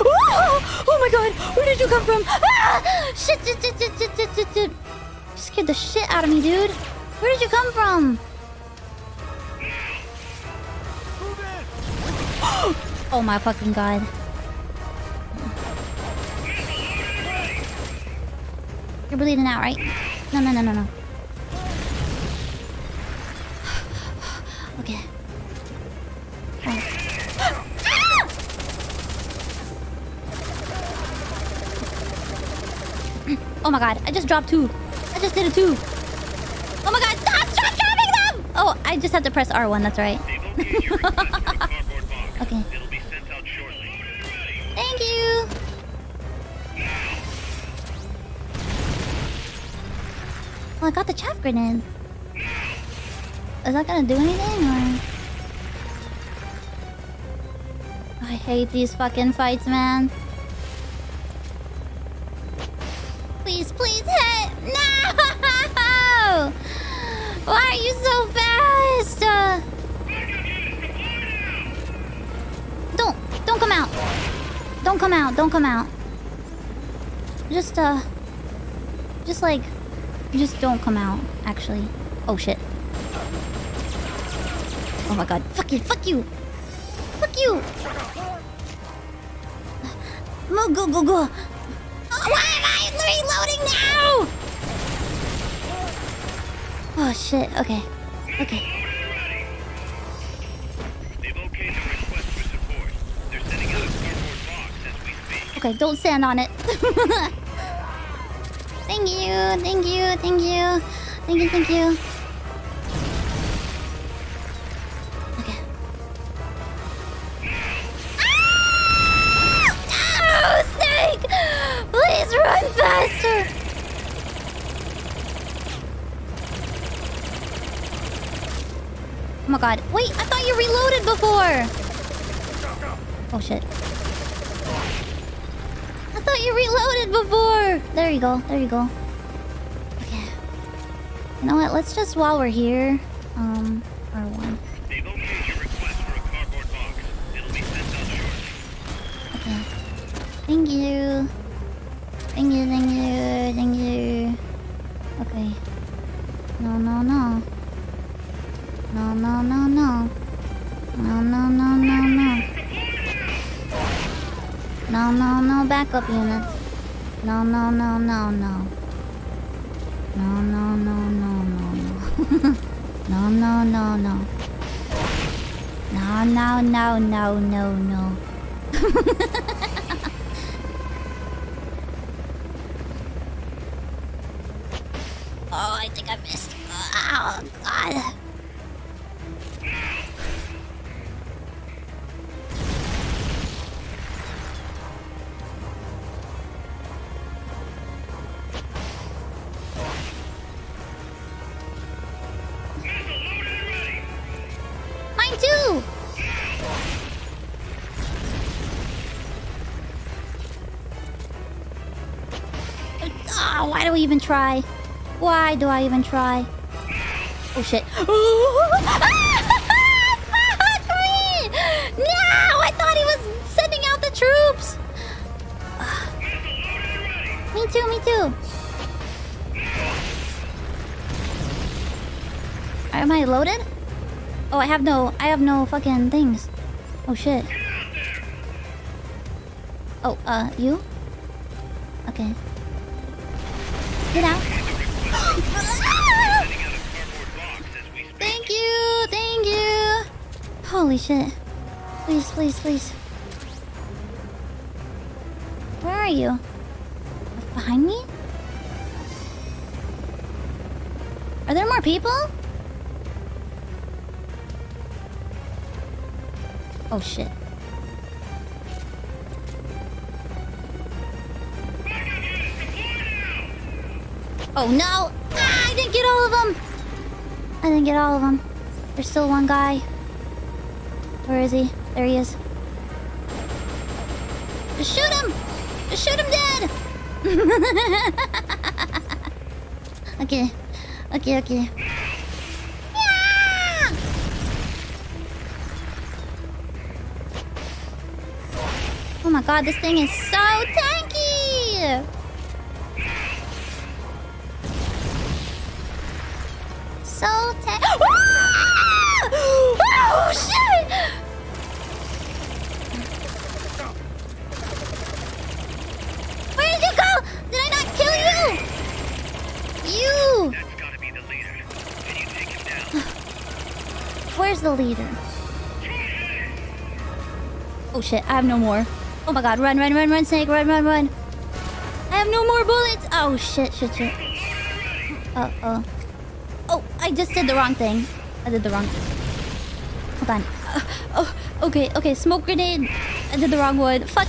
Oh, oh my god! Where did you come from? Ah! Shit, shit, shit, shit, shit, shit, shit, shit. You scared the shit out of me, dude. Where did you come from? oh my fucking god. You're bleeding out, right? No, no, no, no, no. Okay. Alright. Oh my god, I just dropped two. I just did a two. Oh my god, stop! Stop dropping them! Oh, I just have to press R1, that's right. okay. Thank you! Well, I got the chaff grenade. Is that gonna do anything, or...? I hate these fucking fights, man. Please, please hit! No! Why are you so fast? Uh... Don't, don't come out. Don't come out, don't come out. Just, uh... Just like... Just don't come out, actually. Oh shit. Oh my god. Fuck you, fuck you! Fuck you! Go go go! Oh, why am I reloading now? Oh shit, okay. Okay. Okay, don't stand on it. thank you, thank you, thank you. Thank you, thank you. Go, there you go. Okay. You know what, let's just while we're here, um, even try? Why do I even try? Oh shit. Fuck me! No! I thought he was sending out the troops! me too, me too. Am I loaded? Oh, I have no... I have no fucking things. Oh shit. Oh, uh, you? Okay. Shit. Please, please, please. Where are you? Behind me? Are there more people? Oh shit. Oh no! Ah, I didn't get all of them! I didn't get all of them. There's still one guy. Where is he? There he is. Shoot him! Shoot him dead! okay. Okay, okay. Yeah! Oh my god, this thing is so shit, I have no more. Oh my god, run, run, run, run, snake, run, run, run. I have no more bullets. Oh shit, shit, shit. Uh oh. Oh, I just did the wrong thing. I did the wrong thing. Hold on. Uh, oh, okay, okay, smoke grenade. I did the wrong one. Fuck,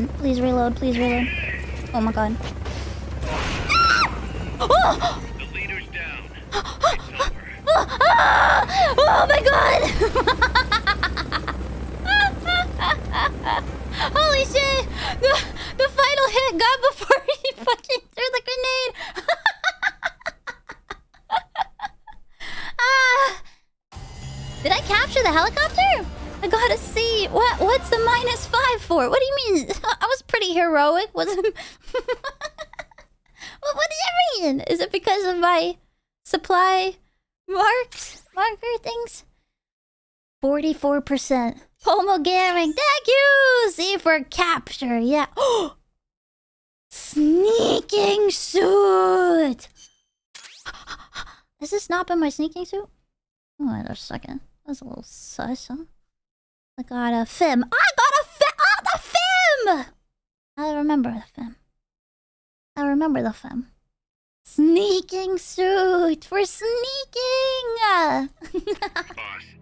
god, please reload, please reload. Oh my god. 94%. Homogaming. Thank you! C for capture, yeah. sneaking suit! Has this not been my sneaking suit? Oh, wait a second. That's a little sus, huh? I got a fem. I got a fem. Oh, the fem! I remember the fem. I remember the fem. Sneaking suit for sneaking! Boss,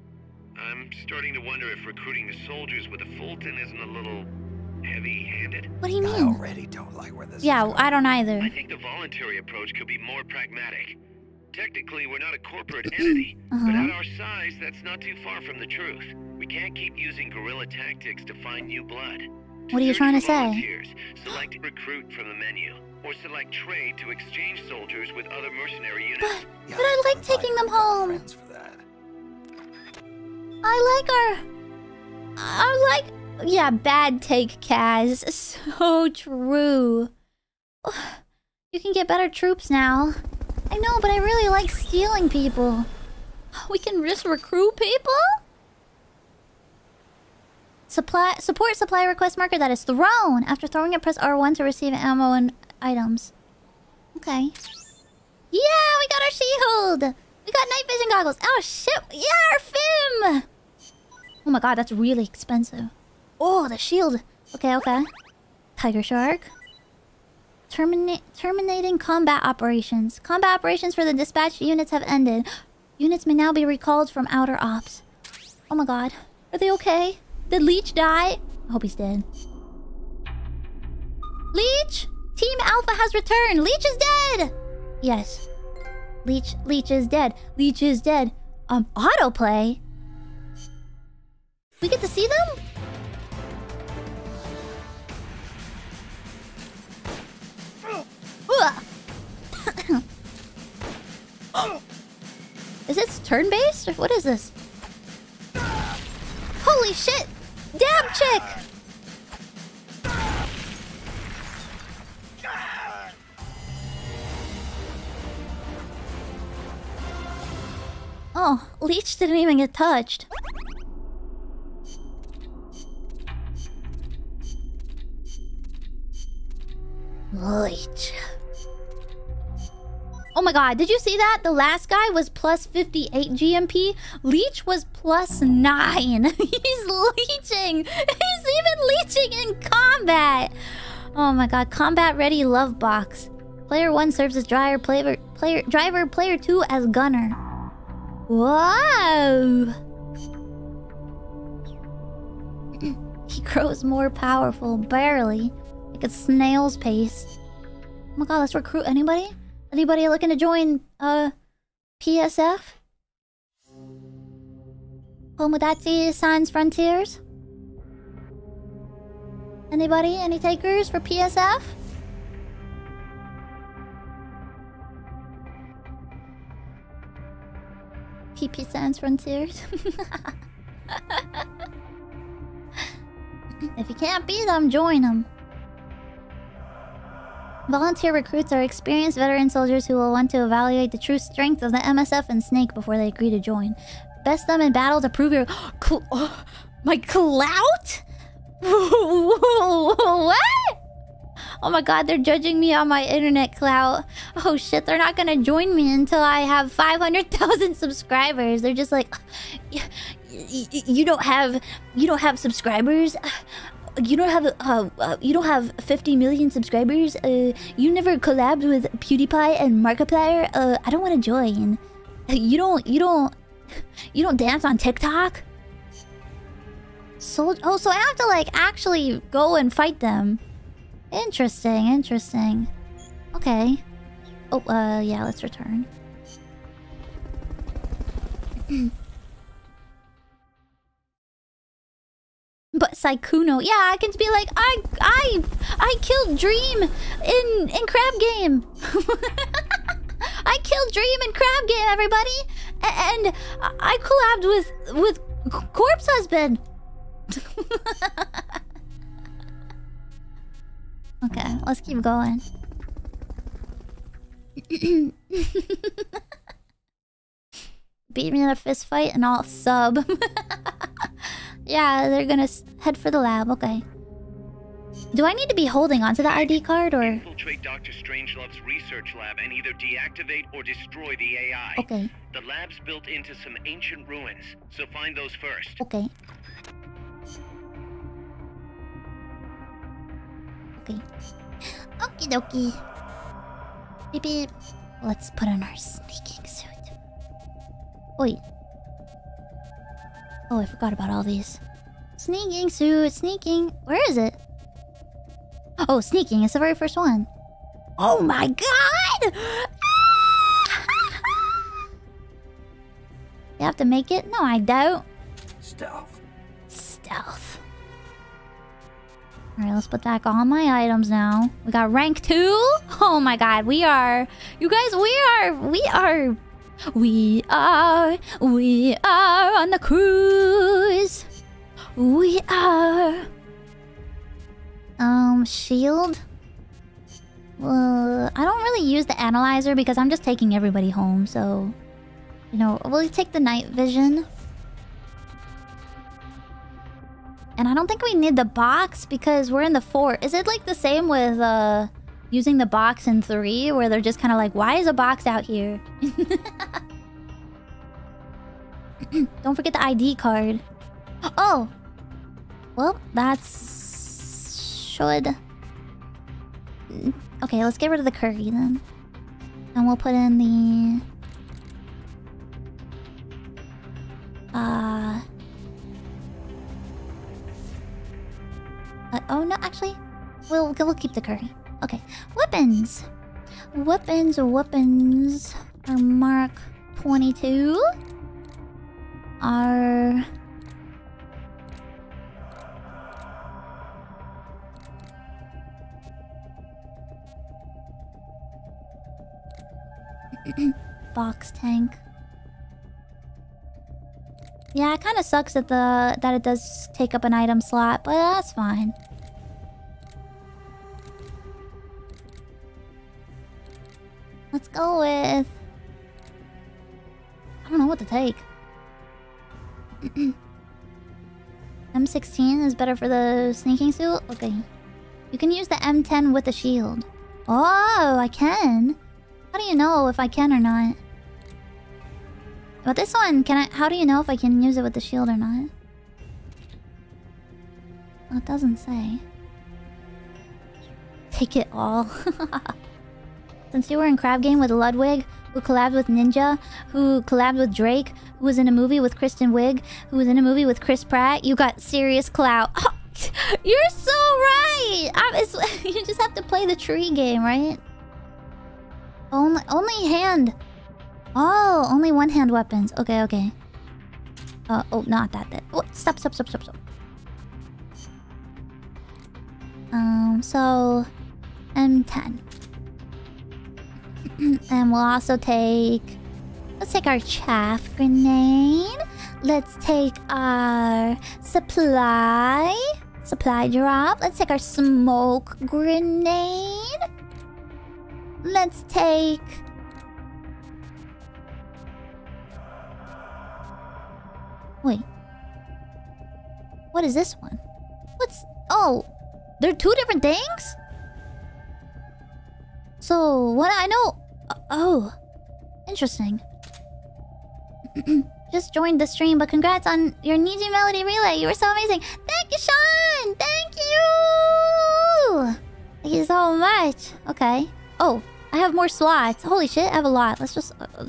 I'm starting to wonder if recruiting the soldiers with a Fulton isn't a little heavy-handed. what do you mean? I already don't like where this Yeah, is I don't either. I think the voluntary approach could be more pragmatic. Technically, we're not a corporate entity, but Uh-huh. at our size, that's not too far from the truth. We can't keep using guerrilla tactics to find new blood. What are you trying to say? Select recruit from the menu, or select trade to exchange soldiers with other mercenary units. But I like taking them home. I like our. I like. Yeah, bad take, Kaz. So true. You can get better troops now. I know, but I really like stealing people. We can just recruit people? Supply support supply request marker that is thrown. After throwing it, press R1 to receive ammo and items. Okay. Yeah, we got our shield. We got night vision goggles. Oh shit! Yeah, our film. Oh my god, that's really expensive. Oh, the shield. Okay, okay. Tiger shark. Terminate terminating combat operations. Combat operations for the dispatched units have ended. Units may now be recalled from outer ops. Oh my god. Are they okay? Did Leech die? I hope he's dead. Leech! Team Alpha has returned! Leech is dead! Yes. Leech Leech is dead. Leech is dead. Um, autoplay? We get to see them? is this turn-based? Or what is this? Holy shit! Dabchick! Oh, Leech didn't even get touched. Oh my god, did you see that? The last guy was plus 58 GMP. Leech was plus 9. He's leeching. He's even leeching in combat. Oh my god, combat ready love box. Player 1 serves as driver, player, player, driver, player 2 as gunner. Whoa! he grows more powerful, barely. Like a snail's pace. Oh my god, let's recruit anybody? Anybody looking to join uh PSF? Pomudachi Science Frontiers? Anybody? Any takers for PSF? PP Science Frontiers? if you can't beat them, join them. Volunteer recruits are experienced veteran soldiers who will want to evaluate the true strength of the MSF and Snake before they agree to join. Best them in battle to prove your... Oh, my clout? what? Oh my god, they're judging me on my internet clout. Oh shit, they're not gonna join me until I have 500,000 subscribers. They're just like, you don't have, you don't have subscribers. You don't have, uh, uh, you don't have 50 million subscribers. Uh, you never collabed with PewDiePie and Markiplier. Uh, I don't want to join. You don't, you don't, you don't dance on TikTok. So, oh, so I have to like actually go and fight them. Interesting, interesting. Okay. Oh, uh, yeah, let's return. but Saikuno, yeah, I can be like, I, I, I killed Dream in in Crab Game. I killed Dream in Crab Game, everybody, and I collabed with with Corpse Husband. okay, let's keep going. Beat me in a fist fight and I'll sub. Yeah, they're gonna head for the lab. Okay. Do I need to be holding onto the ID card or? Infiltrate Doctor Strangelove's research lab and either deactivate or destroy the AI. Okay. The lab's built into some ancient ruins, so find those first. Okay. Okay. Okie dokie. Maybe let's put on our sneaking suit. Wait. Oh, I forgot about all these. Sneaking suit, sneaking. Where is it? Oh, sneaking is the very first one. Oh my god! you have to make it? No, I don't. Stealth. Stealth. Alright, let's put back all my items now. We got rank two. Oh my god, we are... You guys, we are... We are... We are... We are on the cruise. We are... Um, shield? Well, I don't really use the analyzer because I'm just taking everybody home, so... You know, we'll take the night vision. And I don't think we need the box because we're in the fort. Is it like the same with uh using the box in 3 where they're just kind of like, why is a box out here? don't forget the ID card. Oh! Well, that's... should... Okay, let's get rid of the curry then. And we'll put in the... Uh... Uh, oh no, actually, we'll we'll keep the curry. Okay, weapons, weapons, weapons. Our Mark Twenty Two. Our box tank. Yeah, it kind of sucks that the that it does take up an item slot, but that's fine. Let's go with... I don't know what to take. M16 is better for the sneaking suit? Okay. You can use the M10 with the shield. Oh, I can? How do you know if I can or not? But this one, can I... How do you know if I can use it with the shield or not? Well, it doesn't say. Take it all. Since you were in Crab Game with Ludwig, who collabed with Ninja, who collabed with Drake, who was in a movie with Kristen Wiig, who was in a movie with Chris Pratt, you got serious clout. you're so right! you just have to play the tree game, right? Only, only hand. Oh, only one hand weapons. Okay, okay. Uh, oh, not that. That. Oh, stop, stop, stop, stop, stop. Um, so M10. and we'll also take. Let's take our chaff grenade. Let's take our supply. Supply drop. Let's take our smoke grenade. Let's take. Wait. What is this one? What's. Oh! They're two different things? So, what I know. Oh. Interesting. Just joined the stream, but congrats on your Niji Melody Relay. You were so amazing. Thank you, Sean! Thank you! Thank you so much. Okay. Oh, I have more slots. Holy shit, I have a lot. Let's just... Uh.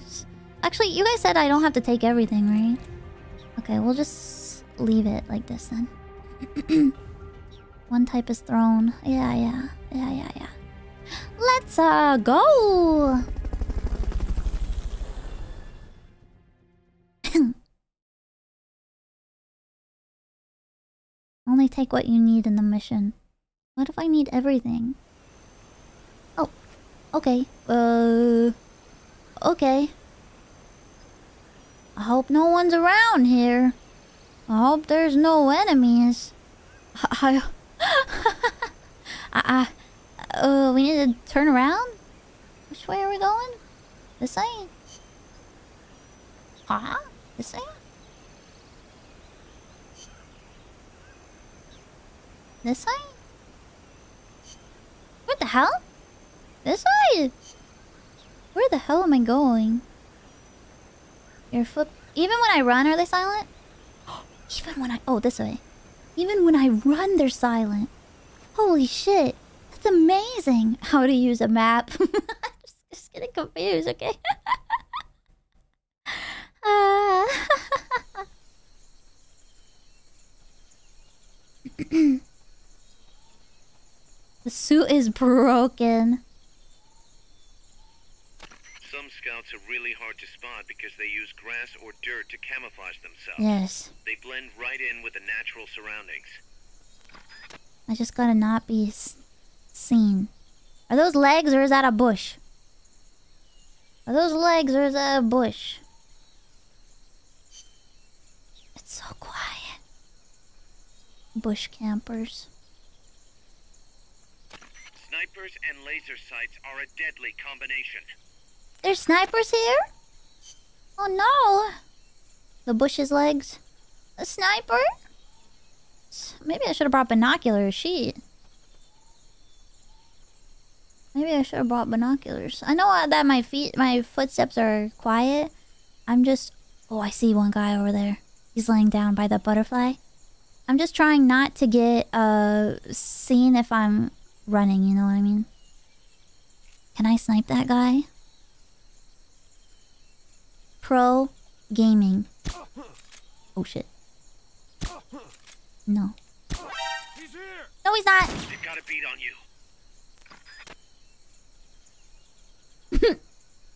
Actually, you guys said I don't have to take everything, right? Okay, we'll just leave it like this then. One type is thrown. Yeah, yeah. Yeah, yeah, yeah. Let's uh go! Only take what you need in the mission. What if I need everything? Oh, okay. Uh, okay. I hope no one's around here. I hope there's no enemies. I... I... uh, we need to turn around? Which way are we going? This way? Huh? This way? This way? What the hell? This way? Where the hell am I going? Your foot... Even when I run, are they silent? Even when I... Oh, this way. Even when I run, they're silent. Holy shit. That's amazing. How to use a map. just, just getting confused, okay? uh... the suit is broken. Some scouts are really hard to spot because they use grass or dirt to camouflage themselves. Yes. They blend right in with the natural surroundings. I just gotta not be seen. Are those legs or is that a bush? Are those legs or is that a bush? It's so quiet. Bush campers. Snipers and laser sights are a deadly combination. There's snipers here? Oh no! The bush's legs. A sniper? Maybe I should have brought binoculars. Shit. Maybe I should have brought binoculars. I know that my feet, my footsteps are quiet. I'm just... Oh, I see one guy over there. He's laying down by the butterfly. I'm just trying not to get uh seen if I'm running, you know what I mean? Can I snipe that guy? Pro gaming. Oh shit. No. He's here. No, he's not. They've got a beat on you.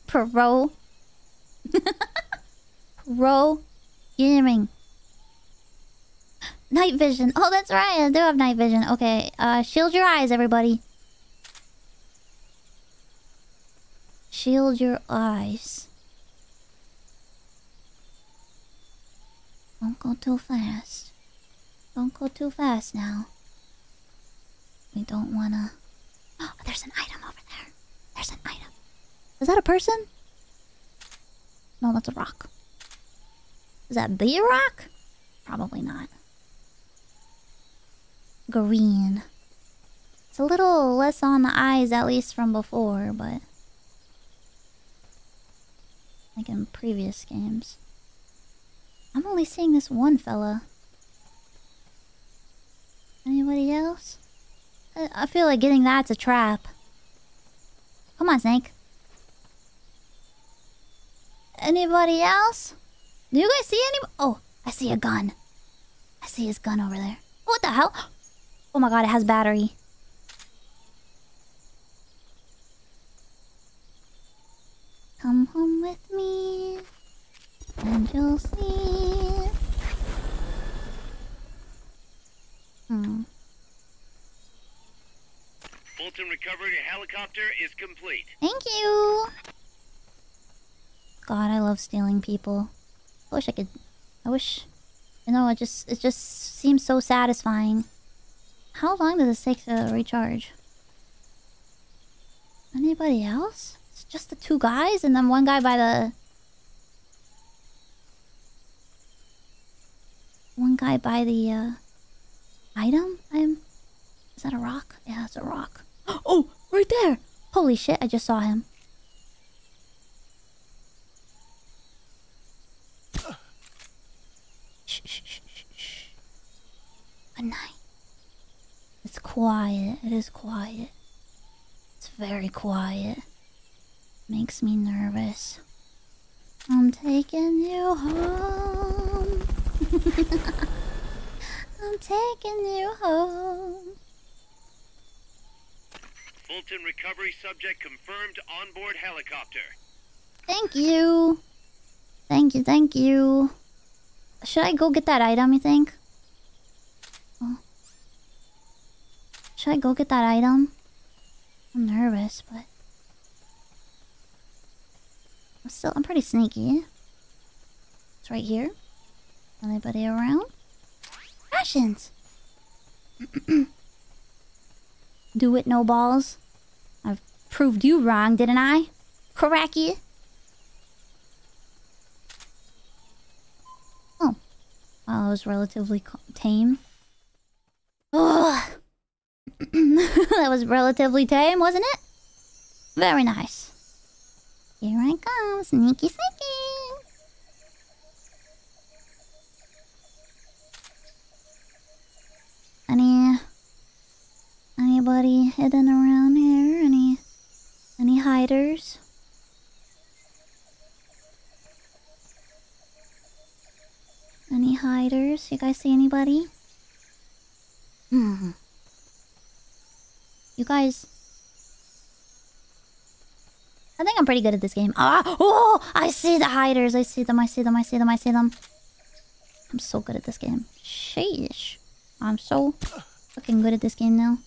Pro. Pro gaming. Night vision. Oh, that's right. I do have night vision. Okay. Uh, shield your eyes, everybody. Shield your eyes. Don't go too fast. Don't go too fast now. We don't wanna... Oh, there's an item over there. There's an item. Is that a person? No, that's a rock. Is that the rock? Probably not. Green. It's a little less on the eyes, at least from before, but... Like in previous games. I'm only seeing this one fella. Anybody else? I, I feel like getting that's a trap. Come on, Snake. Anybody else? Do you guys see any? Oh, I see a gun. I see his gun over there. What the hell? Oh my god, it has battery. Come home with me, and you'll see. Hmm. Fulton recovery helicopter is complete. Thank you. God, I love stealing people. I wish I could. I wish. You know, it just it just seems so satisfying. How long does this take to recharge? Anybody else? It's just the two guys and then one guy by the. One guy by the uh, item. I'm. Is that a rock? Yeah, it's a rock. Oh, right there! Holy shit! I just saw him. Shh, shh, shh, shh, shh. Good night. It's quiet. It is quiet. It's very quiet. Makes me nervous. I'm taking you home. I'm taking you home. Fulton recovery subject confirmed onboard helicopter. Thank you. Thank you, thank you. Should I go get that item, you think? Oh. Should I go get that item? I'm nervous, but... I'm still... I'm pretty sneaky. It's right here. Anybody around? Rations! Do it, no balls. I've proved you wrong, didn't I? Cracky. Well, it was relatively tame. Ugh. that was relatively tame, wasn't it? Very nice. Here I come, sneaky sneaky. Any... Anybody hidden around here? Any... Any hiders? Any hiders? You guys see anybody? Hmm. You guys... I think I'm pretty good at this game. Ah! Oh! I see the hiders! I see them, I see them, I see them, I see them. I'm so good at this game. Sheesh. I'm so fucking good at this game now.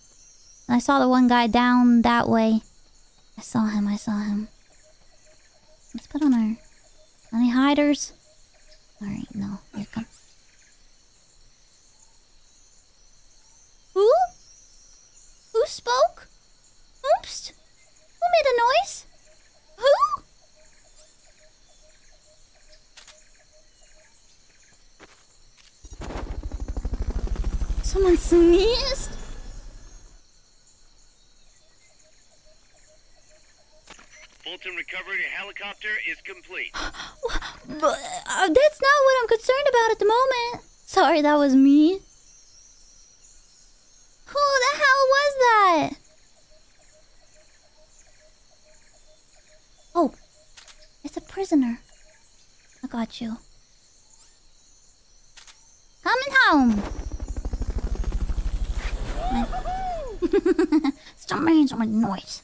I saw the one guy down that way. I saw him, I saw him. Let's put on our... Any hiders? Alright, no. Here come. Who? Who spoke? Oops! Who made a noise? Who? Someone sneezed? Fulton recovery helicopter is complete. But, uh, that's not what I'm concerned about at the moment. Sorry, that was me. Who the hell was that? Oh, it's a prisoner. I got you. Coming home. Stop making so much noise.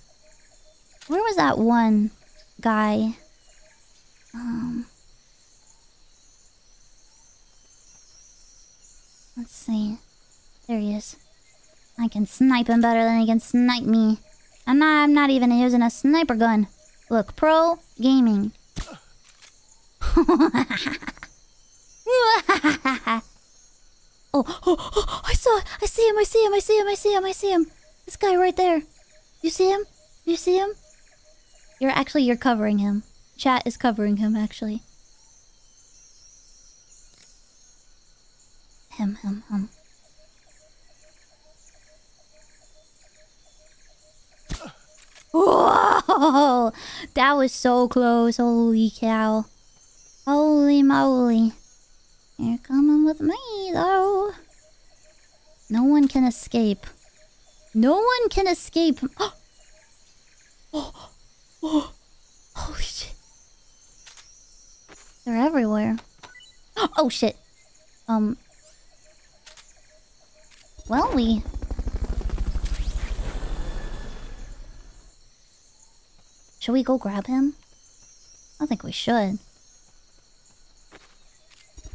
Where was that one guy? Um. Let's see. There he is. I can snipe him better than he can snipe me. I'm I'm not even using a sniper gun. Look, pro gaming. oh, oh, oh, I saw. I see him. I see him. I see him. I see him. I see him. This guy right there. You see him? You see him? You're actually you're covering him. Chat is covering him actually. Him, him, him. Whoa! That was so close. Holy cow. Holy moly. You're coming with me, though. No one can escape. No one can escape. oh, oh, holy shit. They're everywhere. Oh shit. Um. Well, we. Should we go grab him? I think we should.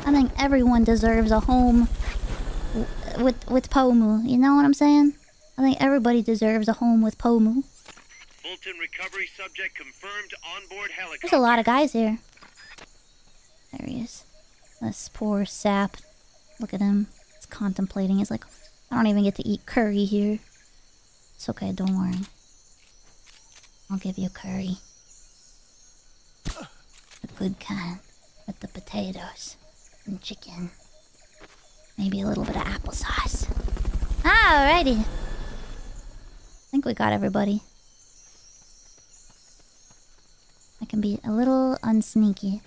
I think everyone deserves a home with with Pomu. You know what I'm saying? I think everybody deserves a home with Pomu. Fulton recovery subject confirmed onboard helicopter. There's a lot of guys here. There he is. This poor sap. Look at him. He's contemplating. He's like, I don't even get to eat curry here. It's okay, don't worry. I'll give you curry. The good kind. With the potatoes. And chicken. Maybe a little bit of applesauce. Alrighty. I think we got everybody. I can be a little unsneaky.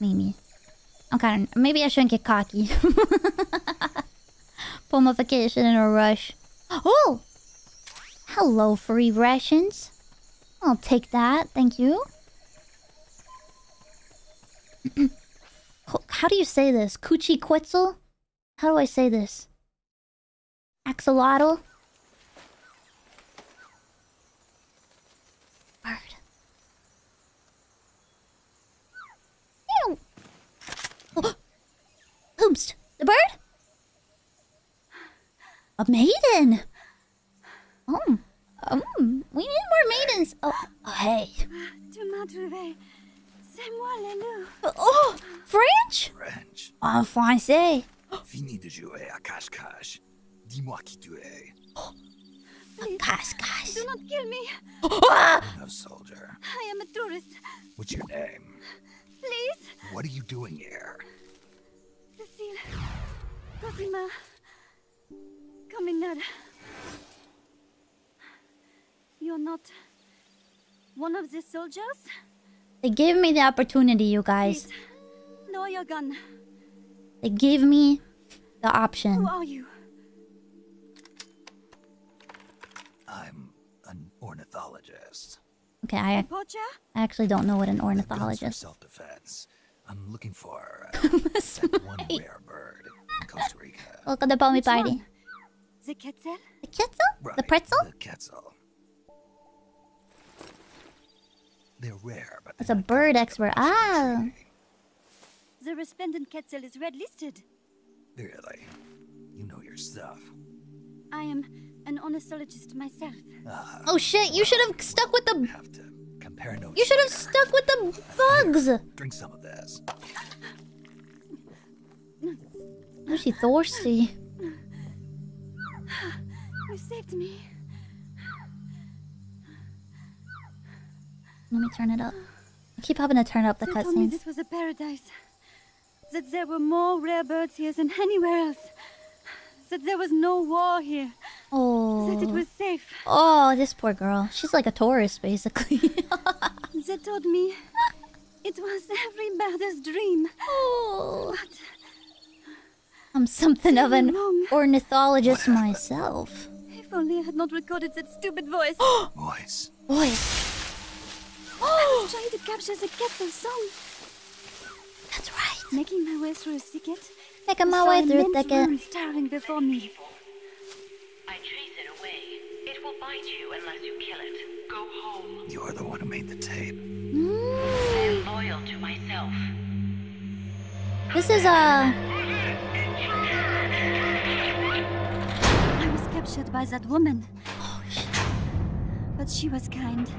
Maybe. I'm kind of... Maybe I shouldn't get cocky. Pumification in a rush. Oh! Hello, free rations. I'll take that, thank you. How do you say this? Coochie Quetzal? How do I say this? Axolotl? Bird. Ew. Oh. Oops. The bird? A maiden! Oh. Um, we need more maidens. Oh, oh hey. Tu m'as trouvé. C'est moi, le loup. Oh, French? French. En français. Fini de jouer à cache-cache. Dis-moi qui tu es. Cache-cache. Do not kill me. No soldier. I am a tourist. What's your name? Please. What are you doing here? Cecile. Cosima. Caminades. You're not one of the soldiers? They gave me the opportunity, you guys. Please. Lower your gun. They gave me the option. Who are you? I'm an ornithologist. Okay, I, I actually don't know what an I've guns for ornithologist. self-defense. I'm looking for uh, that one rare bird in Costa Rica. Welcome to Pommy Which Party. one? The Quetzal? The Quetzal? The pretzel? The Quetzal. They're rare, but It's a not bird covered expert. Ah. The resplendent Quetzal is red listed. Really? You know your stuff. I am an ornithologist myself. Ah, Oh shit, you should have stuck with the... have to compare notes. You should have stuck with the bugs! Drink some of this. Oh, she thirsty. You saved me. Let me turn it up. I keep having to turn up the they told me cutscenes. this was a paradise. That there were more rare birds here than anywhere else. That there was no war here. Oh. That it Oh. was safe. Oh, this poor girl. She's like a tourist, basically. They told me it was every birder's dream. oh. But I'm something of an Wrong. ornithologist myself. if only I had not recorded that stupid voice. Voice. Boy. I was trying to capture the Quetzal song. That's right. Making my way through a thicket. Making my I saw way through immense thicket. ruins towering before me. I trace it away. It will bite you unless you kill it. Go home. You're the one who made the tape. I am loyal to myself. This is uh I was captured by that woman. But she was kind.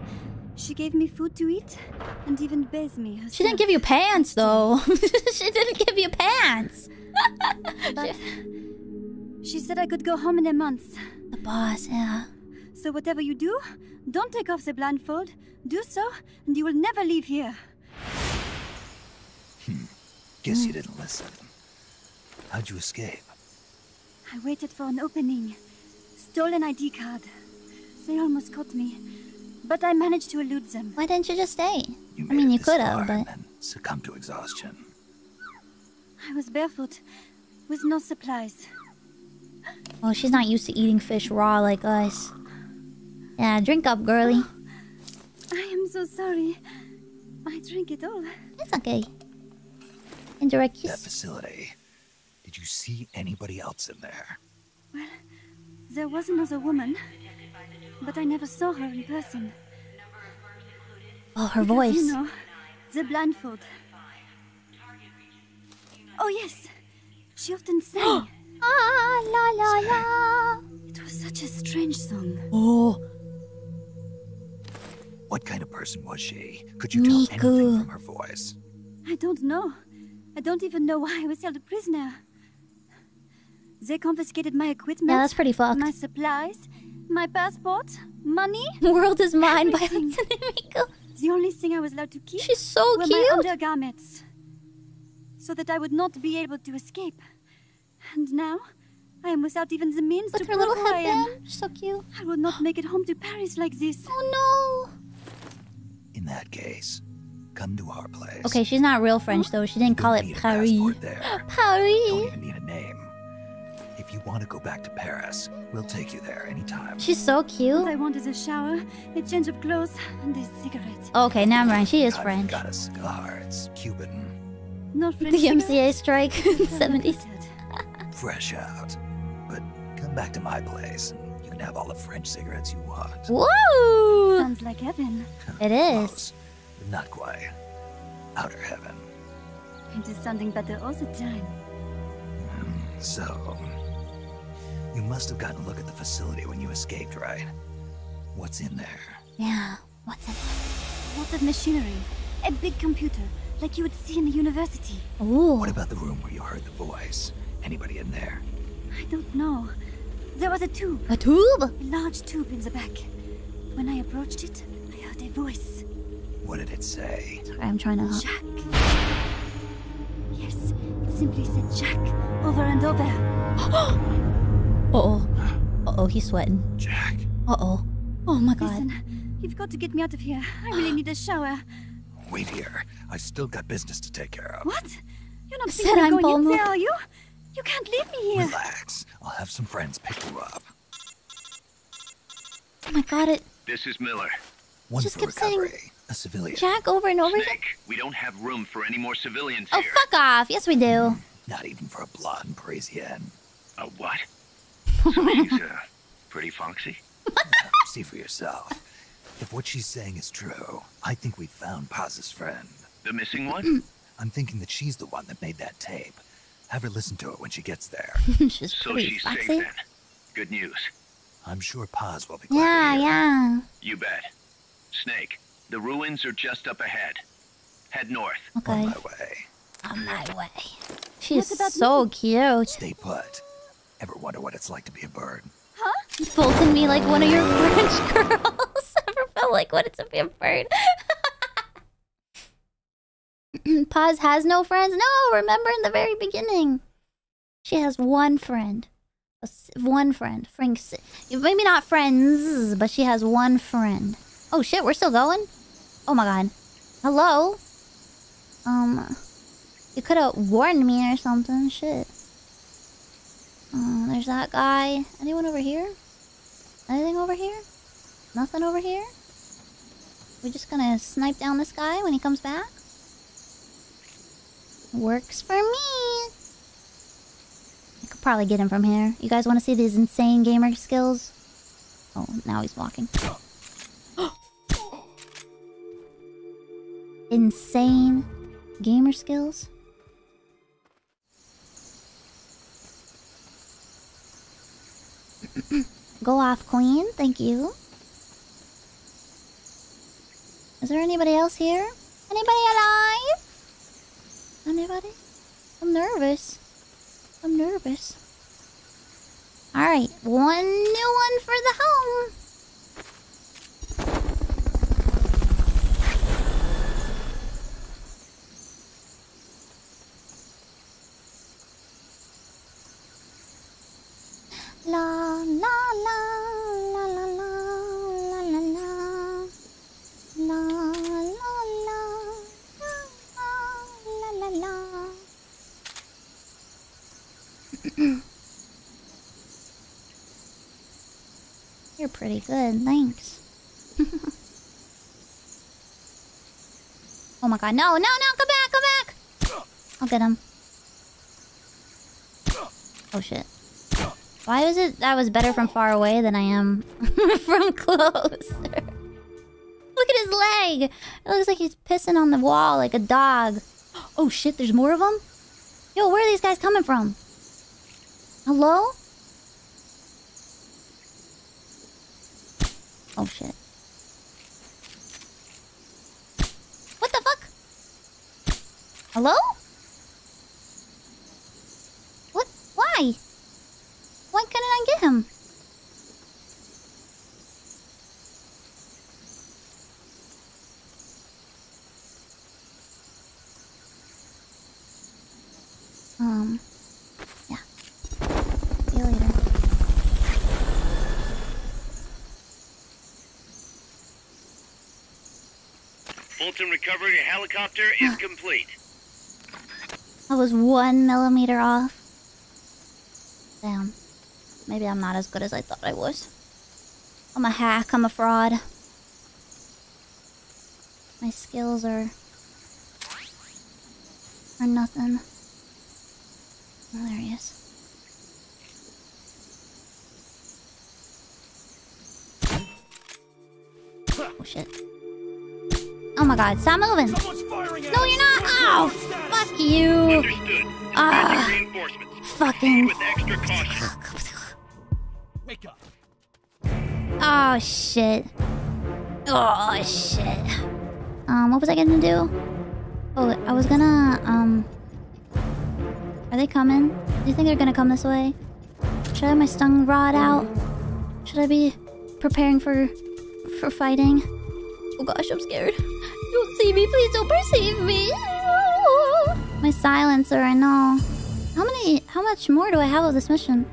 She gave me food to eat and even bathed me. Herself. She didn't give you pants though. she didn't give you pants. But she said I could go home in a month. The boss, yeah. So whatever you do, don't take off the blindfold. Do so, and you will never leave here. Hmm. Guess you didn't listen. How'd you escape? I waited for an opening. Stole an ID card. They almost caught me. But I managed to elude them. Why didn't you just stay? You I mean, it you could have, but then succumbed to exhaustion. I was barefoot, with no supplies. well, she's not used to eating fish raw like us. Yeah, drink up, girly. I am so sorry. I drank it all. It's okay. Indirect That facility. Did you see anybody else in there? Well, there was another woman, but I never saw her in person. Oh, her Because, voice. You know, the blindfold. Oh, yes. She often sang. ah, la la la. It was such a strange song. Oh. What kind of person was she? Could you tell anything from her voice? I don't know. I don't even know why I was held a prisoner. They confiscated my equipment. Yeah, that's pretty fucked. My supplies, my passport, money. World is mine by everything. Hatsune Miku. The only thing I was allowed to keep She's so were cute. my undergarments, so that I would not be able to escape. And now, I am without even the means With to her little prove who I am. headband. So cute. I will not make it home to Paris like this. Oh no. In that case, come to our place. Okay, she's not real French though. She didn't call it Need a Paris. passport. Don't Paris. even need a name. If you want to go back to Paris, we'll take you there anytime. She's so What cute. I want is a shower, a change of clothes, and a cigarette. Okay, never mind. She is God, French. Got a cigar. It's Cuban. Not French The MCA strike in the 70s. Fresh out. But come back to my place and you can have all the French cigarettes you want. Woo! Sounds like heaven. It is. Close, but not quite. Outer heaven. It is something better all the time. Mm, so, you must have gotten a look at the facility when you escaped, right? What's in there? Yeah. What's it? Lots of machinery. A big computer, like you would see in a university. Ooh. What about the room where you heard the voice? Anybody in there? I don't know. There was a tube, A tube? a large tube in the back. When I approached it, I heard a voice. What did it say? Sorry, I'm trying to. Jack. Yes, it simply said Jack over and over. Uh oh. Uh oh, he's sweating. Jack. Uh oh. Oh my god. Listen, you've got to get me out of here. I really need a shower. Wait here. I still got business to take care of. What? You're not Said thinking of I'm going in there, are you? You can't leave me here. Relax. I'll have some friends pick you up. Oh my god, it. This is Miller. One Just for kept saying recovery. A civilian. Jack over and over again? We don't have room for any more civilians Oh, here. fuck off. Yes, we do. Not even for a blonde Parisienne. A what? So she's uh, pretty foxy? See for yourself. If what she's saying is true, I think we found Paz's friend. The missing one? I'm thinking that she's the one that made that tape. Have her listen to it when she gets there. she's so pretty she's safe then. Good news. I'm sure Paz will be glad Yeah, to hear. yeah. You bet. Snake, the ruins are just up ahead. Head north. Okay. On my way. On my way. She's about so cute. Stay put. Ever wonder what it's like to be a bird? Folding me like one of your French girls. Ever felt like what it's to be a bird? Paz has no friends? No, remember in the very beginning. She has one friend. One friend. Frank. s- Maybe not friends, but she has one friend. Oh shit, we're still going? Oh my god. Hello? Um. You could have warned me or something. Shit. Uh, there's that guy. Anyone over here? Anything over here? Nothing over here? We're just gonna snipe down this guy when he comes back? Works for me! I could probably get him from here. You guys want to see these insane gamer skills? Oh, now he's walking. insane gamer skills? Go off, queen. Thank you. Is there anybody else here? Anybody alive? Anybody? I'm nervous. I'm nervous. Alright, one new one for the home. La la la la la la la la la La la la la la la You're pretty good, thanks. oh my god, no, no, no, come back, come back! I'll get him. Oh shit. Why was it I was better from far away than I am from close? Look at his leg! It looks like he's pissing on the wall like a dog. Oh shit, there's more of them? Yo, where are these guys coming from? Hello? Oh shit. What the fuck? Hello? What? Why? Why couldn't I get him? Um. Yeah. See you later. Fulton recovery helicopter is complete. I was one millimeter off. Damn. Maybe I'm not as good as I thought I was. I'm a hack, I'm a fraud. My skills are... are nothing. Oh, there he is. Oh shit. Oh my god, stop moving! No, you're not! Oh, fuck you! Ah. Fucking. Oh shit. Oh shit. Um, what was I gonna do? Oh, I was gonna, um... Are they coming? Do you think they're gonna come this way? Should I have my stun rod out? Should I be preparing for... for fighting? Oh gosh, I'm scared. Don't see me, please don't perceive me. My silencer, I know. How many... how much more do I have of this mission?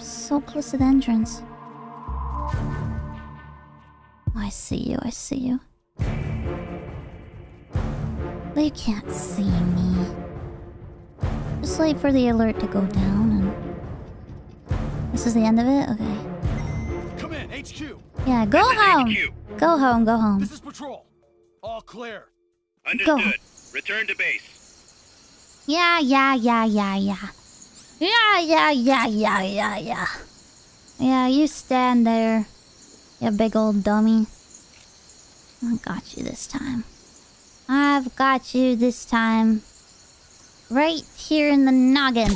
I'm so close to the entrance. Oh, I see you, I see you. But you can't see me. Just wait for the alert to go down and... This is the end of it? Okay. Come in, HQ. Yeah, go home! Go home, go home. This is patrol. All clear. Understood. Return to base. Yeah, yeah, yeah, yeah, yeah. Yeah, yeah, yeah, yeah, yeah, yeah. Yeah, you stand there. You big old dummy. I got you this time. I've got you this time. Right here in the noggin.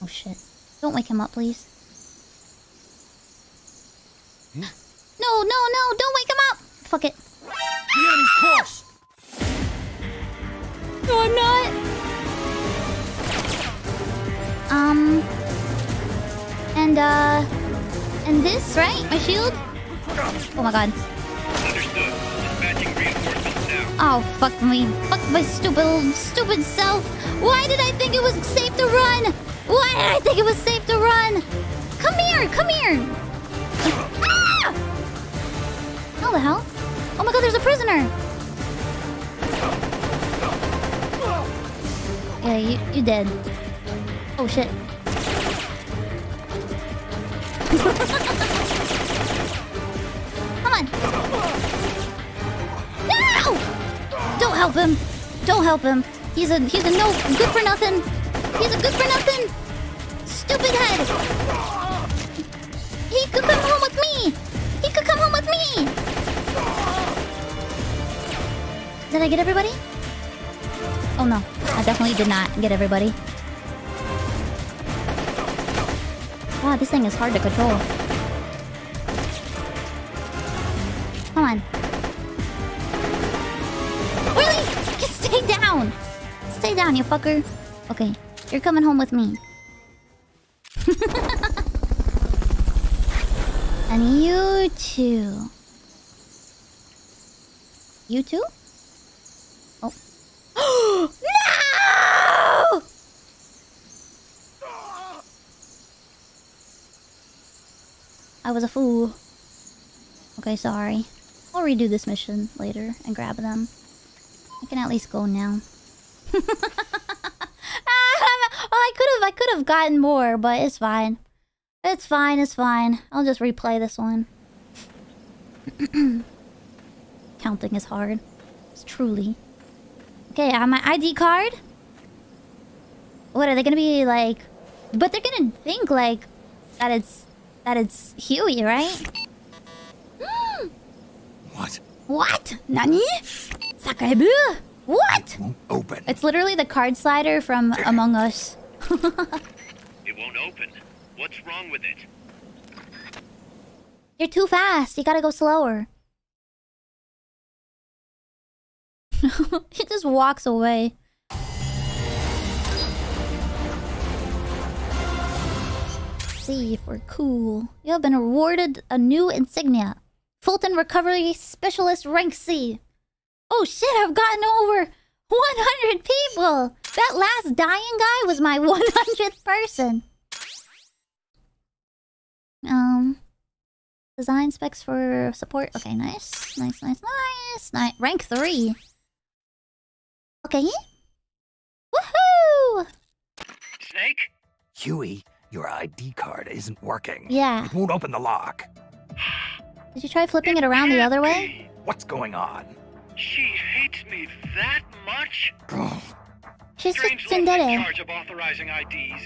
Oh shit. Don't wake him up, please. No, no, no, don't wake him up! Fuck it. Close. No, I'm not. Um. And, uh. And this, right? My shield? Oh my god. Oh, fuck me. Fuck my stupid, stupid self. Why did I think it was safe to run? Why did I think it was safe to run? Come here, come here. Ah! How the hell? Oh my god, there's a prisoner. Yeah, you, you dead. Oh shit. Come on. No! Don't help him. Don't help him. He's a he's a no good for nothing. He's a good for nothing. Stupid head. He could come home with me. He could come home with me. Did I get everybody? Oh no, I definitely did not get everybody. Wow, this thing is hard to control. Come on. Really? Just stay down! Stay down, you fucker. Okay, you're coming home with me. and you too. You too? No! I was a fool. Okay, sorry. I'll redo this mission later and grab them. I can at least go now. oh, I could have, I could have gotten more, but it's fine. It's fine, it's fine. I'll just replay this one. Counting is hard. It's truly. Okay, I have my ID card. What are they gonna be like? But they're gonna think like that it's that it's Huey, right? Hmm. What? What? Nani? Sakaebu? What? Won't open. It's literally the card slider from Among Us. It won't open. What's wrong with it? You're too fast. You gotta go slower. he just walks away. See if we're cool. You have been awarded a new insignia. Fulton Recovery Specialist Rank C. Oh shit, I've gotten over 100 people! That last dying guy was my 100th person. Um, design specs for support. Okay, nice, nice, nice, nice, nice. Rank three. Okay. Woohoo! Snake? Huey, your ID card isn't working. Yeah. It won't open the lock. Did you try flipping it around the other way? What's going on? She hates me that much? She's just Strange Love's in charge of authorizing IDs.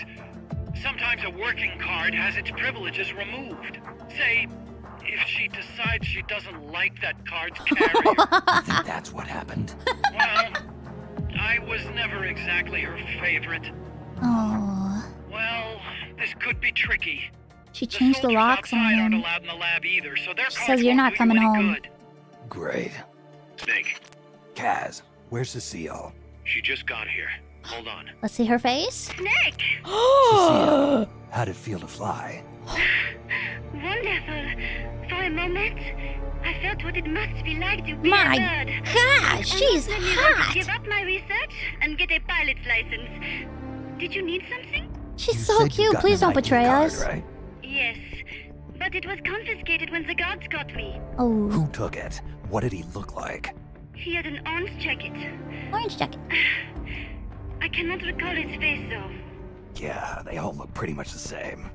Sometimes a working card has its privileges removed. Say, if she decides she doesn't like that card's carrier. I think that's what happened. well, I was never exactly her favorite. Oh, Well, this could be tricky. she changed the locks on Outside aren't him. allowed in the lab either, so their She says you're won't not do you coming home. good. Great. Snake, Kaz, where's Cecile? she just got here. Hold on. Let's see her face. Snake! Cecile, how'd it feel to fly? Wonderful. Uh, for a moment, I felt what it must be like to be My a bird. gosh, And she's that made me want to hot. Give up my research and get a pilot's license. Did you need something? She's You so cute. Please don't betray card, us. Right? Yes. But it was confiscated when the guards got me. Oh, Who took it? What did he look like? He had an orange jacket. orange jacket. I cannot recall his face though. Yeah, they all look pretty much the same.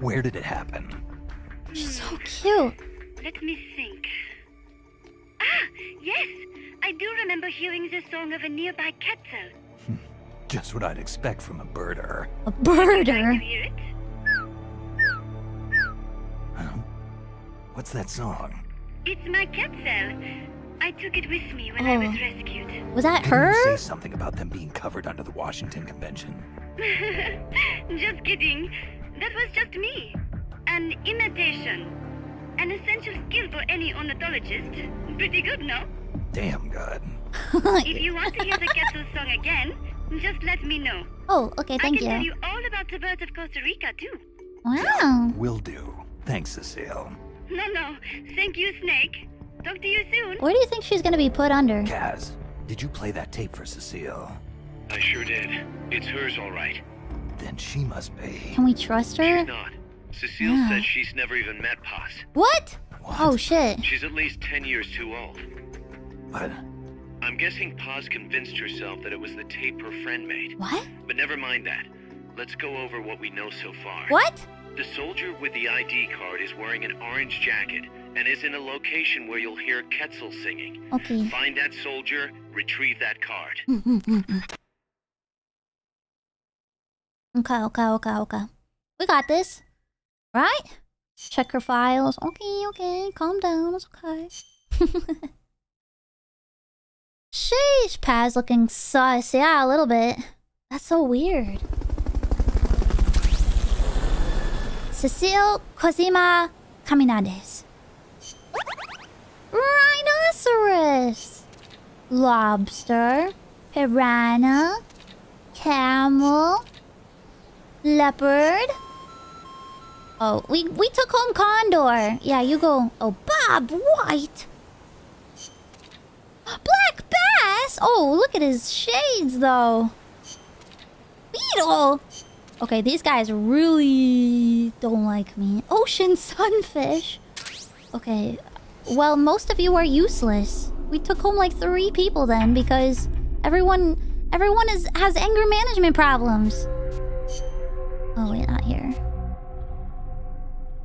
Where did it happen? She's so cute. Let me think. Ah, yes! I do remember hearing the song of a nearby quetzal. Just what I'd expect from a birder. A Would you birder. hear it? Huh? What's that song? It's my quetzal. I took it with me when I was Oh. rescued. Was that Didn't you her? say something about them being covered under the Washington Convention? just kidding. That was just me. An imitation. An essential skill for any ornithologist. Pretty good, no? Damn good. If you want to hear the quetzal song again, just let me know. oh, okay, thank you. I thank can tell you. you all about the birds of Costa Rica too. Wow. Will do. Thanks, Cecile. No, no. Thank you, Snake. Talk to you soon. Where do you think she's gonna be put under? Kaz, did you play that tape for Cecile? I sure did. It's hers, all right. Then she must be. Can we trust her? She's not. Cecile Yeah. said she's never even met Paz. What? What? Oh shit. She's at least 10 years too old. But I'm guessing Paz convinced herself that it was the tape her friend made. What? But never mind that. Let's go over what we know so far. What? The soldier with the ID card is wearing an orange jacket and is in a location where you'll hear Quetzal singing. Okay. Find that soldier, retrieve that card. okay, okay, okay, okay. We got this. Right? Check her files. Okay, okay. Calm down. It's okay. Sheesh, Paz looking sus. Yeah, a little bit. That's so weird. Cecile Cosima Caminades. Rhinoceros. Lobster. Piranha. Camel. Leopard. Oh, we we took home Condor. Yeah, you go. Oh, Bob White. Black Bass. Oh, look at his shades, though. Beetle. Okay, these guys really don't like me. Ocean Sunfish. Okay, well, most of you are useless. We took home like three people then because everyone everyone is has anger management problems. Oh wait, not here.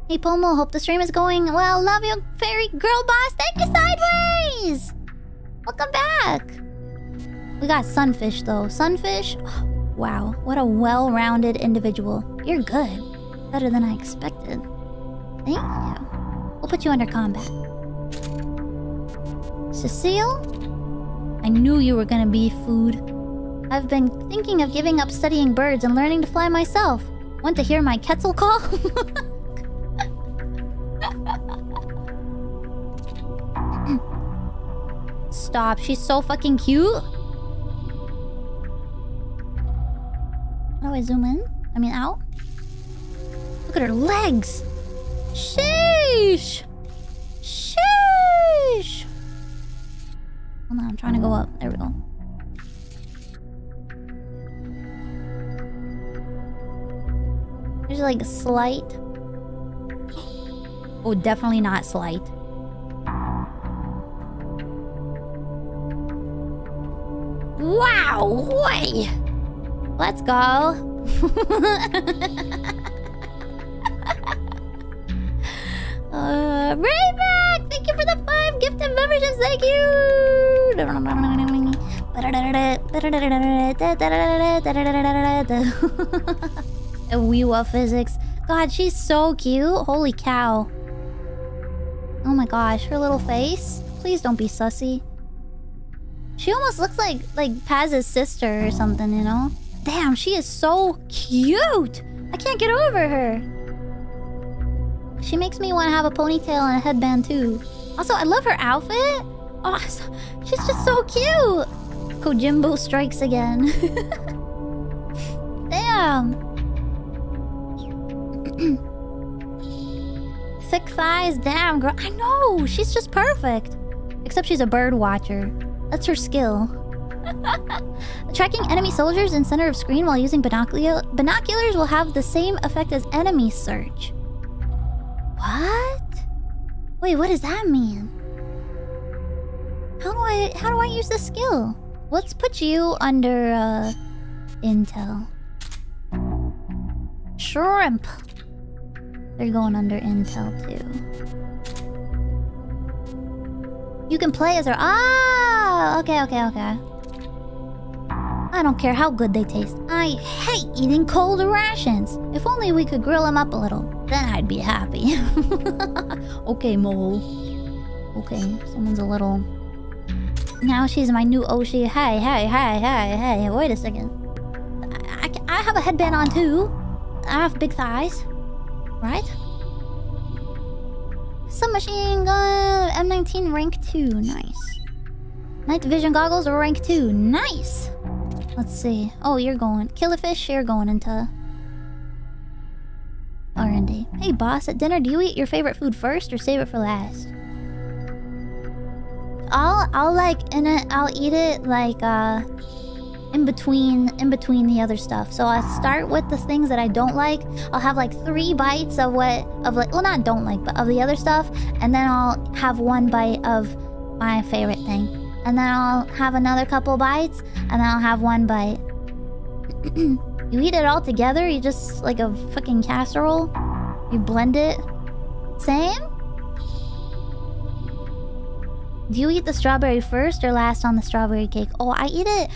Hey Pomu, hope the stream is going well. Love you, fairy girl boss. Thank you, sideways. Welcome back. We got sunfish though. Sunfish. wow, what a well-rounded individual. You're good. Better than I expected. Thank you. We'll put you under combat. Cecile? I knew you were gonna be food. I've been thinking of giving up studying birds and learning to fly myself. Want to hear my Quetzal call? Stop, she's so fucking cute. How do I zoom in? I mean out? Look at her legs! Sheesh! Sheesh! Hold on, I'm trying to go up. There we go. There's like a slight. Oh, definitely not slight. Wow! Way! Let's go. uh, Rayback! Thank you for the five gifted memberships. Thank you. Weewa physics. God, she's so cute. Holy cow. Oh my gosh, her little face. Please don't be sussy. She almost looks like like Paz's sister or something, you know? Damn, she is so cute! I can't get over her. She makes me want to have a ponytail and a headband too. Also, I love her outfit. Oh, she's just so cute. Kojimbo strikes again. Damn. Thick thighs, damn girl. I know, she's just perfect. Except she's a bird watcher. That's her skill. Tracking enemy soldiers in center of screen while using binocular binoculars will have the same effect as enemy search. What? Wait, what does that mean? How do I how do I use this skill? Let's put you under uh intel. Shrimp. They're going under intel too. You can play as her. Ah, okay, okay, okay. I don't care how good they taste. I hate eating cold rations. If only we could grill them up a little, then I'd be happy. okay, mole. Okay, someone's a little. Now she's my new Oshi. Hey, hey, hey, hey, hey. Wait a second. I, I, I have a headband on too. I have big thighs, right? Submachine gun M19 rank 2. Nice. Night vision goggles rank 2. Nice. Let's see. Oh, you're going. Killerfish, you're going into R&D. Hey, boss, at dinner, do you eat your favorite food first or save it for last? I'll, I'll like, in it, I'll eat it like, uh, in between in between the other stuff. So I start with the things that I don't like. I'll have like three bites of what of like well not don't like but of the other stuff, and then I'll have one bite of my favorite thing, and then I'll have another couple bites, and then I'll have one bite. you eat it all together. You just like a fucking casserole. You blend it. Same. Do you eat the strawberry first or last on the strawberry cake? Oh, I eat it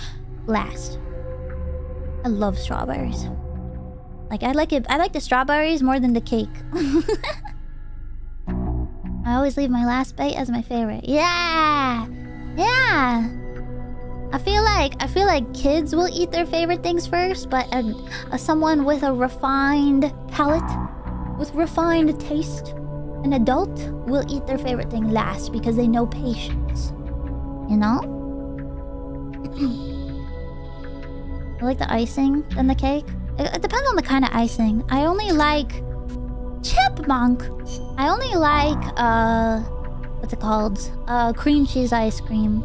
last. I love strawberries. Like I like it I like the strawberries more than the cake. I always leave my last bite as my favorite. Yeah. Yeah. I feel like I feel like kids will eat their favorite things first, but a, a someone with a refined palate, with refined taste, an adult will eat their favorite thing last because they know patience. You know? I like the icing than the cake. It, it depends on the kind of icing. I only like chipmunk. I only like uh, what's it called? Uh, cream cheese ice cream.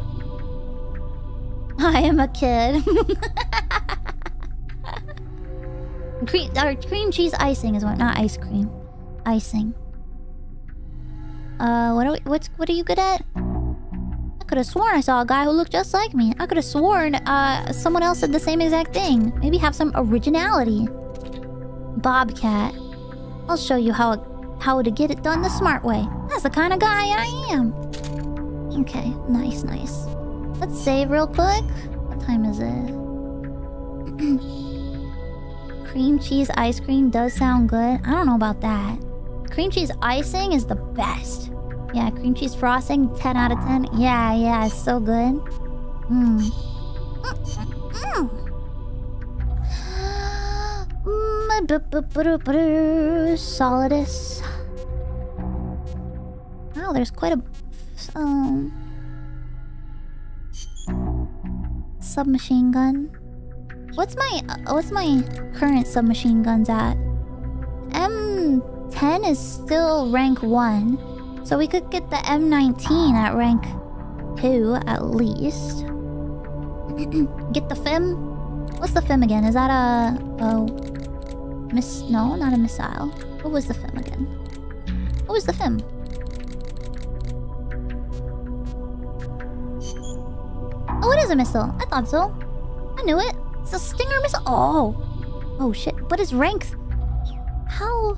I am a kid. cream, or cream cheese icing is what, not ice cream. Icing. Uh, what are we, what's what are you good at? I could have sworn I saw a guy who looked just like me. I could have sworn uh, someone else said the same exact thing. Maybe have some originality. Bobcat. I'll show you how how to get it done the smart way. That's the kind of guy I am. Okay, nice, nice. Let's save real quick. What time is it? cream cheese ice cream does sound good. I don't know about that. Cream cheese icing is the best. Yeah, cream cheese frosting, 10 out of 10. Yeah, yeah, it's so good. Mmm. Mm. Mm. Solidus. Wow, there's quite a um submachine gun. What's my uh, what's my current submachine guns at? M10 is still rank 1. So we could get the M19 at rank 2 at least. get the FIM? What's the FIM again? Is that a... Oh... Miss... No, not a missile. What was the FIM again? What was the FIM? Oh, it is a missile. I thought so. I knew it. It's a Stinger missile. Oh. Oh, shit. But it's ranked... How...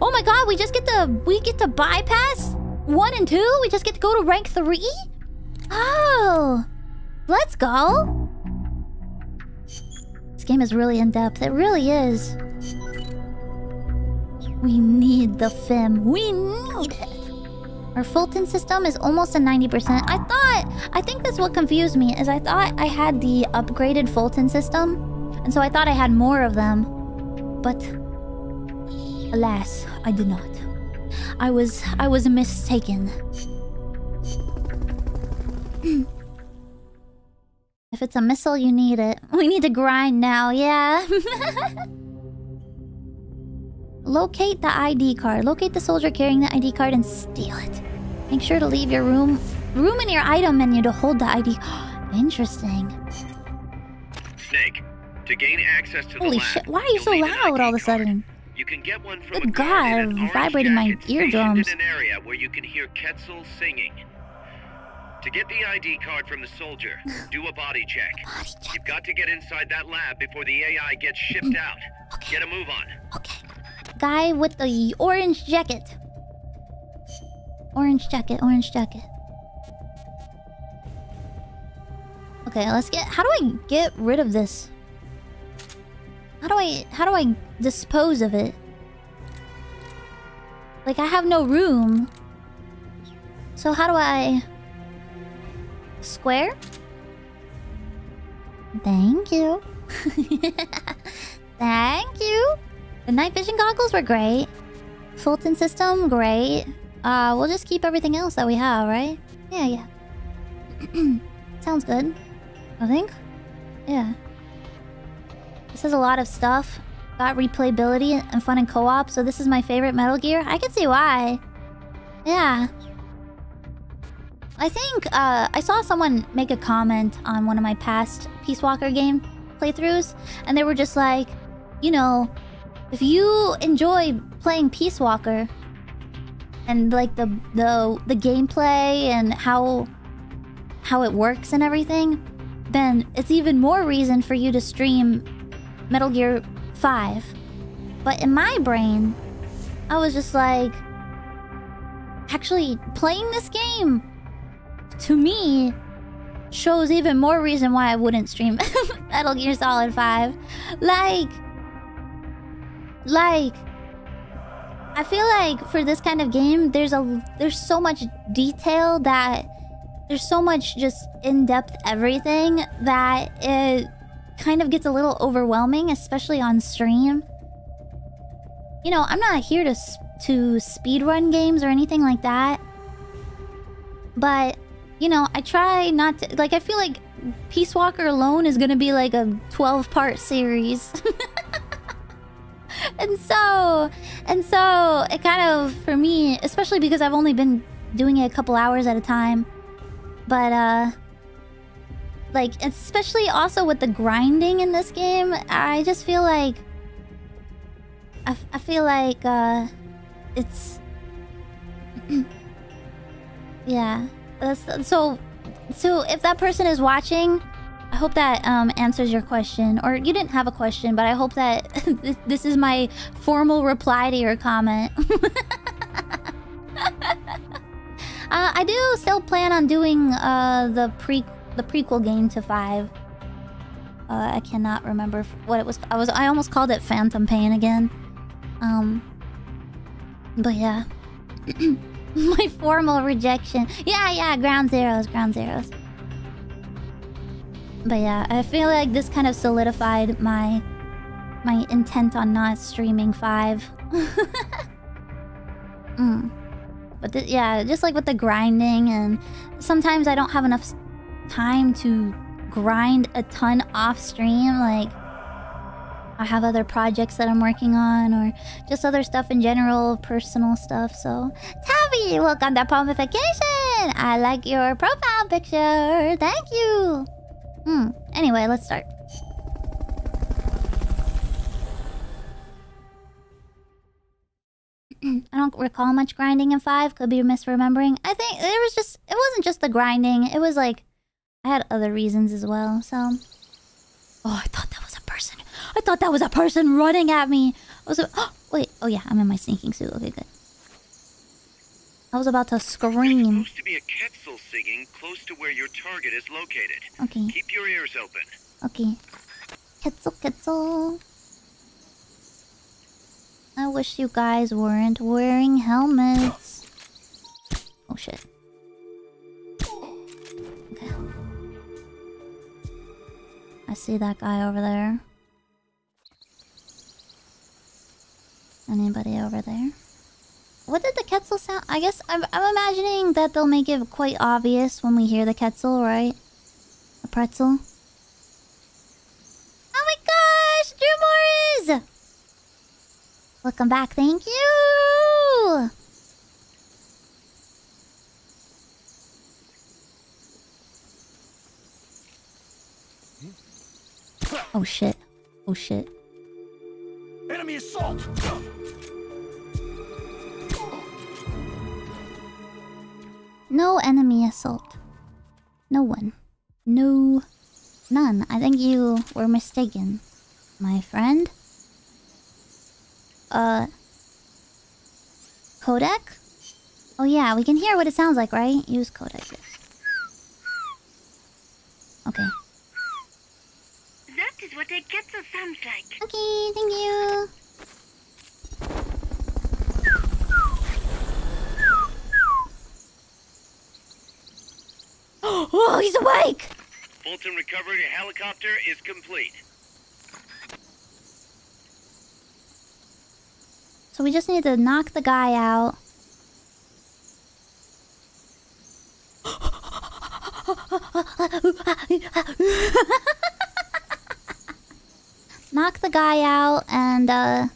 Oh my god, we just get to... We get to bypass? One and two? We just get to go to rank three? Oh. Let's go. This game is really in-depth. It really is. We need the FIM. We need it. Our Fulton system is almost a 90%. I thought... I think that's what confused me, is I thought I had the upgraded Fulton system. And so I thought I had more of them. But... Alas, I did not. I was... I was mistaken. if it's a missile, you need it. We need to grind now, yeah. Locate the ID card. Locate the soldier carrying the ID card and steal it. Make sure to leave your room room in your item menu to hold the ID. Interesting. Snake, to gain access to Holy the lab, shit, why are you so loud all of a sudden? You can get one from Good a god, vibrating my eardrums. in an area where you can hear Quetzal singing. To get the ID card from the soldier, do a body check. Body check. You've got to get inside that lab before the AI gets shipped out. Okay. Get a move on. Okay. Guy with the orange jacket. Orange jacket, orange jacket. Okay, let's get... How do I get rid of this? How do I... How do I dispose of it? Like, I have no room. So how do I... Square? Thank you. Thank you. The night vision goggles were great. Fulton system, great. Uh, we'll just keep everything else that we have, right? Yeah, yeah. Sounds good. I think. Yeah. This has a lot of stuff. Got replayability and fun in co-op, so this is my favorite Metal Gear. I can see why. Yeah. I think, uh, I saw someone make a comment on one of my past Peace Walker game playthroughs, and they were just like, you know, if you enjoy playing Peace Walker and like the the the gameplay and how how it works and everything, then it's even more reason for you to stream Metal Gear 5. But in my brain, I was just like actually playing this game to me shows even more reason why I wouldn't stream Metal Gear Solid 5. Like like I feel like for this kind of game there's a there's so much detail that there's so much just in-depth everything that it kind of gets a little overwhelming especially on stream. You know, I'm not here to to speedrun games or anything like that. But, you know, I try not to like I feel like Peace Walker alone is to be like a 12-part series. and so and so it kind of for me especially because i've only been doing it a couple hours at a time but uh like especially also with the grinding in this game i just feel like i, feel like uh it's yeah so so if that person is watching I hope that um, answers your question. Or you didn't have a question, but I hope that this, this is my formal reply to your comment. uh, I do still plan on doing uh, the pre the prequel game to five. Uh, I cannot remember what it was. I was I almost called it Phantom Pain again. Um, but yeah, My formal rejection. Yeah, yeah, ground zeroes, ground zeroes. But yeah, I feel like this kind of solidified my my intent on not streaming five. mm. But yeah, just like with the grinding, and sometimes I don't have enough time to grind a ton off stream. Like, I have other projects that I'm working on, or just other stuff in general, personal stuff. So, Tabby, welcome to Pomification! I like your profile picture. Thank you. Hmm. Anyway, let's start. I don't recall much grinding in 5. Could be misremembering. I think there was just... It wasn't just the grinding. It was like... I had other reasons as well, so... Oh, I thought that was a person. I thought that was a person running at me. I was... Oh, wait. Oh, yeah. I'm in my sneaking suit. Okay, good. I was about to scream. There's supposed to be a Quetzal singing close to where your target is located. Okay. Keep your ears open. Okay. Quetzal, Quetzal. I wish you guys weren't wearing helmets. Oh shit. I see that guy over there. Anybody over there? What did the Quetzal sound? I guess I'm, I'm imagining that they'll make it quite obvious when we hear the Quetzal, right? A pretzel. Oh my gosh! Drew Morris! Welcome back, thank you! Oh shit. Oh shit. Enemy assault! No enemy assault. No one. No. None. I think you were mistaken, my friend. Uh. Codec? Oh yeah, we can hear what it sounds like, right? Use codec, yes. Okay. That is what a Quetzal sounds like. Okay, thank you. oh, he's awake! Fulton recovery helicopter is complete. So we just need to knock the guy out. knock the guy out and uh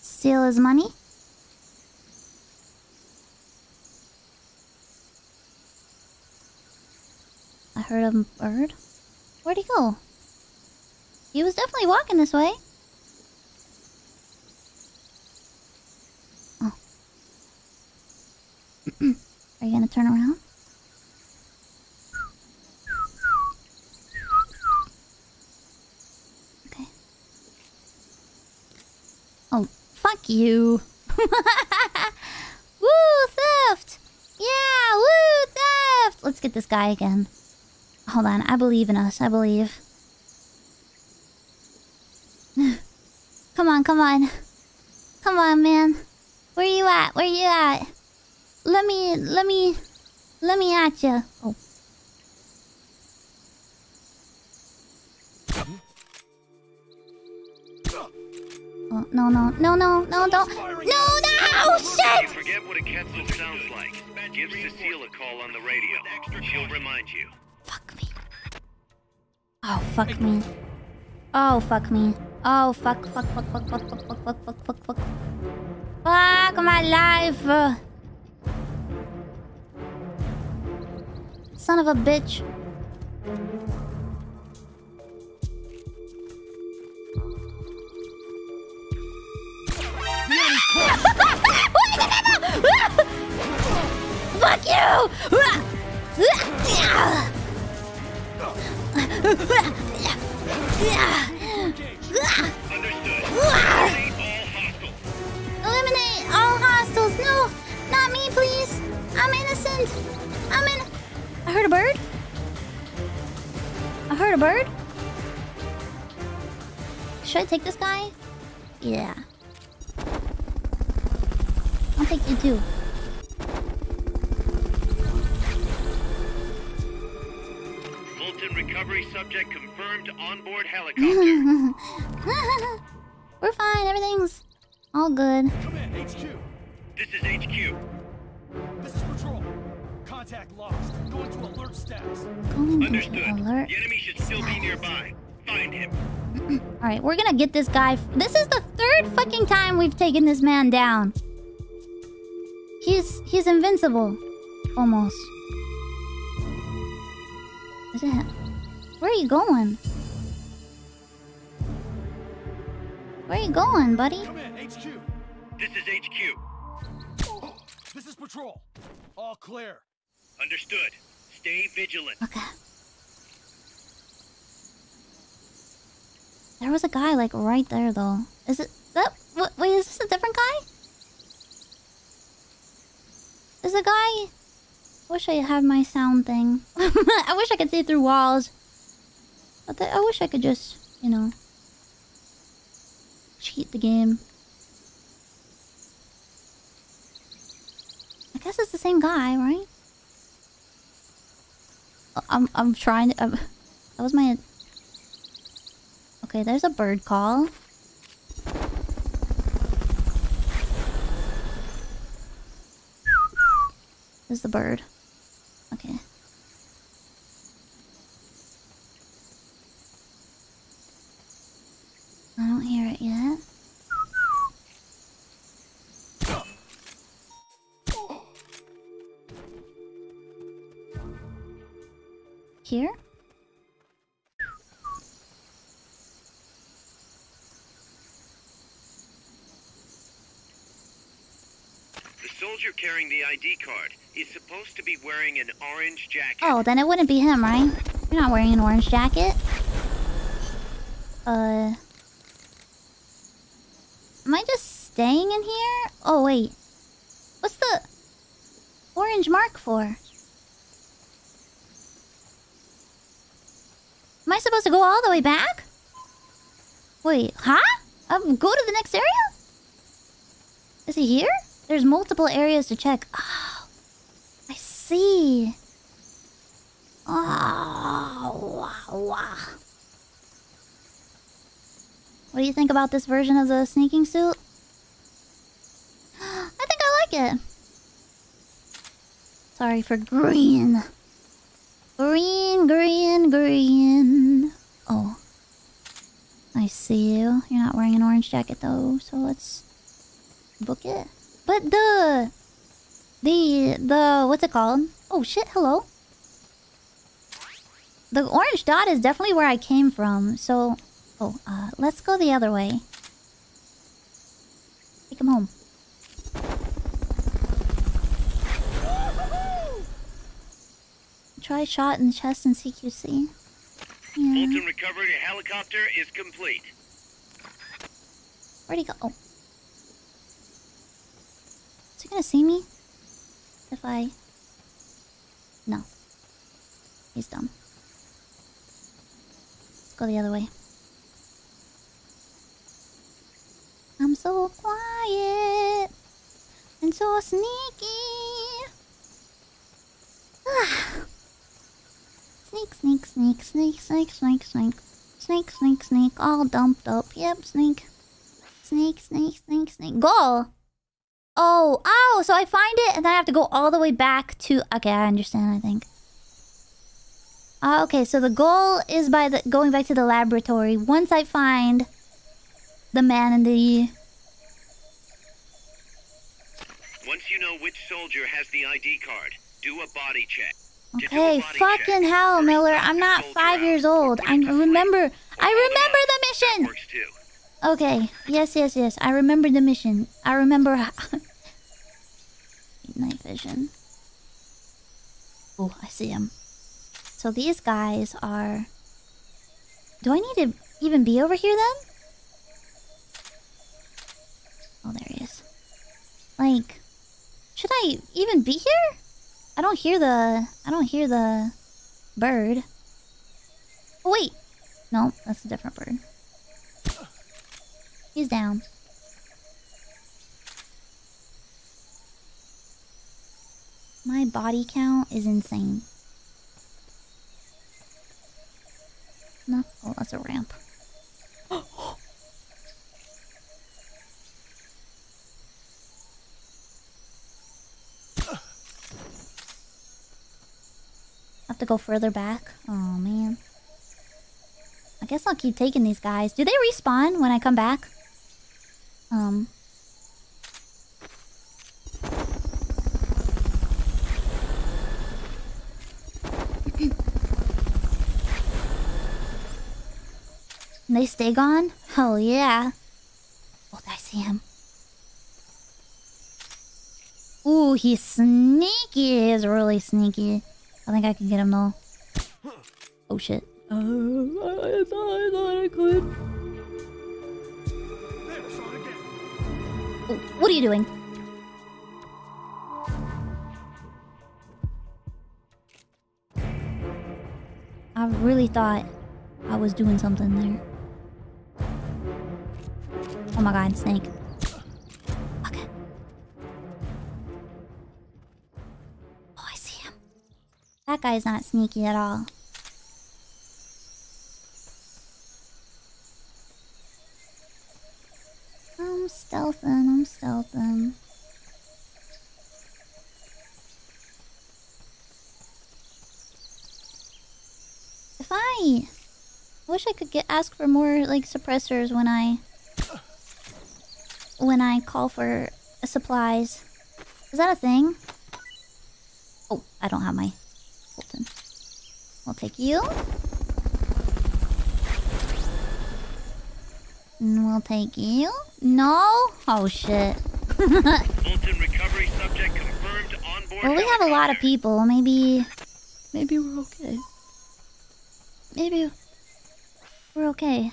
steal his money. I heard a bird. Where'd he go? He was definitely walking this way. Oh. Are you gonna turn around? Okay. Oh, fuck you. woo, theft! Yeah, woo, theft! Let's get this guy again. Hold on, I believe in us, I believe. come on, come on. Come on, man. Where you at? Where you at? Let me, let me, let me at you. Oh. No, no, no, no, no, don't. No, no! Shit! forget what a Quetzal sounds like, give Cecile a call on the radio. She'll remind you. Oh, fuck me. Oh, fuck me. Oh, fuck, fuck, fuck, fuck, fuck, fuck, fuck, fuck, fuck, fuck, fuck. Fuck my life. Son of a bitch. Fuck you! Eliminate all hostiles. No, not me, please. I'm innocent. I'm in. I heard a bird. I heard a bird. Should I take this guy? Yeah. I'll take you too. Fulton recovery subject confirmed onboard helicopter. We're fine. Everything's all good. Command, HQ. this is HQ. This is patrol. Contact lost. Going to alert status. Going Understood. alert. The enemy should still be nearby. Find him. All right, we're gonna get this guy. This is the third fucking time we've taken this man down. He's he's invincible, almost. Is it? Where are you going? Where are you going, buddy? Command, HQ. This is HQ. This is patrol. All clear. Understood. Stay vigilant. Okay. There was a guy like right there though. Is it that? What, wait, is this a different guy? Is a guy? Wish I had my sound thing. I wish I could see through walls. But I wish I could just, you know, cheat the game. I guess it's the same guy, right? I'm I'm trying to. Um, that was my. Okay, there's a bird call. Is the bird. Okay. I don't hear it yet. Here? The soldier carrying the ID card is supposed to be wearing an orange jacket. Oh, then it wouldn't be him, right? You're not wearing an orange jacket. Uh. Am I just staying in here? Oh, wait. What's the orange mark for? Am I supposed to go all the way back? Wait, huh? Um, go to the next area? Is he here? There's multiple areas to check. I see. Oh, wow, wow. What do you think about this version of the sneaking suit? I think I like it. Sorry for green. Green, green, green. Oh. I see you. You're not wearing an orange jacket though, so let's book it. But the the the what's it called? Oh shit, hello. The orange dot is definitely where I came from, so oh, uh let's go the other way. Take him home. Try shot in the chest and CQC. Yeah. Fulton recovery helicopter is complete. Where'd he go? Oh. Is he gonna see me? If I... No. He's dumb. Let's go the other way. I'm so quiet and so sneaky. Ah. sneak, sneak, sneak, sneak, sneak, sneak, sneak. Snake, snake, snake, all dumped up. Yep, snake. Snake, snake, snake, snake. Goal! Oh, oh, so I find it and then I have to go all the way back to... Okay, I understand, I think. Ah, okay, so the goal is by the going back to the laboratory. Once I find the man in the... Once you know which soldier has the ID card, do a body check. Okay, fucking check, hell, Miller. I'm not five years old. I Put him to sleep. remember. I remember the mission. Okay. Yes, yes, yes. I remember the mission. I remember. Night vision. Oh, I see him. So these guys are. Do I need to even be over here then? Oh, there he is. Like, should I even be here? I don't hear the. I don't hear the bird. Oh, wait. No, that's a different bird. He's down. My body count is insane. No. Oh, that's a ramp. I have to go further back. Oh man. I guess I'll keep taking these guys. Do they respawn when I come back? Um. They stay gone? Hell yeah. Oh, I see him. Ooh, he's sneaky. He's really sneaky. I think I can get him though. Oh shit. Uh, I thought I thought I could. Oh, what are you doing? I really thought I was doing something there. Oh my god, snake. Okay. Oh, I see him. That guy's not sneaky at all. I'm stealthing, I'm stealthing. I... I wish I could get ask for more, like, suppressors when I... When I call for supplies. Is that a thing? Oh, I don't have my Fulton. I'll take you. And we'll take you. No? Oh shit. Fulton recovery subject confirmed on board. Well, we have a lot of people. Maybe... Maybe we're okay. Maybe... We're okay.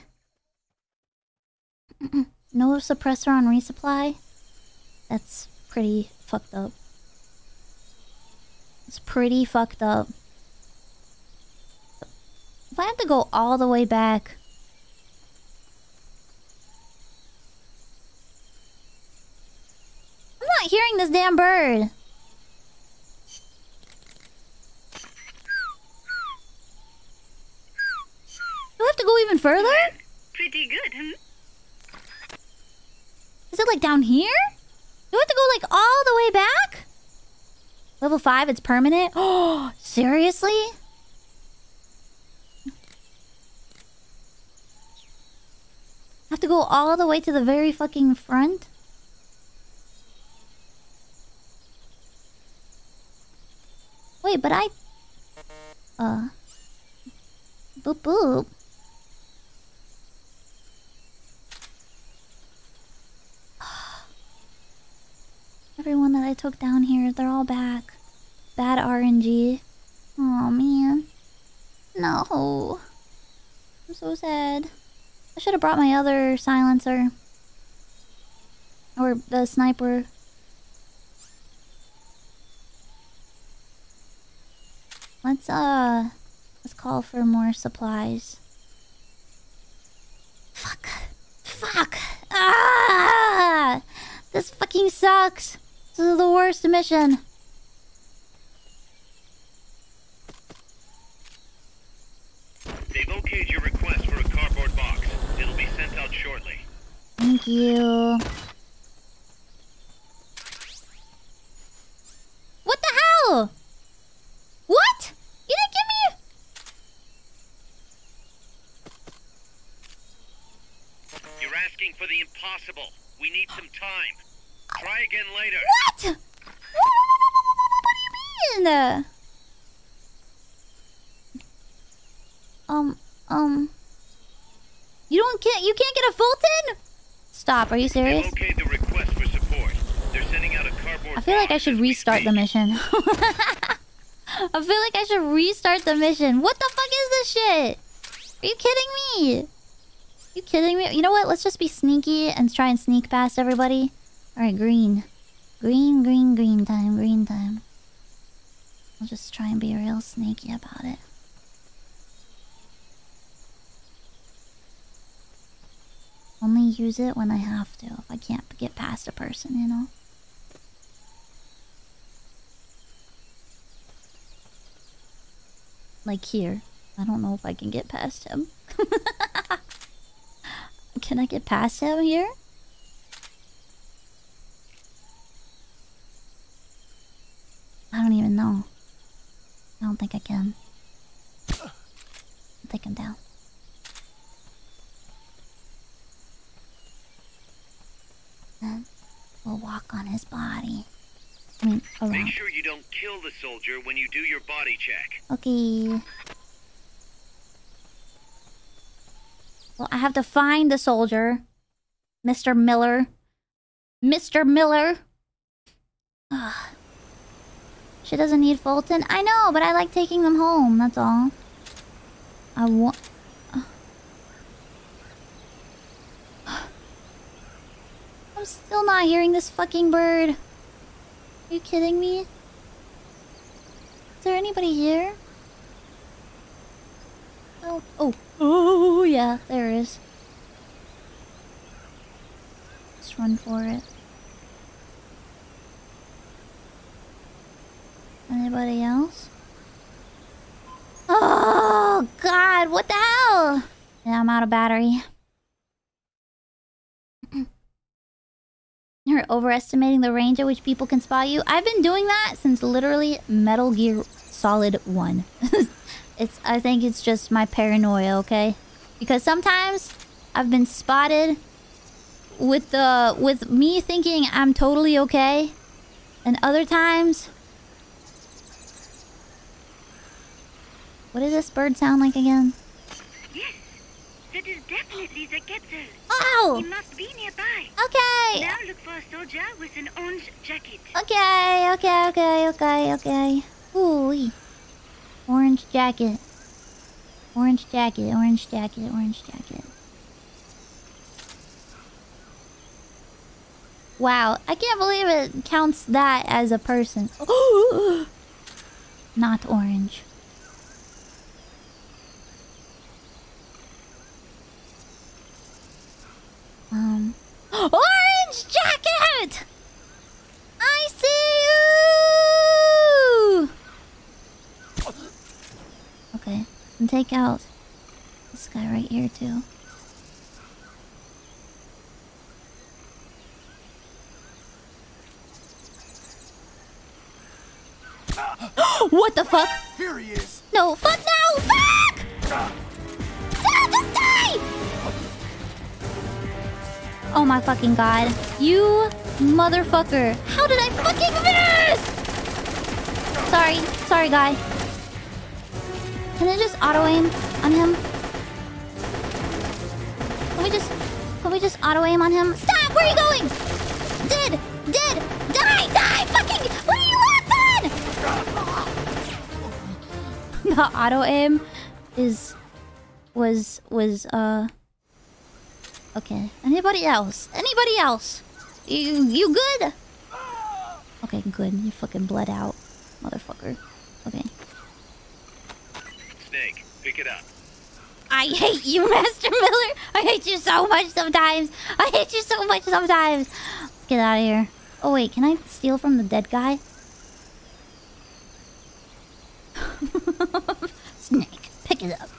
no suppressor on resupply? That's pretty fucked up. It's pretty fucked up. If I have to go all the way back... I'm not hearing this damn bird. Do I have to go even further? Pretty good, hmm? Is it like down here? Do I have to go like all the way back? Level 5, it's permanent? Oh, seriously? I have to go all the way to the very fucking front? Wait, but I... Uh... Boop boop. Everyone that I took down here, they're all back. Bad RNG. Oh man. No. I'm so sad. I should have brought my other silencer. Or the sniper. Let's, uh... Let's call for more supplies. Fuck. Fuck. Ah! This fucking sucks. This is the worst mission. They've okayed your request for a cardboard box. It'll be sent out shortly. Thank you. What the hell? What? You didn't give me... You're asking for the impossible. We need some time. Try again later. What? What do you mean? Um, um... You don't get... You can't get a Fulton? Stop, are you serious? They've the request for support. They're sending out a cardboard I feel like I should restart the mission. I feel like I should restart the mission. What the fuck is this shit? Are you kidding me? you kidding me? You know what? Let's just be sneaky and try and sneak past everybody. Alright, green. Green, green, green time, green time. I'll just try and be real sneaky about it. Only use it when I have to, if I can't get past a person, you know? Like here. I don't know if I can get past him. can I get past him here? I don't even know. I don't think I can. I'll take him down. Then we'll walk on his body. I mean, around. Make sure you don't kill the soldier when you do your body check. Okay. Well, I have to find the soldier. Mr. Miller. Mr. Miller. She doesn't need Fulton. I know, but I like taking them home. That's all. I want. I'm still not hearing this fucking bird. Are you kidding me? Is there anybody here? Oh, oh, oh, yeah, there is. Let's run for it. Anybody else? Oh, God, what the hell? Yeah, I'm out of battery. You're overestimating the range at which people can spot you. I've been doing that since literally Metal Gear Solid 1. it's I think it's just my paranoia, okay? Because sometimes I've been spotted with the with me thinking I'm totally okay. And other times What does this bird sound like again? Yes, that is definitely the Quetzal. Oh! He must be nearby. Okay. Now look for a soldier with an orange jacket. Okay, okay, okay, okay, okay. Ooh, orange jacket. Orange jacket, orange jacket, orange jacket. Wow, I can't believe it counts that as a person. Not orange. Um, orange jacket! I see you! Okay, and take out this guy right here too. what the fuck? Here he is. No, fuck no! Fuck! Oh my fucking god. You motherfucker. How did I fucking miss? Sorry. Sorry, guy. Can I just auto aim on him? Can we just... Can we just auto aim on him? Stop! Where are you going? Dead! Dead! Die! Die! Fucking... What are you laughing? the auto aim is... Was... Was, uh... Okay. Anybody else? Anybody else? You you good? Okay, good. You fucking bled out, motherfucker. Okay. Snake, pick it up. I hate you, Master Miller. I hate you so much sometimes. I hate you so much sometimes. Let's get out of here. Oh wait, can I steal from the dead guy? Snake, pick it up.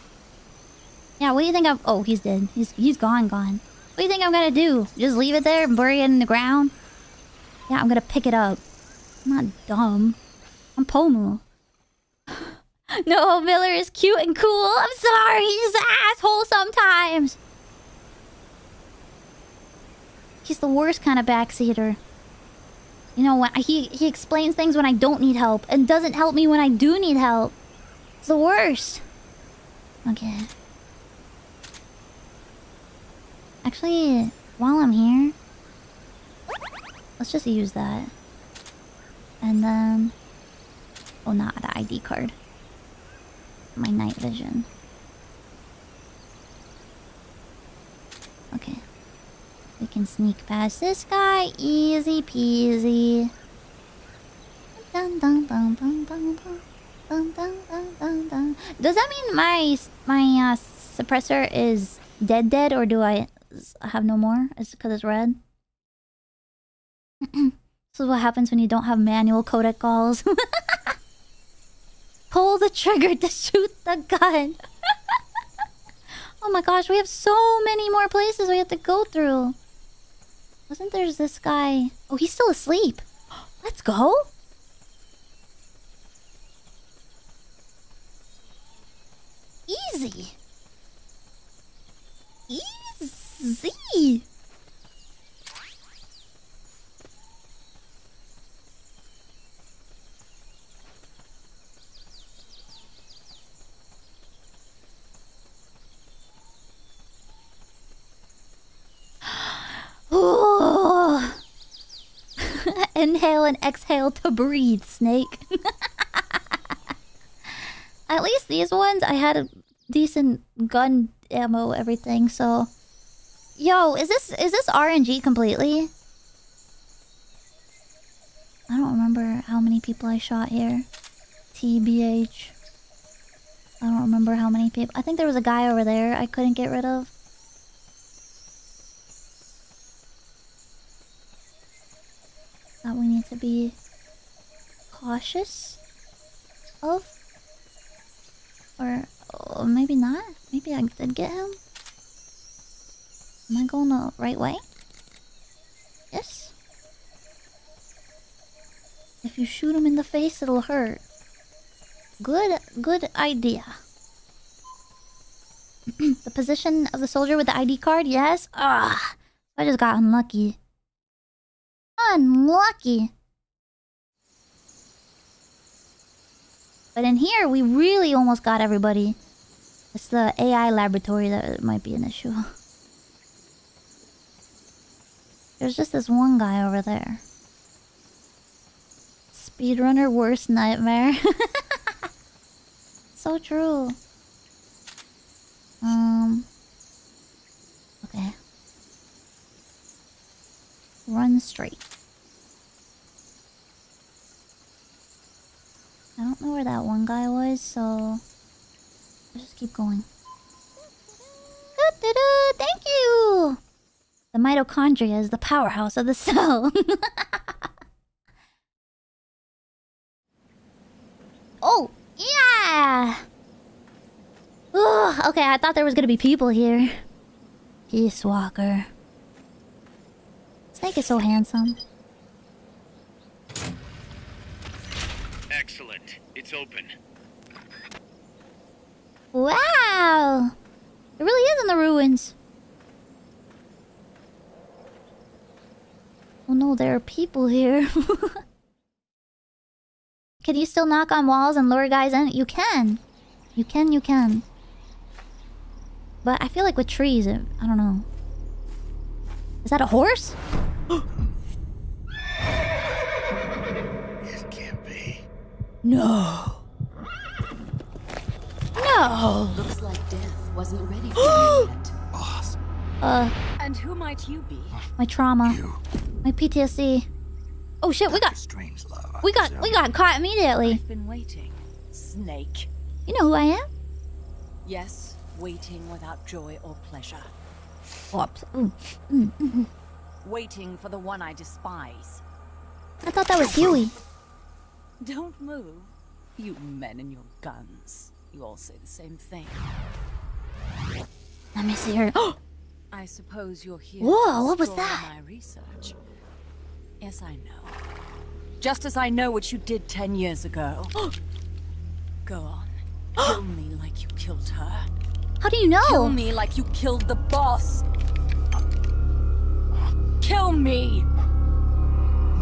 Yeah, what do you think I'm... Oh, he's dead. He's he's gone, gone. What do you think I'm gonna do? Just leave it there and bury it in the ground? Yeah, I'm gonna pick it up. I'm not dumb. I'm Pomu. no, Miller is cute and cool. I'm sorry. He's an asshole sometimes. He's the worst kind of backseater. You know, when he, he explains things when I don't need help and doesn't help me when I do need help. It's the worst. Okay. Actually, while I'm here, let's just use that. And then... Oh, not the ID card. My night vision. Okay. We can sneak past this guy. Easy peasy. Dun, dun, dun, dun, dun, dun. Dun, dun, dun, dun, dun. Does that mean my my uh, suppressor is dead dead or do I have no more? Is because it's red? this is what happens when you don't have manual codec calls. Pull the trigger to shoot the gun. oh my gosh, we have so many more places we have to go through. Wasn't there's this guy? Oh, he's still asleep. Let's go. Easy. Easy. Ooh. Inhale and exhale to breathe, snake. At least these ones, I had a decent gun ammo, everything. So, yo, is this is this RNG completely? I don't remember how many people I shot here. TBH. I don't remember how many people. I think there was a guy over there I couldn't get rid of. That we need to be cautious of. Or oh, maybe not. Maybe I did get him. Am I going the right way? Yes. If you shoot him in the face, it'll hurt. Good, good idea. the position of the soldier with the ID card, yes? Ah, I just got unlucky. Unlucky. But in here, we really almost got everybody. It's the AI laboratory that might be an issue. There's just this one guy over there. Speedrunner worst nightmare. so true. Um. Okay. Run straight. I don't know where that one guy was, so I'll just keep going. Thank you! The mitochondria is the powerhouse of the cell. oh, yeah! Ugh, okay, I thought there was gonna be people here. Peace Walker. Snake is so handsome. Excellent. It's open. Wow! It really is in the ruins. Oh no, there are people here. can you still knock on walls and lure guys in? You can. You can, you can. But I feel like with trees, it, I don't know. Is that a horse? It can't be. No. No. Looks like death wasn't ready for you yet. Boss. Uh, And who might you be? my trauma. My PTSD. Oh shit, we got Strangelove. we got we got caught immediately. I've been waiting. Snake. You know who I am? Yes, waiting without joy or pleasure. Whoops. Mm, mm, mm. Waiting for the one I despise. I thought that was Huey. Don't move. You men and your guns. You all say the same thing. Let me see her. I suppose you're here. Whoa, what was that? My research. Yes, I know. Just as I know what you did ten years ago. Go on. Kill me like you killed her. How do you know? Kill me like you killed the boss. Kill me!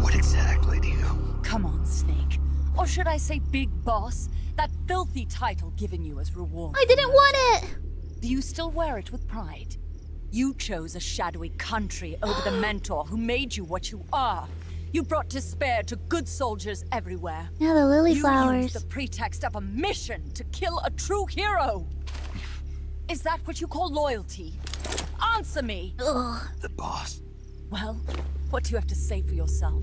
What exactly do you? Come on, Snake. Or should I say Big Boss? That filthy title given you as reward. I didn't want it! Do you still wear it with pride? You chose a shadowy country over the mentor who made you what you are. You brought despair to good soldiers everywhere. Now the lily you flowers. used the pretext of a mission to kill a true hero. Is that what you call loyalty? Answer me! The boss. Well, what do you have to say for yourself?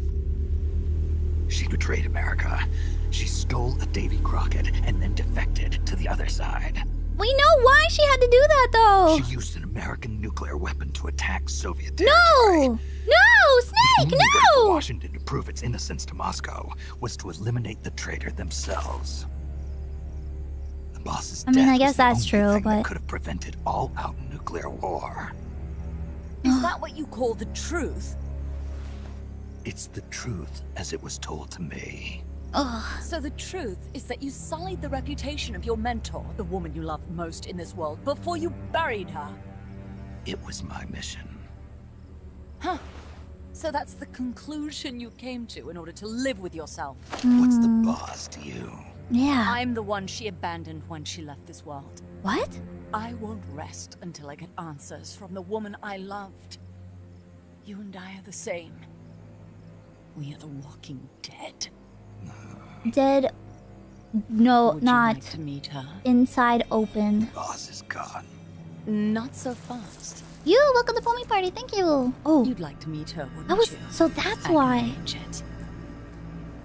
She betrayed America. She stole a Davy Crockett and then defected to the other side. We know why she had to do that though. She used an American nuclear weapon to attack Soviet No! territory. No! The Snake, only way for no! Washington to prove its innocence to Moscow was to eliminate the traitor themselves. The boss's I mean, death I guess was the that's only true, thing that could have prevented all-out nuclear war. Is that what you call the truth? It's the truth as it was told to me. Ugh. So the truth is that you sullied the reputation of your mentor, the woman you loved most in this world, before you buried her. It was my mission. Huh. So that's the conclusion you came to in order to live with yourself. What's the Hmm. boss to you? Yeah. I'm the one she abandoned when she left this world. What? I won't rest until I get answers from the woman I loved. You and I are the same. We are the walking dead. Dead. No, not like to meet her? inside open. Boss is gone. Not so fast. You welcome to the Foamy Party. Thank you. Oh. oh, You'd like to meet her, wouldn't that was you? so. That's I why. it.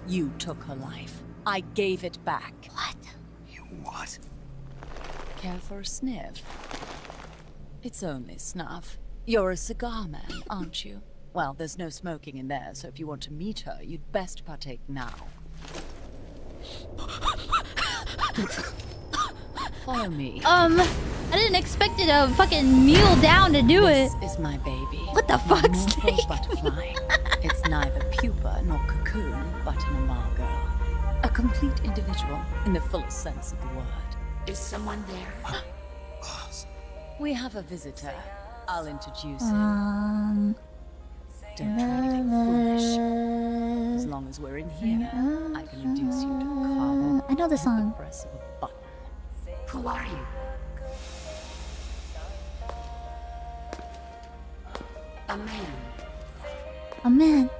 You took her life. I gave it back. What? You what? Care for a sniff? It's only snuff. You're a cigar man, aren't you? Well, there's no smoking in there, so if you want to meet her, you'd best partake now. Follow me. Um, I didn't expect it to fucking kneel down to do it. This is my baby. What the fuck, morpho Snake? butterfly. it's neither pupa nor cocoon, but an imago. A complete individual in the fullest sense of the word. Is someone there? We have a visitor. I'll introduce him. Don't try to be foolish. As long as we're in here, I can reduce you to carbon. Uh, I know the at song. press of a button. Who are you? A man. Oh man.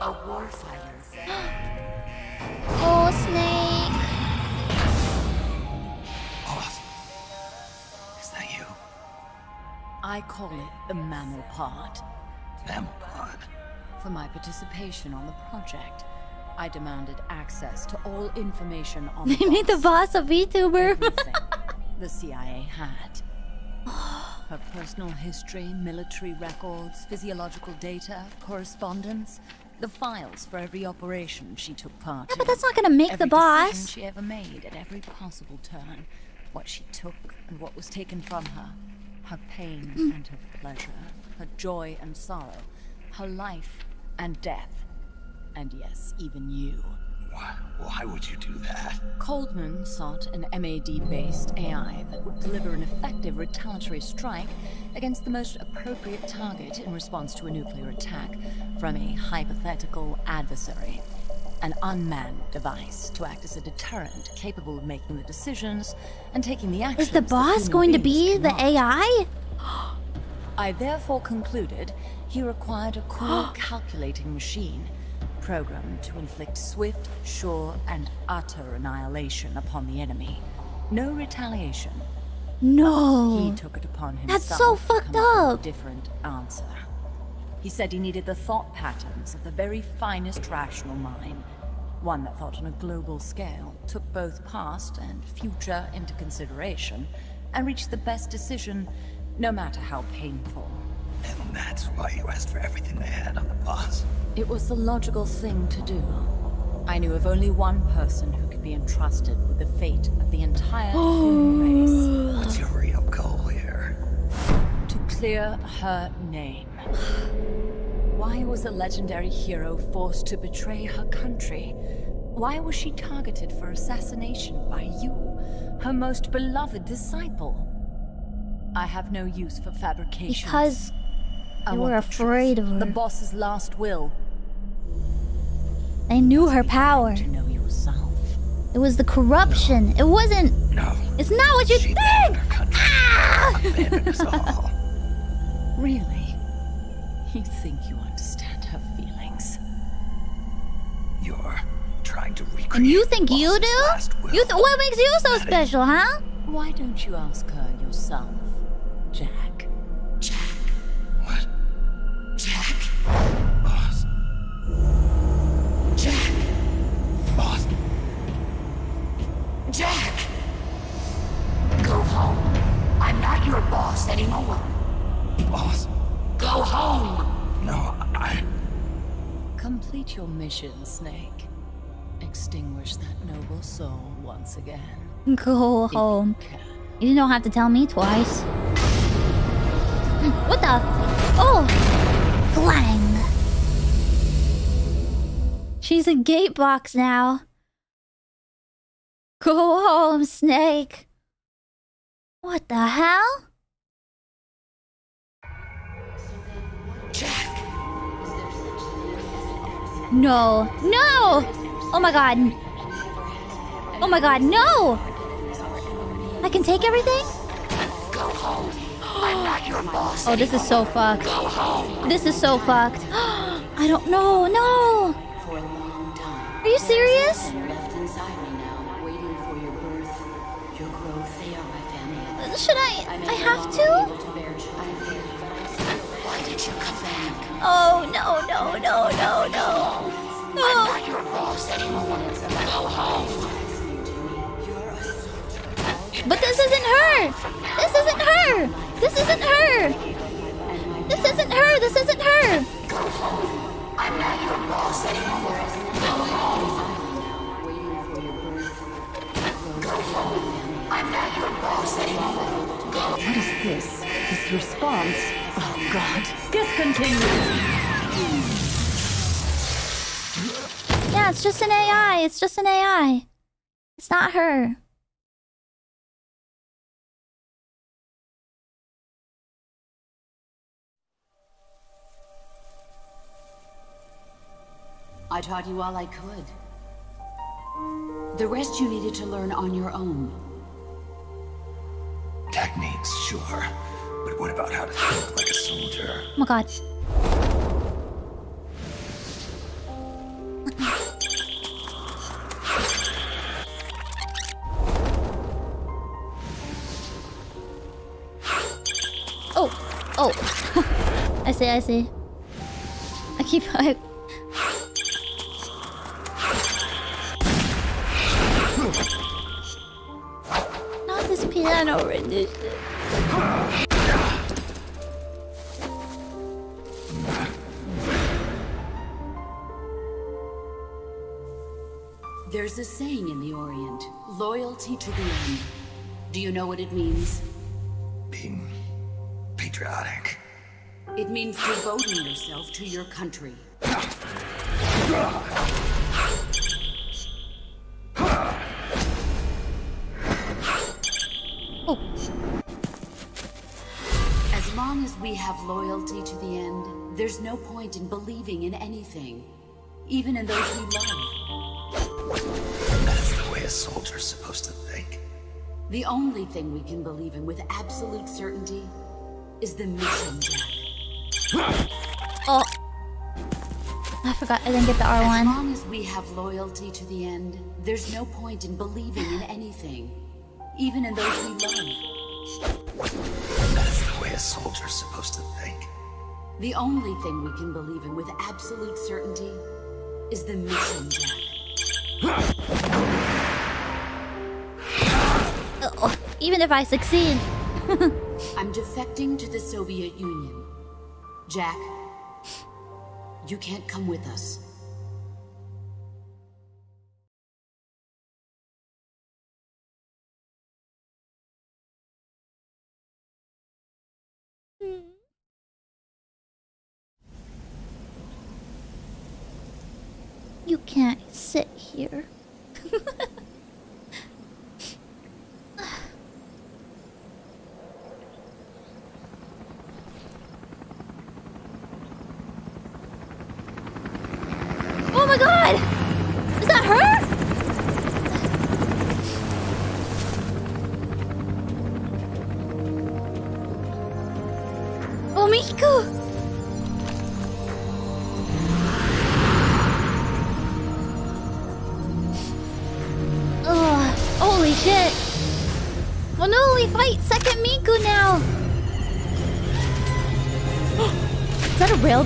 A warfighter. Oh snake. Boss. Is that you? I call it the mammal pod. Mammal. For my participation on the project, I demanded access to all information on They the made the boss. boss a VTuber. Everything the CIA had. Her personal history, military records, physiological data, correspondence, the files for every operation she took part Yeah, in. but that's not gonna make every the boss. decision she ever made at every possible turn. What she took and what was taken from her. Her pain Mm. and her pleasure. Her joy and sorrow. Her life and death. And yes, even you. Why, why would you do that? Coldman sought an MAD-based AI that would deliver an effective retaliatory strike against the most appropriate target in response to a nuclear attack from a hypothetical adversary. An unmanned device to act as a deterrent capable of making the decisions and taking the actions Is the boss going to beings be the. AI? I therefore concluded he required a cool calculating machine, programmed to inflict swift, sure, and utter annihilation upon the enemy. No retaliation. No. He took it upon That's himself so to fucked come up with up. a different answer. He said he needed the thought patterns of the very finest rational mind, one that thought on a global scale, took both past and future into consideration, and reached the best decision, no matter how painful. And that's why you asked for everything they had on the boss. It was the logical thing to do. I knew of only one person who could be entrusted with the fate of the entire human race. What's your real goal here? To clear her name. Why was a legendary hero forced to betray her country? Why was she targeted for assassination by you, her most beloved disciple? I have no use for fabrications. Because want were afraid of truth, The boss's last will. I knew her power. To know yourself. It was the corruption. It wasn't. No. It's not what you She think. her. Ah! All. Really? You think you understand her feelings? You're trying to recreate And you think you do? You th- what makes you so That special, huh? Why don't you ask her yourself, Jack? Jack. What? Jack? Boss. Jack. Boss. Jack! Go home. I'm not your boss anymore. Boss. Go home! No, I. Complete your mission, Snake. Extinguish that noble soul once again. Go home. You don't have to tell me twice. What the? Oh! Clang! She's a gate box now. Go home, Snake. What the hell? Jack! No. No! Oh my god. Oh my god, no! I can take everything? Oh, this is so fucked. This is so fucked. I don't know. No! Are you serious? Should I? I have to? Oh no no no no no! Oh. But this isn't her! This isn't her! This isn't her! This isn't her! This isn't her! I'm not your boss anymore. I'm not your boss anymore. What is this? This response? Oh god. Discontinue! Yeah, it's just an AI. It's just an AI. It's not her. I taught you all I could. The rest you needed to learn on your own. Techniques, sure. But what about how to think like a soldier? Oh my god. Oh, oh. I see, I see. I keep I Not this piano rendition. There's a saying in the Orient loyalty to the end. Do you know what it means? Being patriotic. It means devoting yourself to your country. there's no point in believing in anything, even in those we love. That's the way a soldier's supposed to think. The only thing we can believe in with absolute certainty is the mission, Jack. Oh. I forgot I didn't get the R1. As long as we have loyalty to the end, there's no point in believing in anything, even in those we love. That's the way a soldier's supposed to think. The only thing we can believe in with absolute certainty is the mission, Jack. Oh, even if I succeed. I'm defecting to the Soviet Union. Jack, you can't come with us. You can't sit here.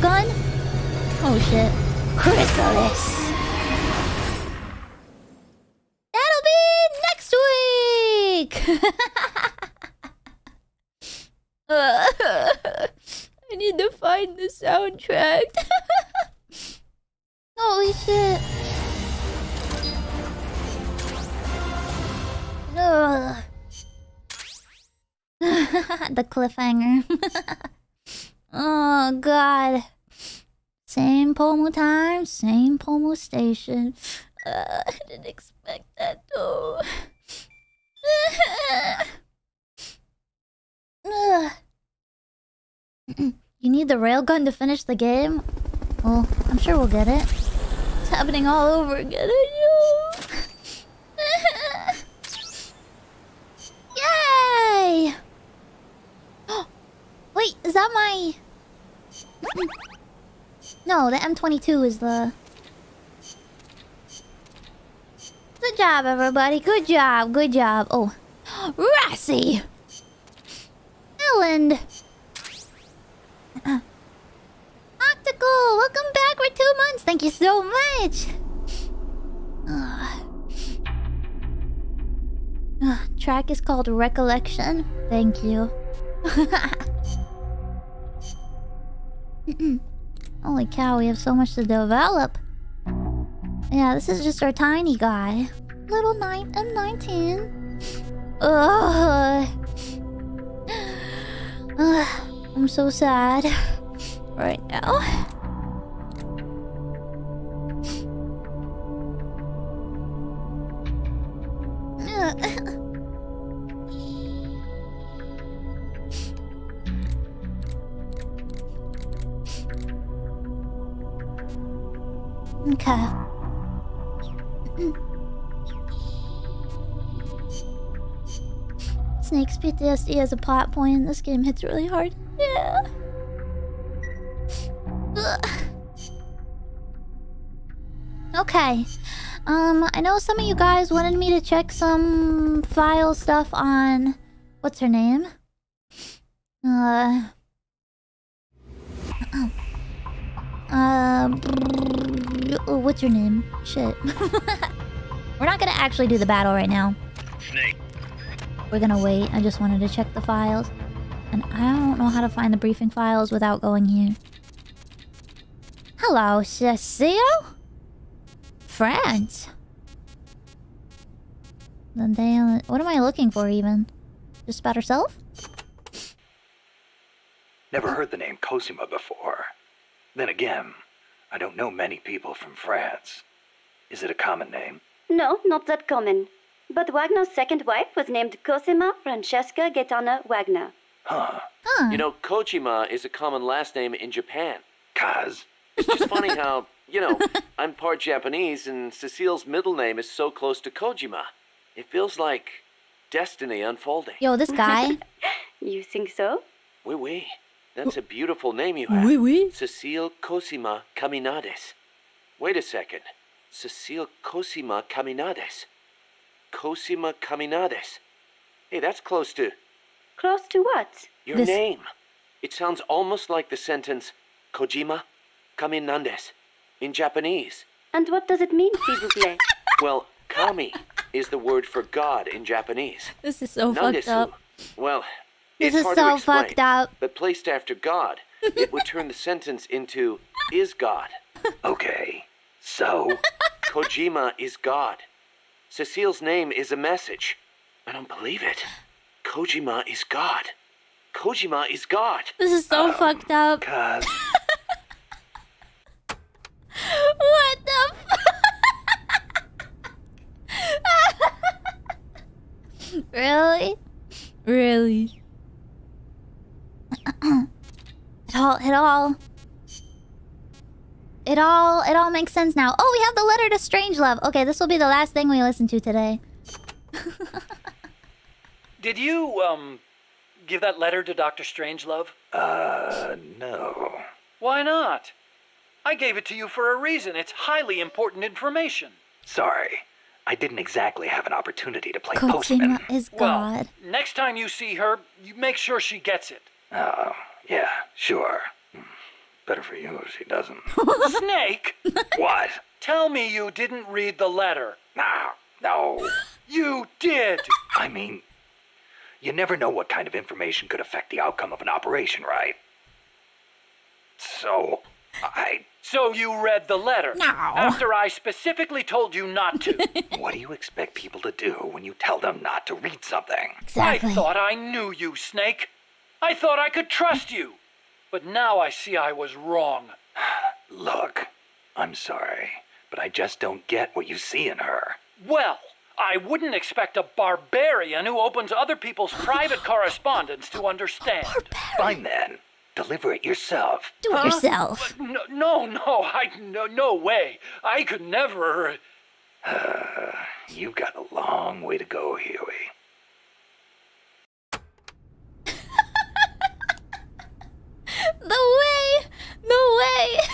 Oh shit. Chrysalis! That'll be next week! I need to find the soundtrack. Holy shit. The cliffhanger oh god. Same Pomu time, same Pomu station. Uh, I didn't expect that though. You need the railgun to finish the game? Well, I'm sure we'll get it. It's happening all over again. Yay! Wait, is that my... No, the M22 is the... Good job, everybody. Good job. Good job. Oh. Rassi! Ellen! Octacle! Welcome back for two months. Thank you so much. Track is called Recollection. Thank you. Holy cow, we have so much to develop. Yeah, this is just our tiny guy. Little nine M19. Ugh. Ugh. I'm so sad right now. PTSD as a plot point. In this game hits really hard. Yeah. Okay. Um, I know some of you guys wanted me to check some file stuff on... What's her name? Uh... Um... What's your name? Shit. We're not gonna actually do the battle right now. Snake. We're gonna wait. I just wanted to check the files. And I don't know how to find the briefing files without going here. Hello, Cecile? France? Then they... uh, What am I looking for, even? Just about herself? Never heard the name Cosima before. Then again, I don't know many people from France. Is it a common name? No, not that common. But Wagner's second wife was named Cosima Francesca Gaetana Wagner. Huh. huh. You know, Kojima is a common last name in Japan. Kaz. It's just funny how, you know, I'm part Japanese and Cecile's middle name is so close to Kojima. It feels like destiny unfolding. Yo, this guy. you think so? Oui, oui. That's a beautiful name you have. Oui, oui. Cecile Cosima Caminades. Wait a second. Cecile Cosima Caminades. Cosima Caminades. Hey, that's close to Close to what? your This- name. It sounds almost like the sentence Kojima Caminandes in Japanese. And what does it mean, s'il vous plaît? Well, kami is the word for God in Japanese. This is so fucked Nandesu. up. Well, This it's is hard so to explain, fucked up. But placed after God, it would turn the sentence into is God. Okay. So? Kojima is God. Cecile's name is a message. I don't believe it. Kojima is God. Kojima is God. This is so um, fucked up. Kaz. what the f- Really? Really? it all it all it all it all makes sense now. Oh, we have the letter to Strangelove. Okay, this will be the last thing we listen to today. Did you, um, give that letter to Dr. Strangelove? Uh, no. Why not? I gave it to you for a reason. It's highly important information. Sorry. I didn't exactly have an opportunity to play postman. Kojima is Well, God. next time you see her, you make sure she gets it. Oh, yeah, sure. Better for you if she doesn't. Snake! what? Tell me you didn't read the letter. No, no. You did! I mean, you never know what kind of information could affect the outcome of an operation, right? So, I. So you read the letter? No. After I specifically told you not to. What do you expect people to do when you tell them not to read something? Exactly. I thought I knew you, Snake. I thought I could trust you. But now I see I was wrong. Look, I'm sorry, but I just don't get what you see in her. Well, I wouldn't expect a barbarian who opens other people's private correspondence to understand. Barbarian. Fine then. Deliver it yourself. Do it Huh? yourself. No, no, no, I no, no way. I could never. You've got a long way to go, Huey. The way the way.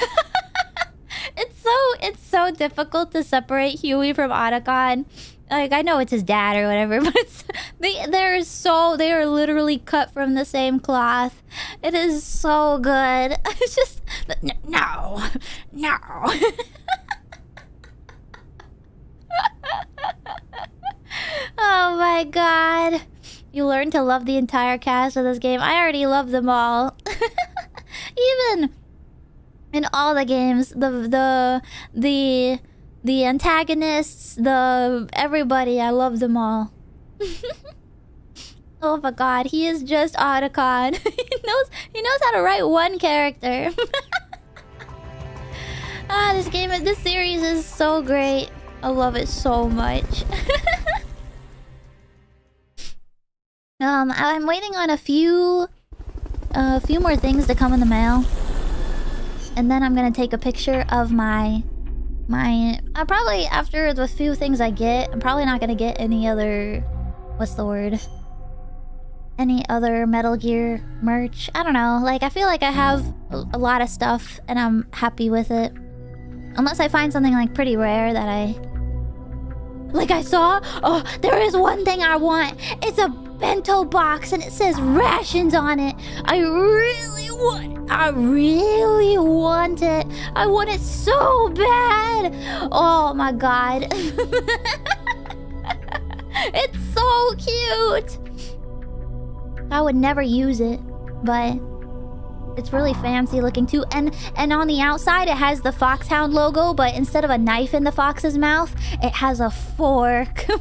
It's so it's so difficult to separate huey from otacon. Like i know it's his dad or whatever but they they're so they are literally cut from the same cloth. It is so good. It's just no no. Oh my god. You learn to love the entire cast of this game. I already love them all even in all the games the the the the antagonists the everybody i love them all. Oh my god he is just otacon. He knows he knows how to write one character. Ah this game this series is so great. I love it so much. Um i'm waiting on a few a few more things to come in the mail. And then I'm gonna take a picture of my... My... I probably, after the few things I get, I'm probably not gonna get any other... What's the word? Any other Metal Gear merch. I don't know. Like, I feel like I have a, a lot of stuff and I'm happy with it. Unless I find something, like, pretty rare that I... Like I saw, oh, there is one thing I want. It's a bento box and it says rations on it. I really want I really want it. I want it so bad. Oh my god. it's so cute. I would never use it, but it's really fancy looking too. And and on the outside it has the Foxhound logo, but instead of a knife in the fox's mouth, it has a fork.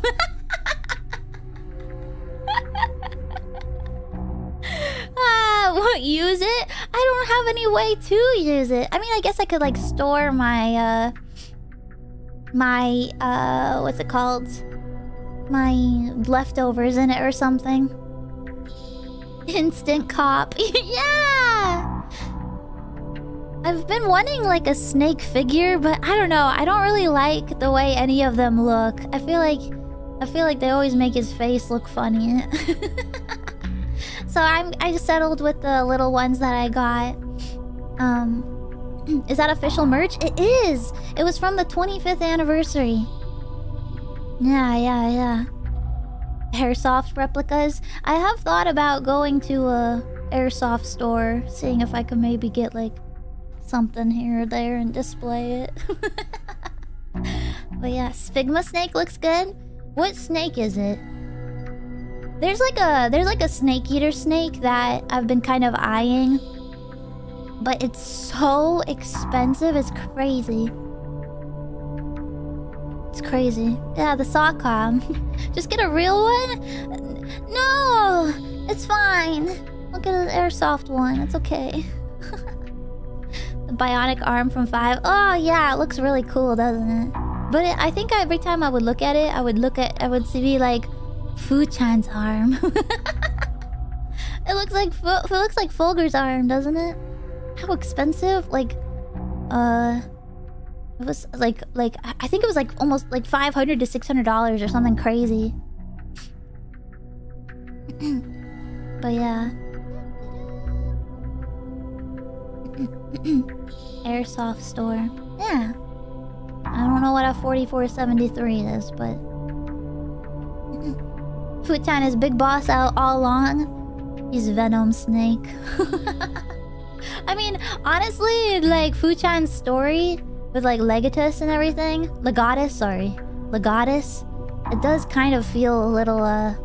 ah, won't use it? I don't have any way to use it. I mean, I guess I could like store my uh my uh what's it called? My leftovers in it or something. Instant cop. yeah. I've been wanting like a snake figure, but I don't know. I don't really like the way any of them look. I feel like I feel like they always make his face look funny. so I'm I settled with the little ones that I got. Um is that official merch? It is. It was from the 25th anniversary. Yeah, yeah, yeah. Airsoft replicas. I have thought about going to a airsoft store, seeing if I could maybe get like something here or there and display it. but yeah, figma snake looks good. What snake is it? There's like a there's like a snake eater snake that I've been kind of eyeing. But it's so expensive, it's crazy. It's crazy. Yeah, the SOCOM. Just get a real one? No! It's fine. I'll get an airsoft one. It's okay. the bionic arm from 5. Oh, yeah, it looks really cool, doesn't it? But it, I think every time I would look at it, I would look at... I would see like... Fu-chan's arm. it looks like... It looks like Fulgur's arm, doesn't it? How expensive? Like... Uh... It was like like I think it was like almost like five hundred to six hundred dollars or something crazy. but yeah. Airsoft store. Yeah. I don't know what a 4473 is, but Fu-chan is big boss out all along. He's Venom Snake. I mean, honestly, like Fuchan's story with like Legatus and everything, Legatus, sorry, Legatus, it does kind of feel a little, uh,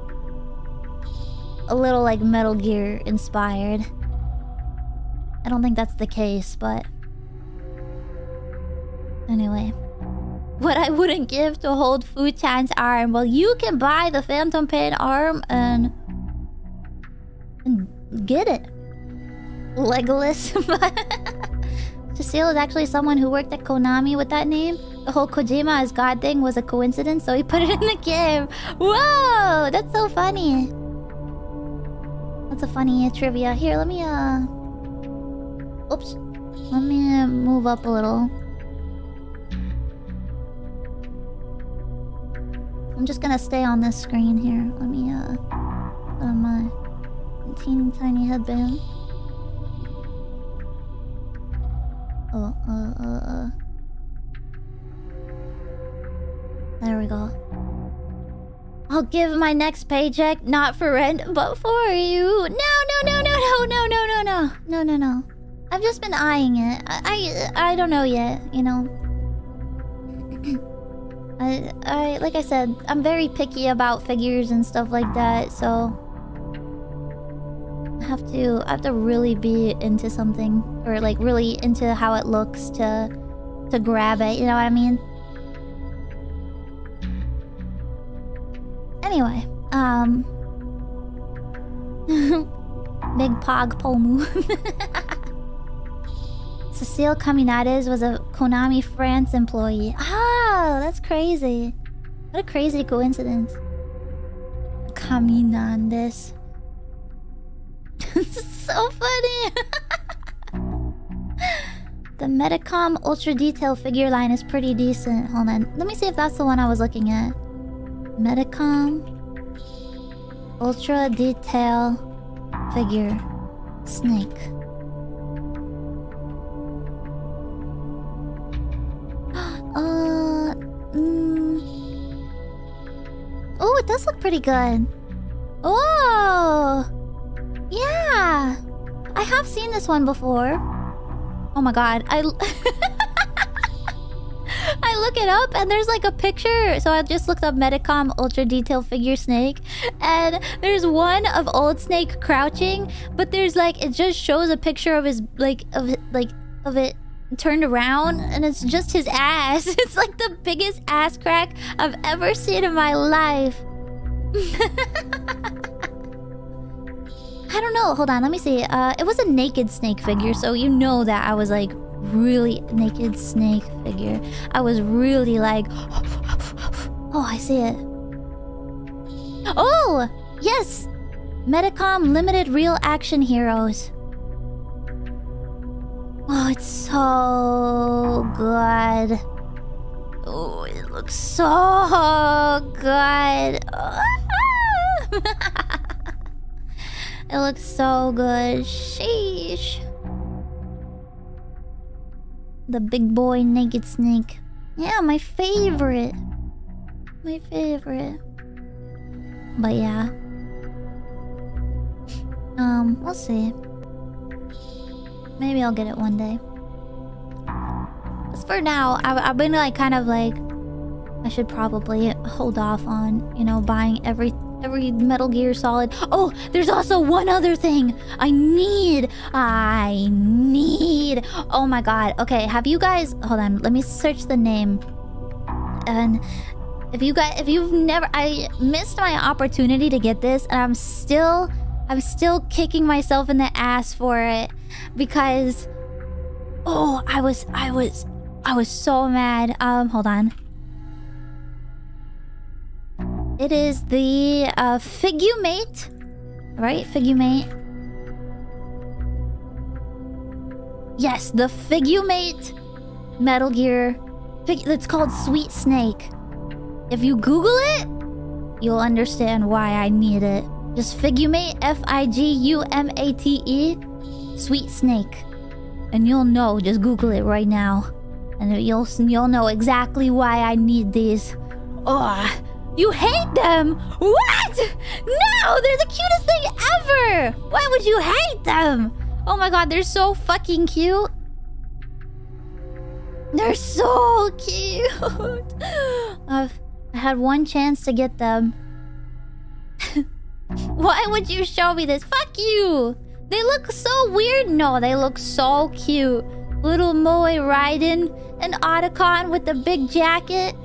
a little like Metal Gear inspired. I don't think that's the case, but anyway. What I wouldn't give to hold Fu-chan's arm. Well, you can buy the Phantom Pain arm and, and get it. Legolas. Cecile is actually someone who worked at Konami with that name. The whole Kojima as God thing was a coincidence, so he put it in the game. Whoa! That's so funny. That's a funny trivia. Here, let me, uh... Oops. Let me uh, move up a little. I'm just gonna stay on this screen here. Let me, uh... Put on my teeny tiny headband. Uh, uh, uh. There we go. I'll give my next paycheck not for rent, but for you. No, no, no, no, no, no, no, no, no, no, no, no. I've just been eyeing it. I, I, I don't know yet. You know. I, I, like I said, I'm very picky about figures and stuff like that. So have to, I have to really be into something, or like really into how it looks to, to grab it. You know what I mean? Anyway, um... Big Pog Pomu. Cecile Caminades was a Konami France employee. Ah, that's crazy. What a crazy coincidence. Caminandes. this is so funny. the Medicom Ultra Detail figure line is pretty decent. Hold on. Let me see if that's the one I was looking at. Medicom Ultra Detail Figure Snake. uh, mm. Oh, it does look pretty good. Oh, yeah. I have seen this one before. Oh my god, I. I look it up and there's like a picture. So I just looked up Medicom Ultra Detail Figure Snake. And there's one of Old Snake crouching. But there's like, it just shows a picture of his, like, of like, of it turned around. And it's just his ass. It's like the biggest ass crack I've ever seen in my life. I don't know. Hold on. Let me see. Uh, it was a naked snake figure. So you know that I was like really naked snake figure. I was really like, oh, I see it. Oh, yes! Medicom Limited Real Action Heroes. Oh, it's so good. Oh, it looks so good. it looks so good. Sheesh. The big boy naked snake. Yeah, my favorite. My favorite. But yeah. Um, we'll see. Maybe I'll get it one day. As for now, I've, I've been like kind of like I should probably hold off on, you know, buying every every Metal Gear Solid. Oh, there's also one other thing I need. I need. Oh my god. Okay, have you guys? Hold on. Let me search the name. And if you guys, if you've never, I missed my opportunity to get this, and I'm still, I'm still kicking myself in the ass for it because, oh, I was, I was, I was so mad. Um, hold on. It is the uh, Figumate, right? Figumate. Yes, the Figumate Metal Gear. Fig it's called Sweet Snake. If you Google it, you'll understand why I need it. Just Figumate, F-I-G-U-M-A-T-E, Sweet Snake, and you'll know. Just Google it right now, and you'll you'll know exactly why I need these. Oh. You hate them? What? No, they're the cutest thing ever. Why would you hate them? Oh my god, they're so fucking cute. They're so cute. I've I had one chance to get them. Why would you show me this? Fuck you. They look so weird. No, they look so cute. Little Moe riding an Otacon with a big jacket.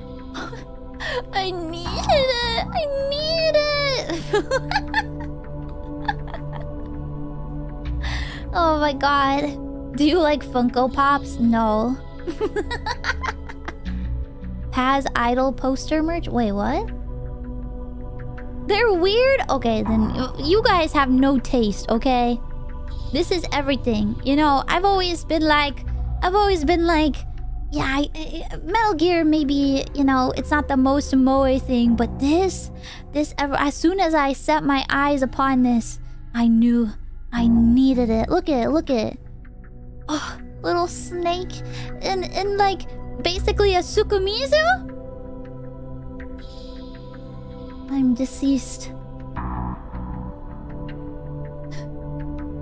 I need it. I need it. Oh my god. Do you like Funko Pops? No. Paz Idol poster merch? Wait, what? They're weird? Okay, then you guys have no taste, okay? This is everything. You know, I've always been like... I've always been like... Yeah, I, Metal Gear maybe, you know, it's not the most moe thing, but this... This ever... As soon as I set my eyes upon this, I knew I needed it. Look at it, look at it. Oh, little snake. And, and like, basically a Sukumizu? I'm deceased.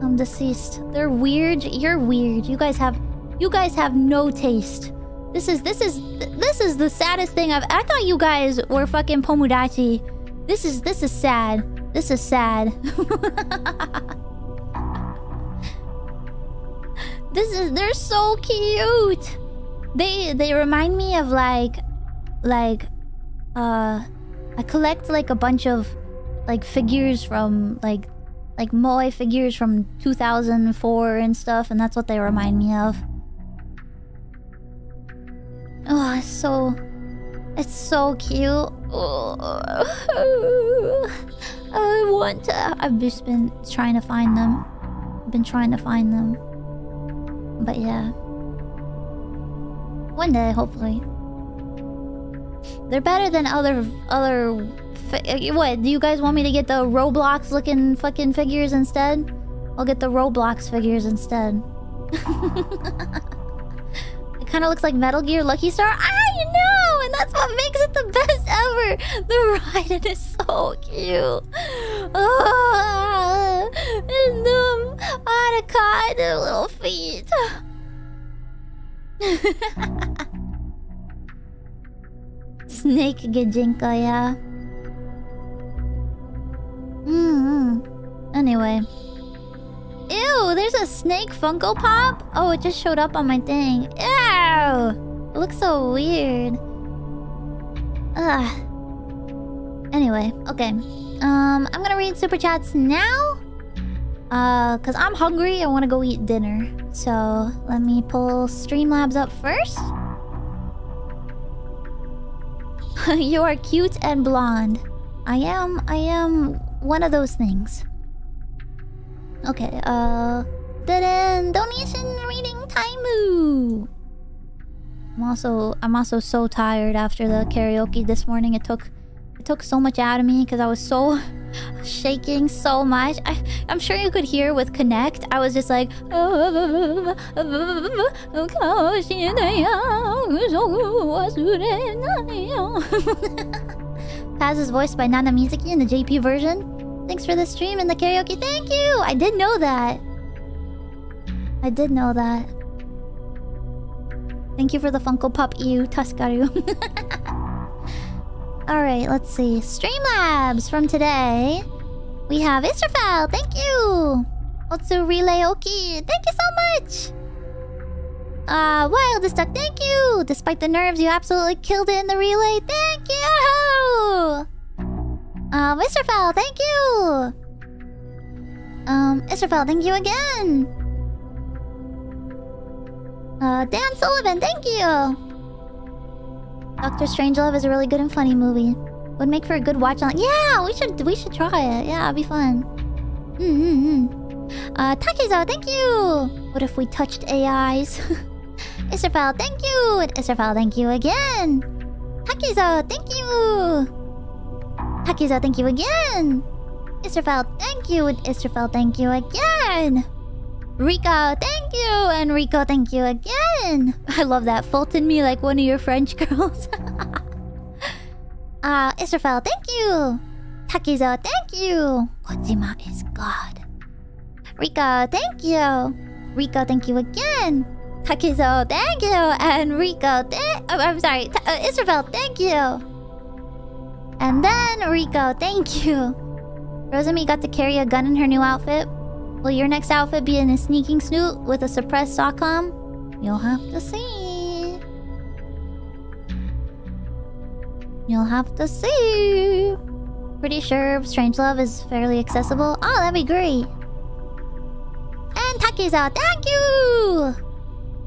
I'm deceased. They're weird. You're weird. You guys have you guys have no taste. This is this is this is the saddest thing I've I thought you guys were fucking Pomudachi. This is this is sad. This is sad. this is they're so cute. They they remind me of like like uh I collect like a bunch of like figures from like like moe figures from 2004 and stuff and that's what they remind me of. Oh, it's so it's so cute. Oh, I want to I've just been trying to find them. I've been trying to find them. But yeah. One day, hopefully. They're better than other other. what? Do you guys want me to get the Roblox looking fucking figures instead? I'll get the Roblox figures instead. kind of looks like Metal Gear Lucky Star. I know, and that's what makes it the best ever. The ride is so cute. Ah, and um, Attica, the little feet. Snake Gijinka, yeah. Mm hmm Anyway. Ew, there's a snake Funko Pop? Oh, it just showed up on my thing. Ew! It looks so weird. Ugh. Anyway, okay. Um, I'm gonna read Super Chats now. Uh, cause I'm hungry. I wanna go eat dinner. So, let me pull Streamlabs up first. you are cute and blonde. I am, I am one of those things. Okay, uh... Then donation reading time I'm also I'm also so tired after the karaoke this morning. It took it took so much out of me because I was so shaking so much. I I'm sure you could hear with Connect. I was just like Paz is voiced by Nana Mizuki in the JP version. Thanks for the stream and the karaoke. Thank you! I did know that. I did know that. Thank you for the Funko Pop EU Tuskaru. Alright, let's see. Streamlabs from today. We have Israfel, thank you! Also Relay Oki, thank you so much! Uh, Wildest Duck, thank you! Despite the nerves, you absolutely killed it in the relay. Thank you! Um, Israfel, thank you! Um, Israfel, thank you again! Uh, Dan Sullivan, thank you! Doctor Strangelove is a really good and funny movie. Would make for a good watch on. Yeah, we should we should try it. Yeah, it'd be fun. Mm hmm. -hmm. Uh, Takizo, thank you. What if we touched AIs? Israfel, thank you. And Israfel, thank you again. Takizo, thank you. Takizo, thank you again. Israfel, thank you. And thank you again. Rico, thank you! And Rico, thank you again! I love that. Fulton me like one of your French girls. uh, Israfel, thank you! Takizo, thank you! Kojima is God. Rico, thank you! Rico, thank you again! Takizo, thank you! And Rico, thank... Oh, I'm sorry. Ta uh, Israfel, thank you! And then Rico, thank you! Rosemi got to carry a gun in her new outfit. Will your next outfit be in a sneaking snoot with a suppressed SOCOM? You'll have to see. You'll have to see. Pretty sure Strangelove is fairly accessible. Oh, that'd be great. And Takizo, thank you!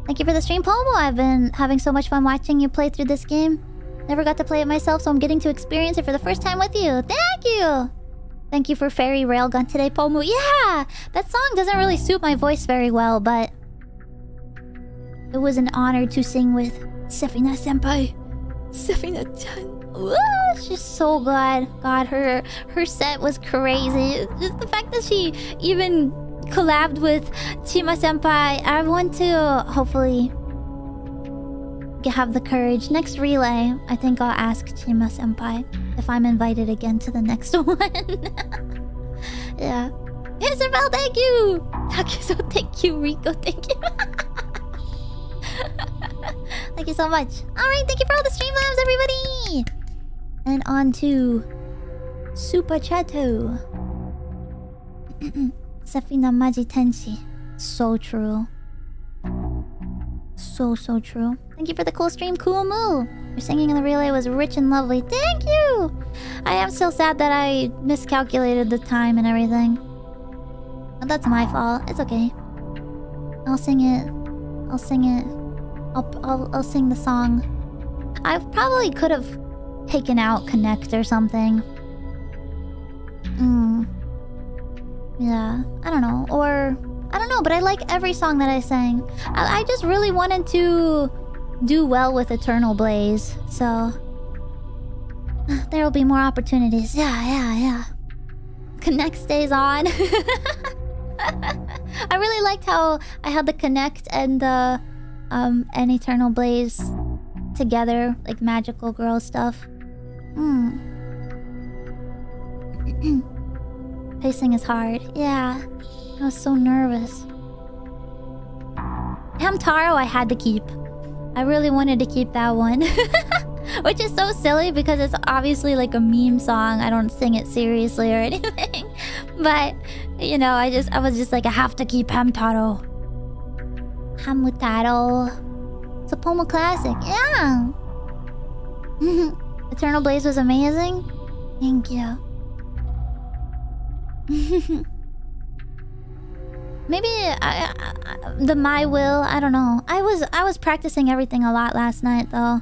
Thank you for the stream, Pomu. I've been having so much fun watching you play through this game. Never got to play it myself, so I'm getting to experience it for the first time with you. Thank you! Thank you for Fairy Railgun today, Pomu. Yeah! That song doesn't really suit my voice very well, but... It was an honor to sing with Seffyna Senpai. Seffyna-chan. She's so good. God, her her set was crazy. Just the fact that she even collabed with Chima Senpai. I want to hopefully have the courage. Next relay, I think I'll ask Chima Senpai if I'm invited again to the next one. yeah. Israfel, thank you! Takizo thank you, Rico, thank you. thank you so much. Alright, thank you for all the streamlabs, everybody! And on to Super Chato. Seffyna Maji Tenshi. So true. So, so true. Thank you for the cool stream, Cool Moo. Your singing in the relay was rich and lovely. Thank you! I am still sad that I miscalculated the time and everything. But that's my fault. It's okay. I'll sing it. I'll sing it. I'll, I'll, I'll sing the song. I probably could have taken out Connect or something. Hmm. Yeah, I don't know. Or I don't know, but I like every song that I sang. I, I just really wanted to do well with Eternal Blaze, so there will be more opportunities. Yeah, yeah, yeah. Connect stays on. I really liked how I had the Connect and the um and Eternal Blaze together, like magical girl stuff. Hmm. Pacing is hard. Yeah. I was so nervous. Hamtaro I had to keep. I really wanted to keep that one. Which is so silly because it's obviously like a meme song. I don't sing it seriously or anything. but, you know, I just I was just like, I have to keep Hamtaro. Hamutaro. It's a Pomu classic. Yeah. Eternal Blaze was amazing. Thank you. Maybe I, I, the my will. I don't know. I was I was practicing everything a lot last night though.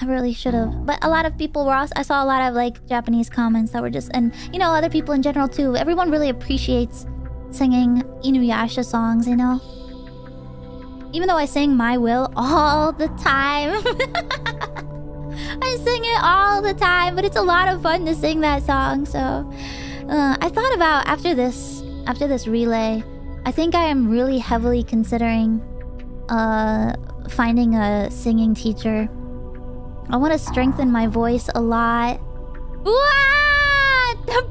I really should have. But a lot of people were also, I saw a lot of like Japanese comments that were just and you know other people in general too. Everyone really appreciates singing Inuyasha songs, you know. Even though I sing My Will all the time. I sing it all the time, but it's a lot of fun to sing that song. So uh, I thought about after this after this relay, I think I am really heavily considering uh, finding a singing teacher. I want to strengthen my voice a lot. What? The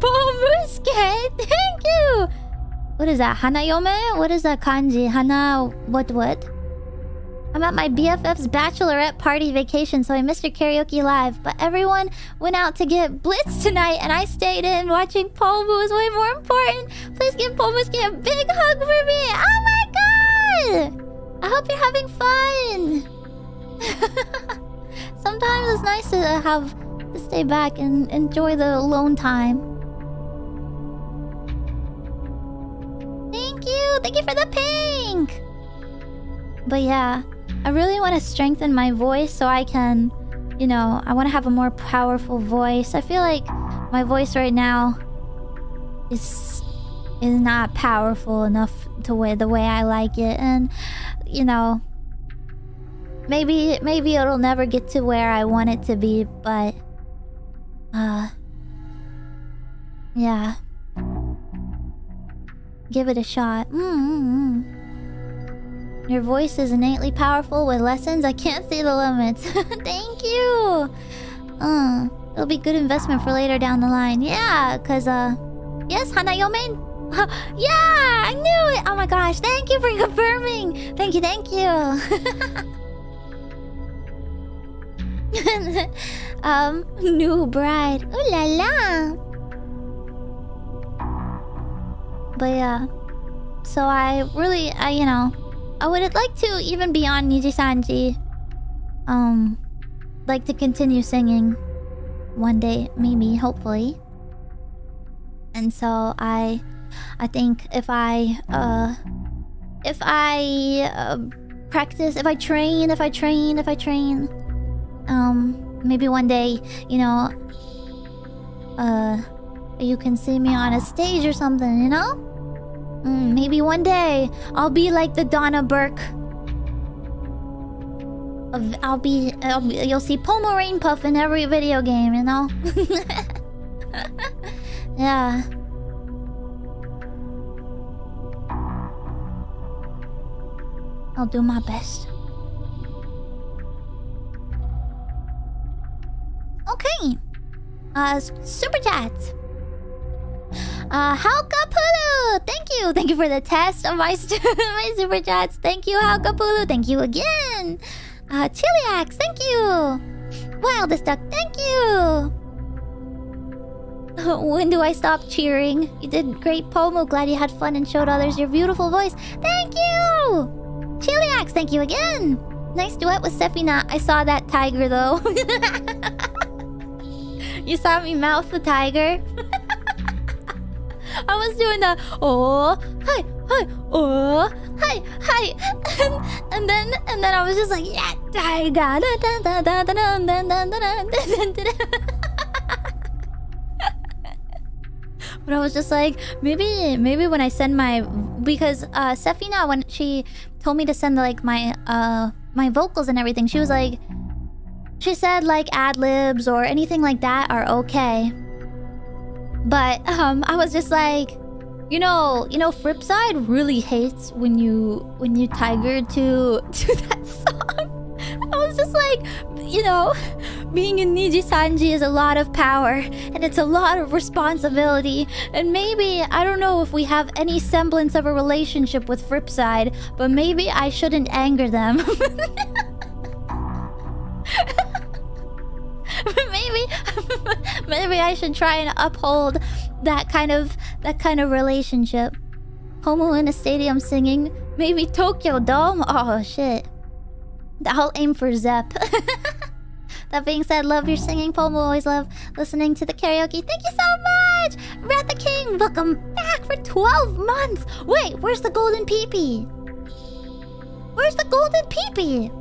Musket! Thank you! What is that? Hanayome? What is that kanji? Hana... What, what? I'm at my BFF's bachelorette party vacation, so I missed your karaoke live. But everyone went out to get blitz tonight, and I stayed in watching Pomu is way more important. Please give Pomuski a big hug for me. Oh my god! I hope you're having fun. Sometimes it's nice to have to stay back and enjoy the alone time. Thank you. Thank you for the pink. But yeah. I really want to strengthen my voice so I can, you know, I want to have a more powerful voice. I feel like my voice right now is is not powerful enough to way the way I like it and you know maybe maybe it'll never get to where I want it to be but uh yeah give it a shot mm -hmm. Your voice is innately powerful with lessons. I can't see the limits. Thank you. Uh, it'll be good investment for later down the line. Yeah, cause uh, yes, Hana Hanayomen. yeah, I knew it. Oh my gosh, thank you for confirming. Thank you, thank you. um, new bride. Ooh la la. But yeah, so I really, I you know. I would like to, even beyond Nijisanji, um, like to continue singing one day, maybe, hopefully. And so I I think if I uh if I uh, practice, if I train, if I train, if I train, um, maybe one day, you know, uh, you can see me on a stage or something, you know? Mm, maybe one day I'll be like the Donna Burke. I'll be, I'll be you'll see Pomu Rainpuff in every video game, you know? yeah. I'll do my best. Okay. Uh, super chat. Uh, Halkapulu! Thank you! Thank you for the test of my, my super chats. Thank you, Haukapulu. Thank you again. Uh, Chiliax, thank you. Wildest Duck, thank you. when do I stop cheering? You did great, Pomu. Glad you had fun and showed others your beautiful voice. Thank you! Chiliax, thank you again. Nice duet with Seffyna. I saw that tiger though. you saw me mouth the tiger. I was doing the oh hi hi oh hi hi, and, and then and then I was just like yeah I got But I was just like maybe maybe when I send my because uh Seffyna when she told me to send like my uh my vocals and everything she was like she said like ad libs or anything like that are okay. But um, I was just like, you know, you know, Fripside really hates when you when you tiger to to that song. I was just like, you know, being in Nijisanji is a lot of power and it's a lot of responsibility. And maybe, I don't know if we have any semblance of a relationship with Fripside, but maybe I shouldn't anger them. maybe maybe I should try and uphold that kind of that kind of relationship. Homo in a stadium singing, maybe Tokyo Dome. Oh shit. I'll aim for Zepp. that being said, love your singing, Pomu. Always love listening to the karaoke. Thank you so much! Rat the King, welcome back for 12 months! Wait, where's the golden peepee? Where's the golden peepee?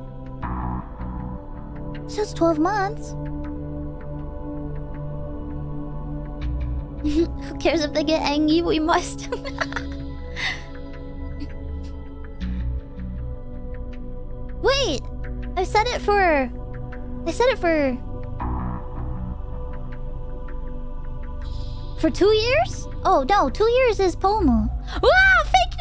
Says 12 months. Who cares if they get angry? We must. Wait! I said it for... I said it for... For two years? Oh, no. Two years is Pomu. Wow! Fake!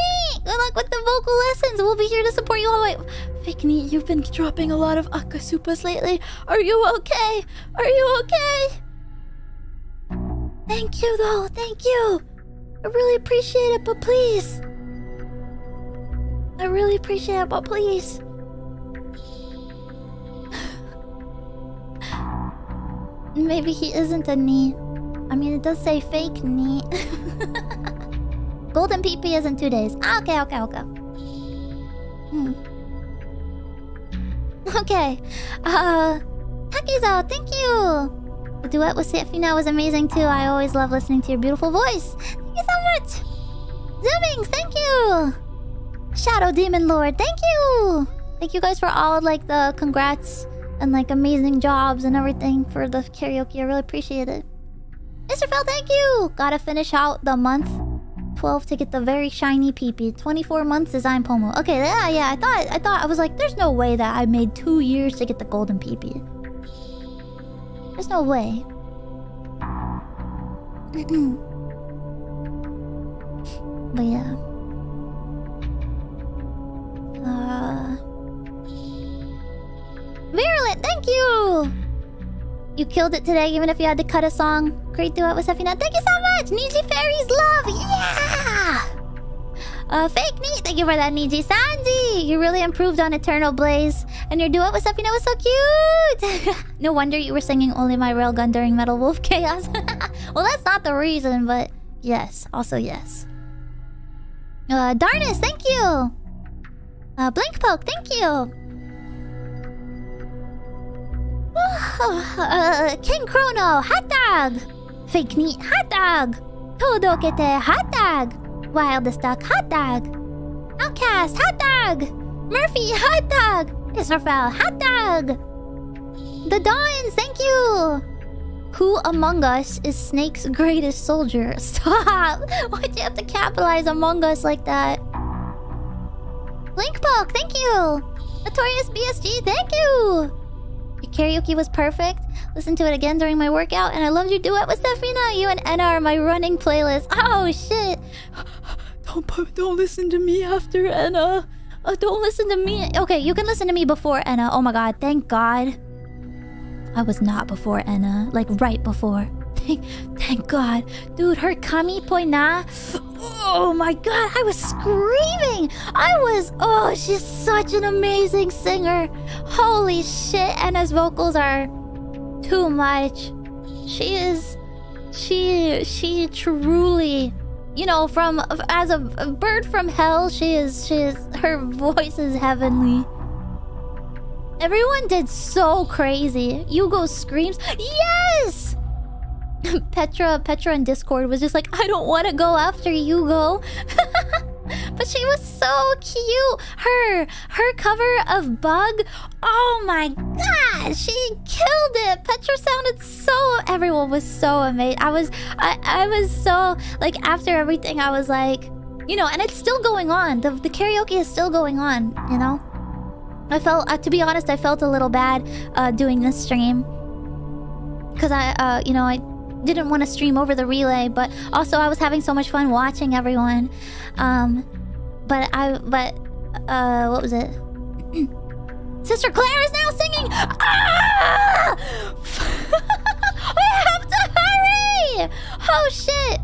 Good luck with the vocal lessons. We'll be here to support you all the way. Fake you've been dropping a lot of Akasupas lately. Are you okay? Are you okay? Thank you, though. Thank you. I really appreciate it, but please. I really appreciate it, but please. Maybe he isn't a knee. I mean, it does say fake knee. Golden PP is in two days. Ah, okay, okay, okay. Hmm. Okay. Uh, Takizo, thank you. The duet with Seffyna was amazing too. I always love listening to your beautiful voice. Thank you so much. Zoomings, thank you. Shadow Demon Lord, thank you. Thank you guys for all like the congrats and like amazing jobs and everything for the karaoke. I really appreciate it. Mr. Phil, thank you. Gotta finish out the month 12 to get the very shiny peepee. 24 months design Pomu. Okay, yeah, yeah. I thought, I thought, I was like, there's no way that I made two years to get the golden peepee. There's no way. but yeah. Uh. Virulent, thank you! You killed it today, even if you had to cut a song. Great duet with Seffyna. Thank you so much! Niji Fairies love! Yeah! Uh, fake neat, thank you for that, Nijisanji! You really improved on Eternal Blaze. And your duet with Seffyna was so cute! no wonder you were singing Only My Railgun during Metal Wolf Chaos. well, that's not the reason, but yes. Also, yes. Uh, Darnus, thank you! Uh, Blink Poke, thank you! uh, King Chrono, hot dog! Fake neat, hot dog! Todokete hot dog. Wildest duck hot dog. Outcast hot dog. Murphy hot dog. Israfel hot dog. The Dawns, thank you. Who among us is Snake's greatest soldier? Stop! Why'd you have to capitalize Among Us like that? Linkbook, thank you! Notorious BSG, thank you! Karaoke was perfect. Listened to it again during my workout, and I loved your duet with Seffyna. You and Enna are my running playlist. Oh shit! Don't don't listen to me after Enna. Uh, don't listen to me. Okay, you can listen to me before Enna. Oh my god, thank God. I was not before Enna, like right before. Thank, thank God. Dude, her Kami Poina. Oh my God, I was screaming. I was, oh, she's such an amazing singer. Holy shit, Enna's vocals are too much. She is, she, she truly, you know, from, as a, a bird from hell, she is, she is, her voice is heavenly. Everyone did so crazy. Yugo screams, Yes! Petra, Petra in Discord was just like, I don't want to go after Yugo. but she was so cute. Her, her cover of Bug, oh my god, she killed it. Petra sounded so, everyone was so amazed. I was, I, I was so, like, after everything, I was like, you know, and it's still going on. The, the karaoke is still going on, you know? I felt, uh, to be honest, I felt a little bad uh, doing this stream. Because I, uh, you know, I didn't want to stream over the relay, but also I was having so much fun watching everyone. Um, but I, but, uh, what was it? Sister Claire is now singing! Ah! I have to hurry! Oh shit!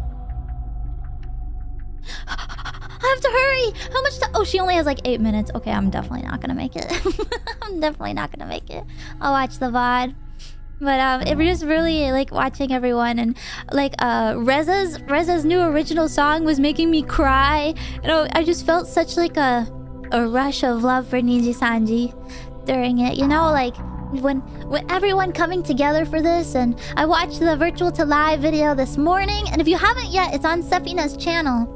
I have to hurry! How much time? Oh, she only has like eight minutes. Okay, I'm definitely not gonna make it. I'm definitely not gonna make it. I'll watch the VOD. But um, it was just really like watching everyone and like uh Reza's Reza's new original song was making me cry. You know, I just felt such like a a rush of love for Nijisanji during it. You know, like when when everyone coming together for this and I watched the virtual to live video this morning and if you haven't yet, it's on Seffyna's channel.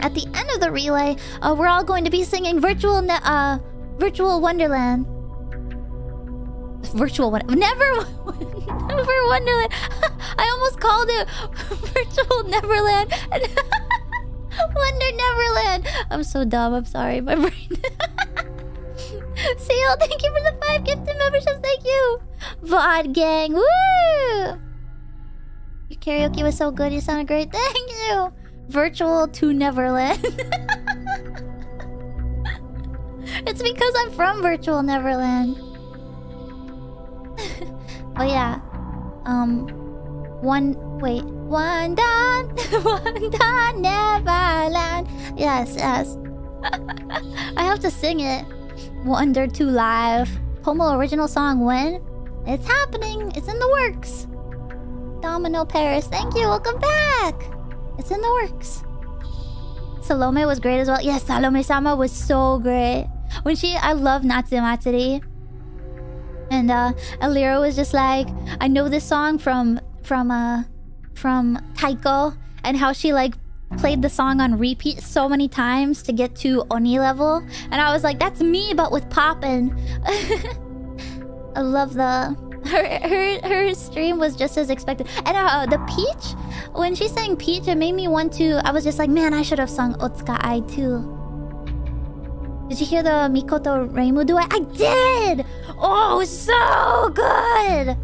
At the end of the relay, uh, we're all going to be singing virtual uh virtual Wonderland virtual one. Never never wonderland. I almost called it virtual neverland. Wonder neverland. I'm so dumb. I'm sorry. My brain. Seal thank you for the five gifted memberships. Thank you. Vod gang. Woo! Your karaoke was so good. You sounded great. Thank you. Virtual to neverland. It's because i'm from virtual neverland oh yeah. Um one wait. One done one done Neverland. Yes, yes. I have to sing it. Wonder 2 live. Pomu original song when? It's happening. It's in the works. Domino Paris, thank you. Welcome back. It's in the works. Salome was great as well. Yes, Salome Sama was so great. When she, I love Natsu Matsuri. And uh Elira was just like, I know this song from from uh from Taiko and how she like played the song on repeat so many times to get to Oni level. And I was like, that's me but with Poppin. I love the her her her stream was just as expected. And uh, the Peach, when she sang Peach, it made me want to. I was just like, man, I should have sung Otsuka Ai too. Did you hear the Mikoto Reimu duet? I did! Oh, so good!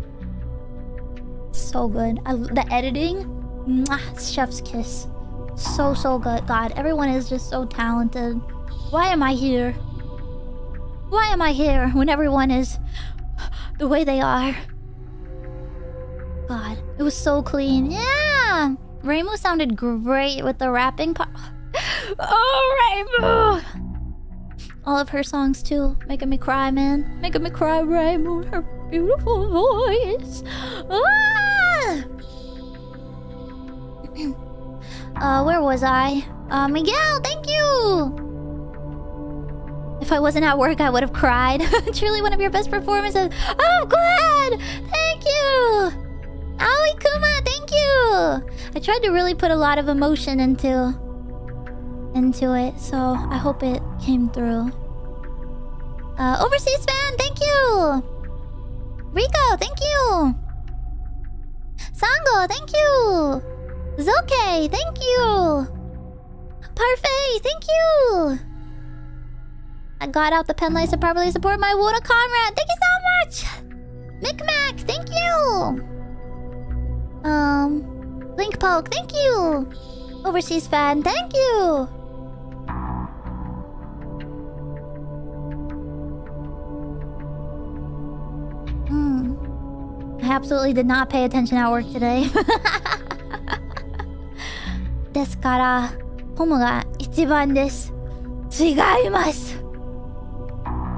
So good. I, the editing, mwah, chef's kiss. So, so good. God, everyone is just so talented. Why am I here? Why am I here when everyone is the way they are? God, it was so clean. Yeah! Reimu sounded great with the rapping part. Oh, Reimu! All of her songs too, making me cry, man. Making me cry, Raymond. Her beautiful voice. Ah! uh, where was I? Uh, Miguel, thank you. If I wasn't at work, I would have cried. Truly one of your best performances. Oh, glad. Thank you. Aoi Kuma, Thank you! I tried to really put a lot of emotion into into it, so I hope it came through. Uh, overseas fan, thank you! Rico, thank you! Sango, thank you! Zoke, thank you! Parfait, thank you! I got out the pen lights to properly support my Wona comrade. Thank you so much! Micmac, thank you! Um, Link Poke, thank you! Overseas fan, thank you! Absolutely did not pay attention at work today. ですから、ホムが一番です。違います。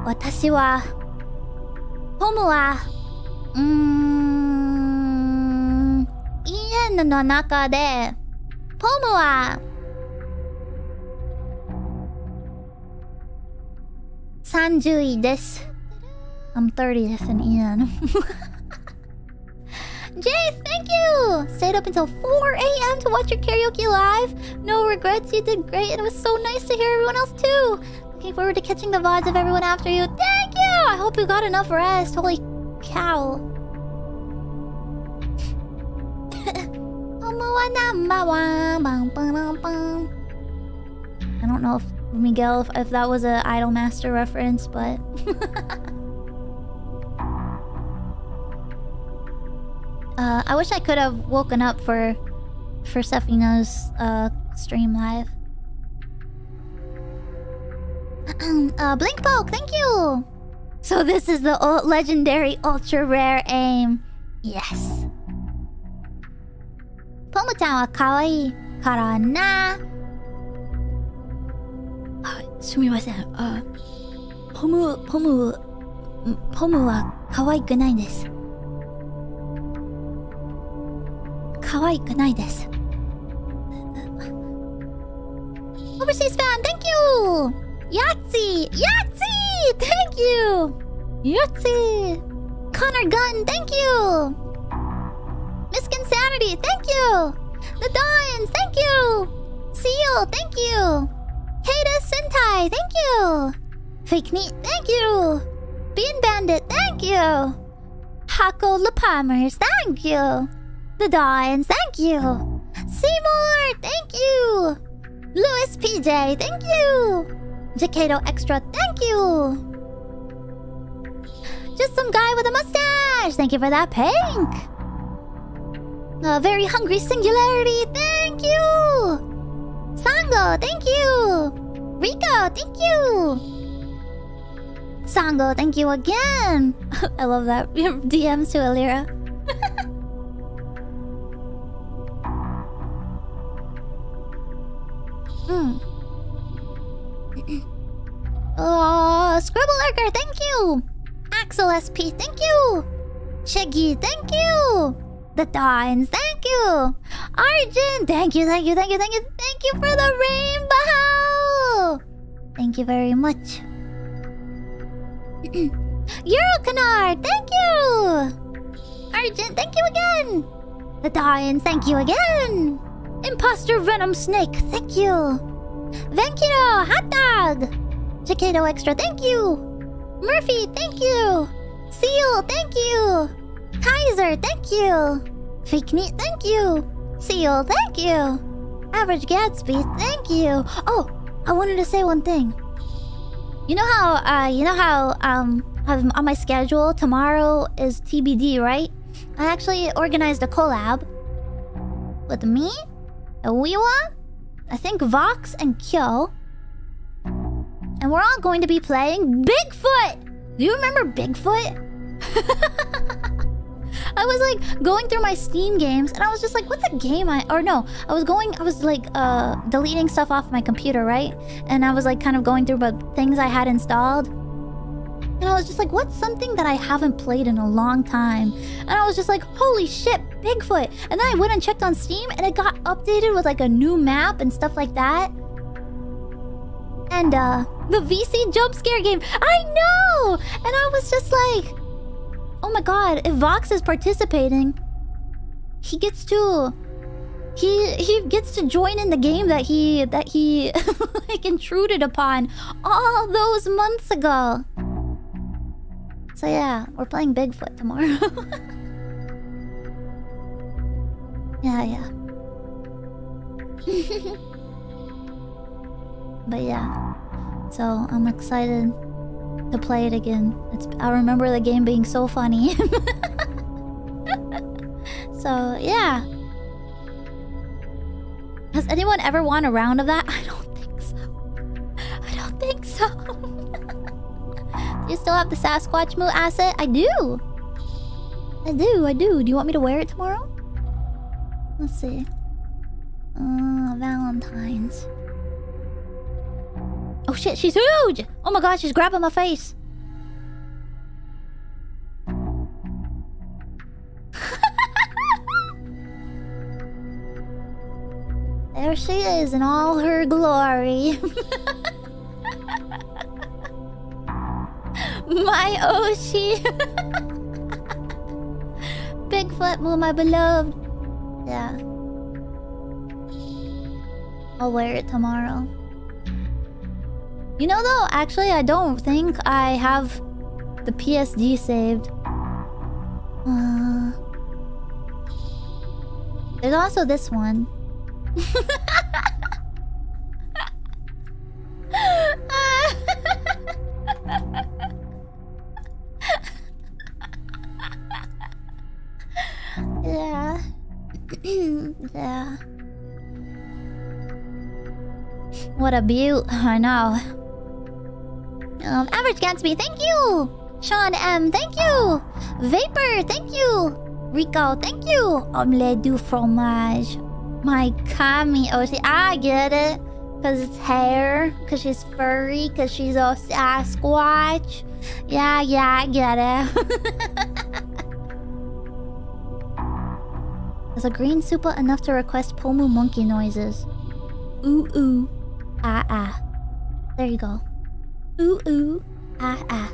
私は、ホムは、うーん、EN の中で、ポムは、30位です。I'm 30です in EN. Jay, thank you! Stayed up until 4 a.m. to watch your karaoke live. No regrets, you did great, and it was so nice to hear everyone else too. Looking forward to catching the VODs of everyone after you. Thank you! I hope you got enough rest. Holy cow. I don't know if Miguel, if, if that was a Idolmaster reference, but. Uh, I wish I could have woken up for for Seffyna's uh, stream live. uh, Blink Poke, thank you! So this is the legendary ultra rare aim. Yes. Pomu-chan uh, wa kawaii kara na. Uh, sumimasen. Uh, Pomu, Pomu, Pomu wa kawaii nai desu. 可愛くないです。可愛くないです。Overseas fan, thank you! Yahtzee! Yahtzee! Thank you! Yahtzee! Connor Gunn, thank you! Misk Insanity, thank you! The Dawns, thank you! Seal, thank you! Kata Sentai, thank you! Fake Neat, thank you! Bean Bandit, thank you! Hako Lepalmers, thank you! The Dawns, thank you! Seymour, thank you! Louis PJ, thank you! Jacato Extra, thank you! Just some guy with a mustache, thank you for that pink! A very hungry singularity, thank you! Sango, thank you! Rico, thank you! Sango, thank you again! I love that. DMs to Elira. Hmm. uh, Scribble Lurker, thank you! Axel SP, thank you! Shaggy, thank you! The Dines, thank you! Arjun, thank you, thank you, thank you, thank you, thank you for the rainbow! Thank you very much. Eurocanard, thank you! Argent, thank you again! The Dines, thank you again! Imposter Venom Snake, thank you! Venkiro, Hot Dog! Jacato Extra, thank you! Murphy, thank you! Seal, thank you! Kaiser, thank you! Fake thank you! Seal, thank you! Average Gatsby, thank you! Oh, I wanted to say one thing. You know how, uh, you know how, um, um, on my schedule, tomorrow is TBD, right? I actually organized a collab with me, Awiwa, I think Vox and Kyo. And we're all going to be playing Bigfoot! Do you remember Bigfoot? I was like going through my Steam games and I was just like, what's a game I or no, I was going I was like uh deleting stuff off my computer, right? And I was like kind of going through but things I had installed. And I was just like, what's something that I haven't played in a long time? And I was just like, holy shit, Bigfoot. And then I went and checked on Steam and it got updated with like a new map and stuff like that. And uh the VC jump scare game. I know! And I was just like, oh my god, if Vox is participating, he gets to he he gets to join in the game that he that he like intruded upon all those months ago. So yeah, we're playing Bigfoot tomorrow. yeah, yeah. but yeah. So I'm excited to play it again. It's I remember the game being so funny. so yeah. Has anyone ever won a round of that? I don't think so. I don't think so. You still have the Sasquatch Moo asset? I do. I do, I do. Do you want me to wear it tomorrow? Let's see. Uh, Valentine's. Oh shit, she's huge! Oh my god, she's grabbing my face. there she is in all her glory. my Oshi. Bigfoot, my beloved. Yeah. I'll wear it tomorrow. You know though, actually I don't think I have the PSD saved. Uh, there's also this one. What a beaut, I know. Um, Average Gatsby, thank you! Sean M, thank you! Vapor, thank you! Rico, thank you! Omelette du fromage. My Kami Oh, Oshi, I get it. Cause it's hair, cause she's furry, cause she's a Sasquatch. Yeah, yeah, I get it. Is a green super enough to request Pomu monkey noises? Ooh ooh. Ah ah. There you go. Ooh ooh. Ah ah.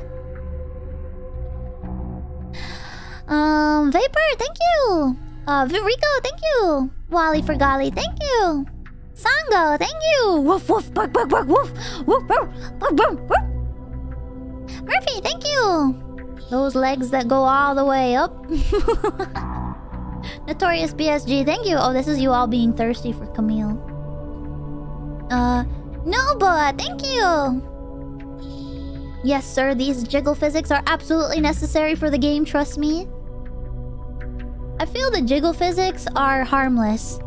Um, Vapor, thank you. Uh, Rico, thank you. Wally for golly, thank you. Sango, thank you. Woof woof, bark bark bark, woof woof, bark, woof. Murphy, thank you. Those legs that go all the way up. Notorious BSG, thank you. Oh, this is you all being thirsty for Camille. Uh, Noba, thank you. Yes, sir, these jiggle physics are absolutely necessary for the game, trust me. I feel the jiggle physics are harmless.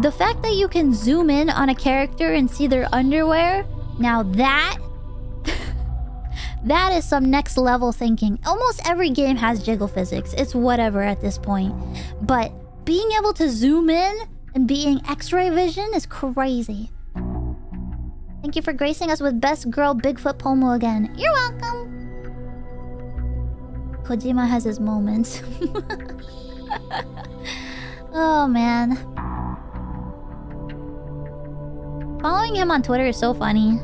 The fact that you can zoom in on a character and see their underwear, now that... that is some next level thinking. Almost every game has jiggle physics. It's whatever at this point. But being able to zoom in and being x-ray vision is crazy. Thank you for gracing us with Best Girl Bigfoot Pomu again. You're welcome! Kojima has his moments. oh, man. Following him on Twitter is so funny.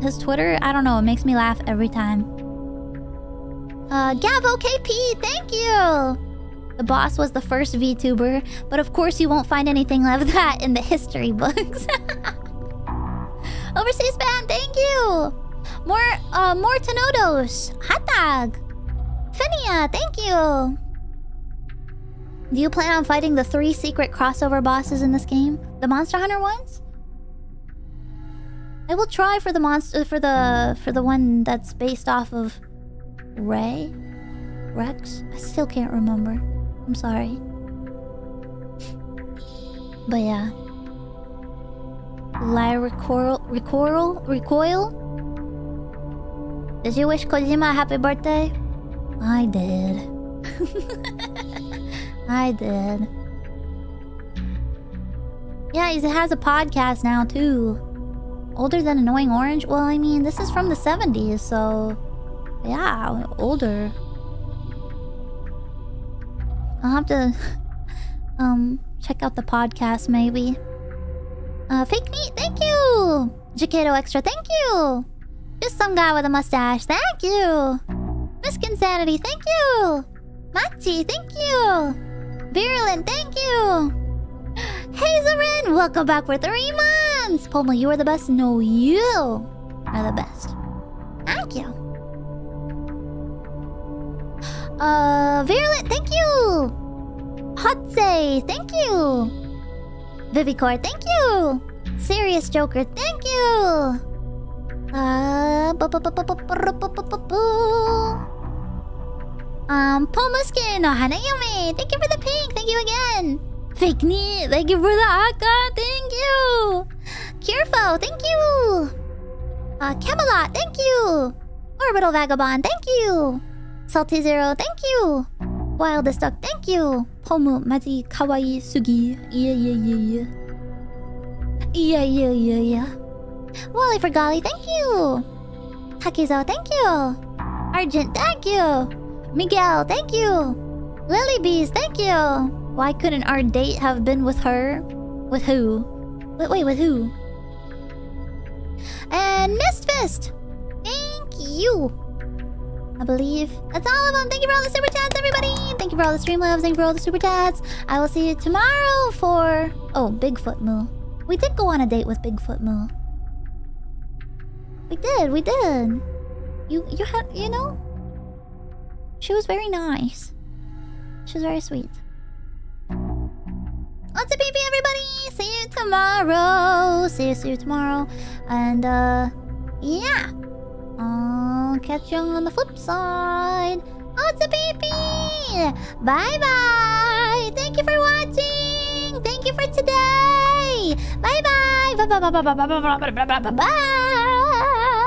His Twitter, I don't know, it makes me laugh every time. Uh, Gavo KP, thank you! The boss was the first VTuber, but of course you won't find anything of that in the history books. Overseas band, thank you! More, uh, more Tenodos. Hot dog. Finia, thank you. Do you plan on fighting the three secret crossover bosses in this game? The Monster Hunter ones? I will try for the monster for the for the one that's based off of Ray? Rex? I still can't remember. I'm sorry. But yeah. Lyra recoil recoil recoil? Did you wish Kojima a happy birthday? I did. I did. Yeah, he has a podcast now too. Older than Annoying Orange? Well, I mean, this is from the 70s, so... Yeah, older. I'll have to... um, check out the podcast, maybe. Uh, Fake Neat, thank you! Jaketo Extra, thank you! Just some guy with a mustache, thank you! Misk Insanity, thank you! Machi, thank you! Virulent, thank you! Hazerin, welcome back for three months! Pomo, you are the best. No, you are the best. Thank you. Uh, Virulent, thank you! Hotse, thank you! Vivicore, thank you! Serious Joker, thank you! Uh, um, Pomuskin or Hanayumi, thank you for the pink, thank you again! Fake Neat, thank you for the Aka, thank you! Curefo, thank you! Uh, Camelot, thank you! Orbital Vagabond, thank you! Salty Zero, thank you! Wildest Duck, thank you. Pomu, Maji, Kawaii, Sugi. Yeah, yeah, yeah, yeah. Yeah, yeah, yeah, yeah. Wally for Golly, thank you. Takizo, thank you. Argent, thank you. Miguel, thank you. Lily Bees, thank you. Why couldn't our date have been with her? With who? Wait, wait, with who? And Mist Fist, thank you. I believe that's all of them. Thank you for all the super chats, everybody. Thank you for all the stream loves. Thank you for all the super chats. I will see you tomorrow for oh Bigfoot Moo. We did go on a date with Bigfoot Moo. We did, we did. You you had you know? She was very nice. She was very sweet. Lots of PP everybody! See you tomorrow! See you see you tomorrow. And uh yeah. I'll catch you on the flip side. Oh, Lots of PP! Bye bye! Thank you for watching! Thank you for today! Bye bye! Bye bye bye bye bye bye bye bye bye bye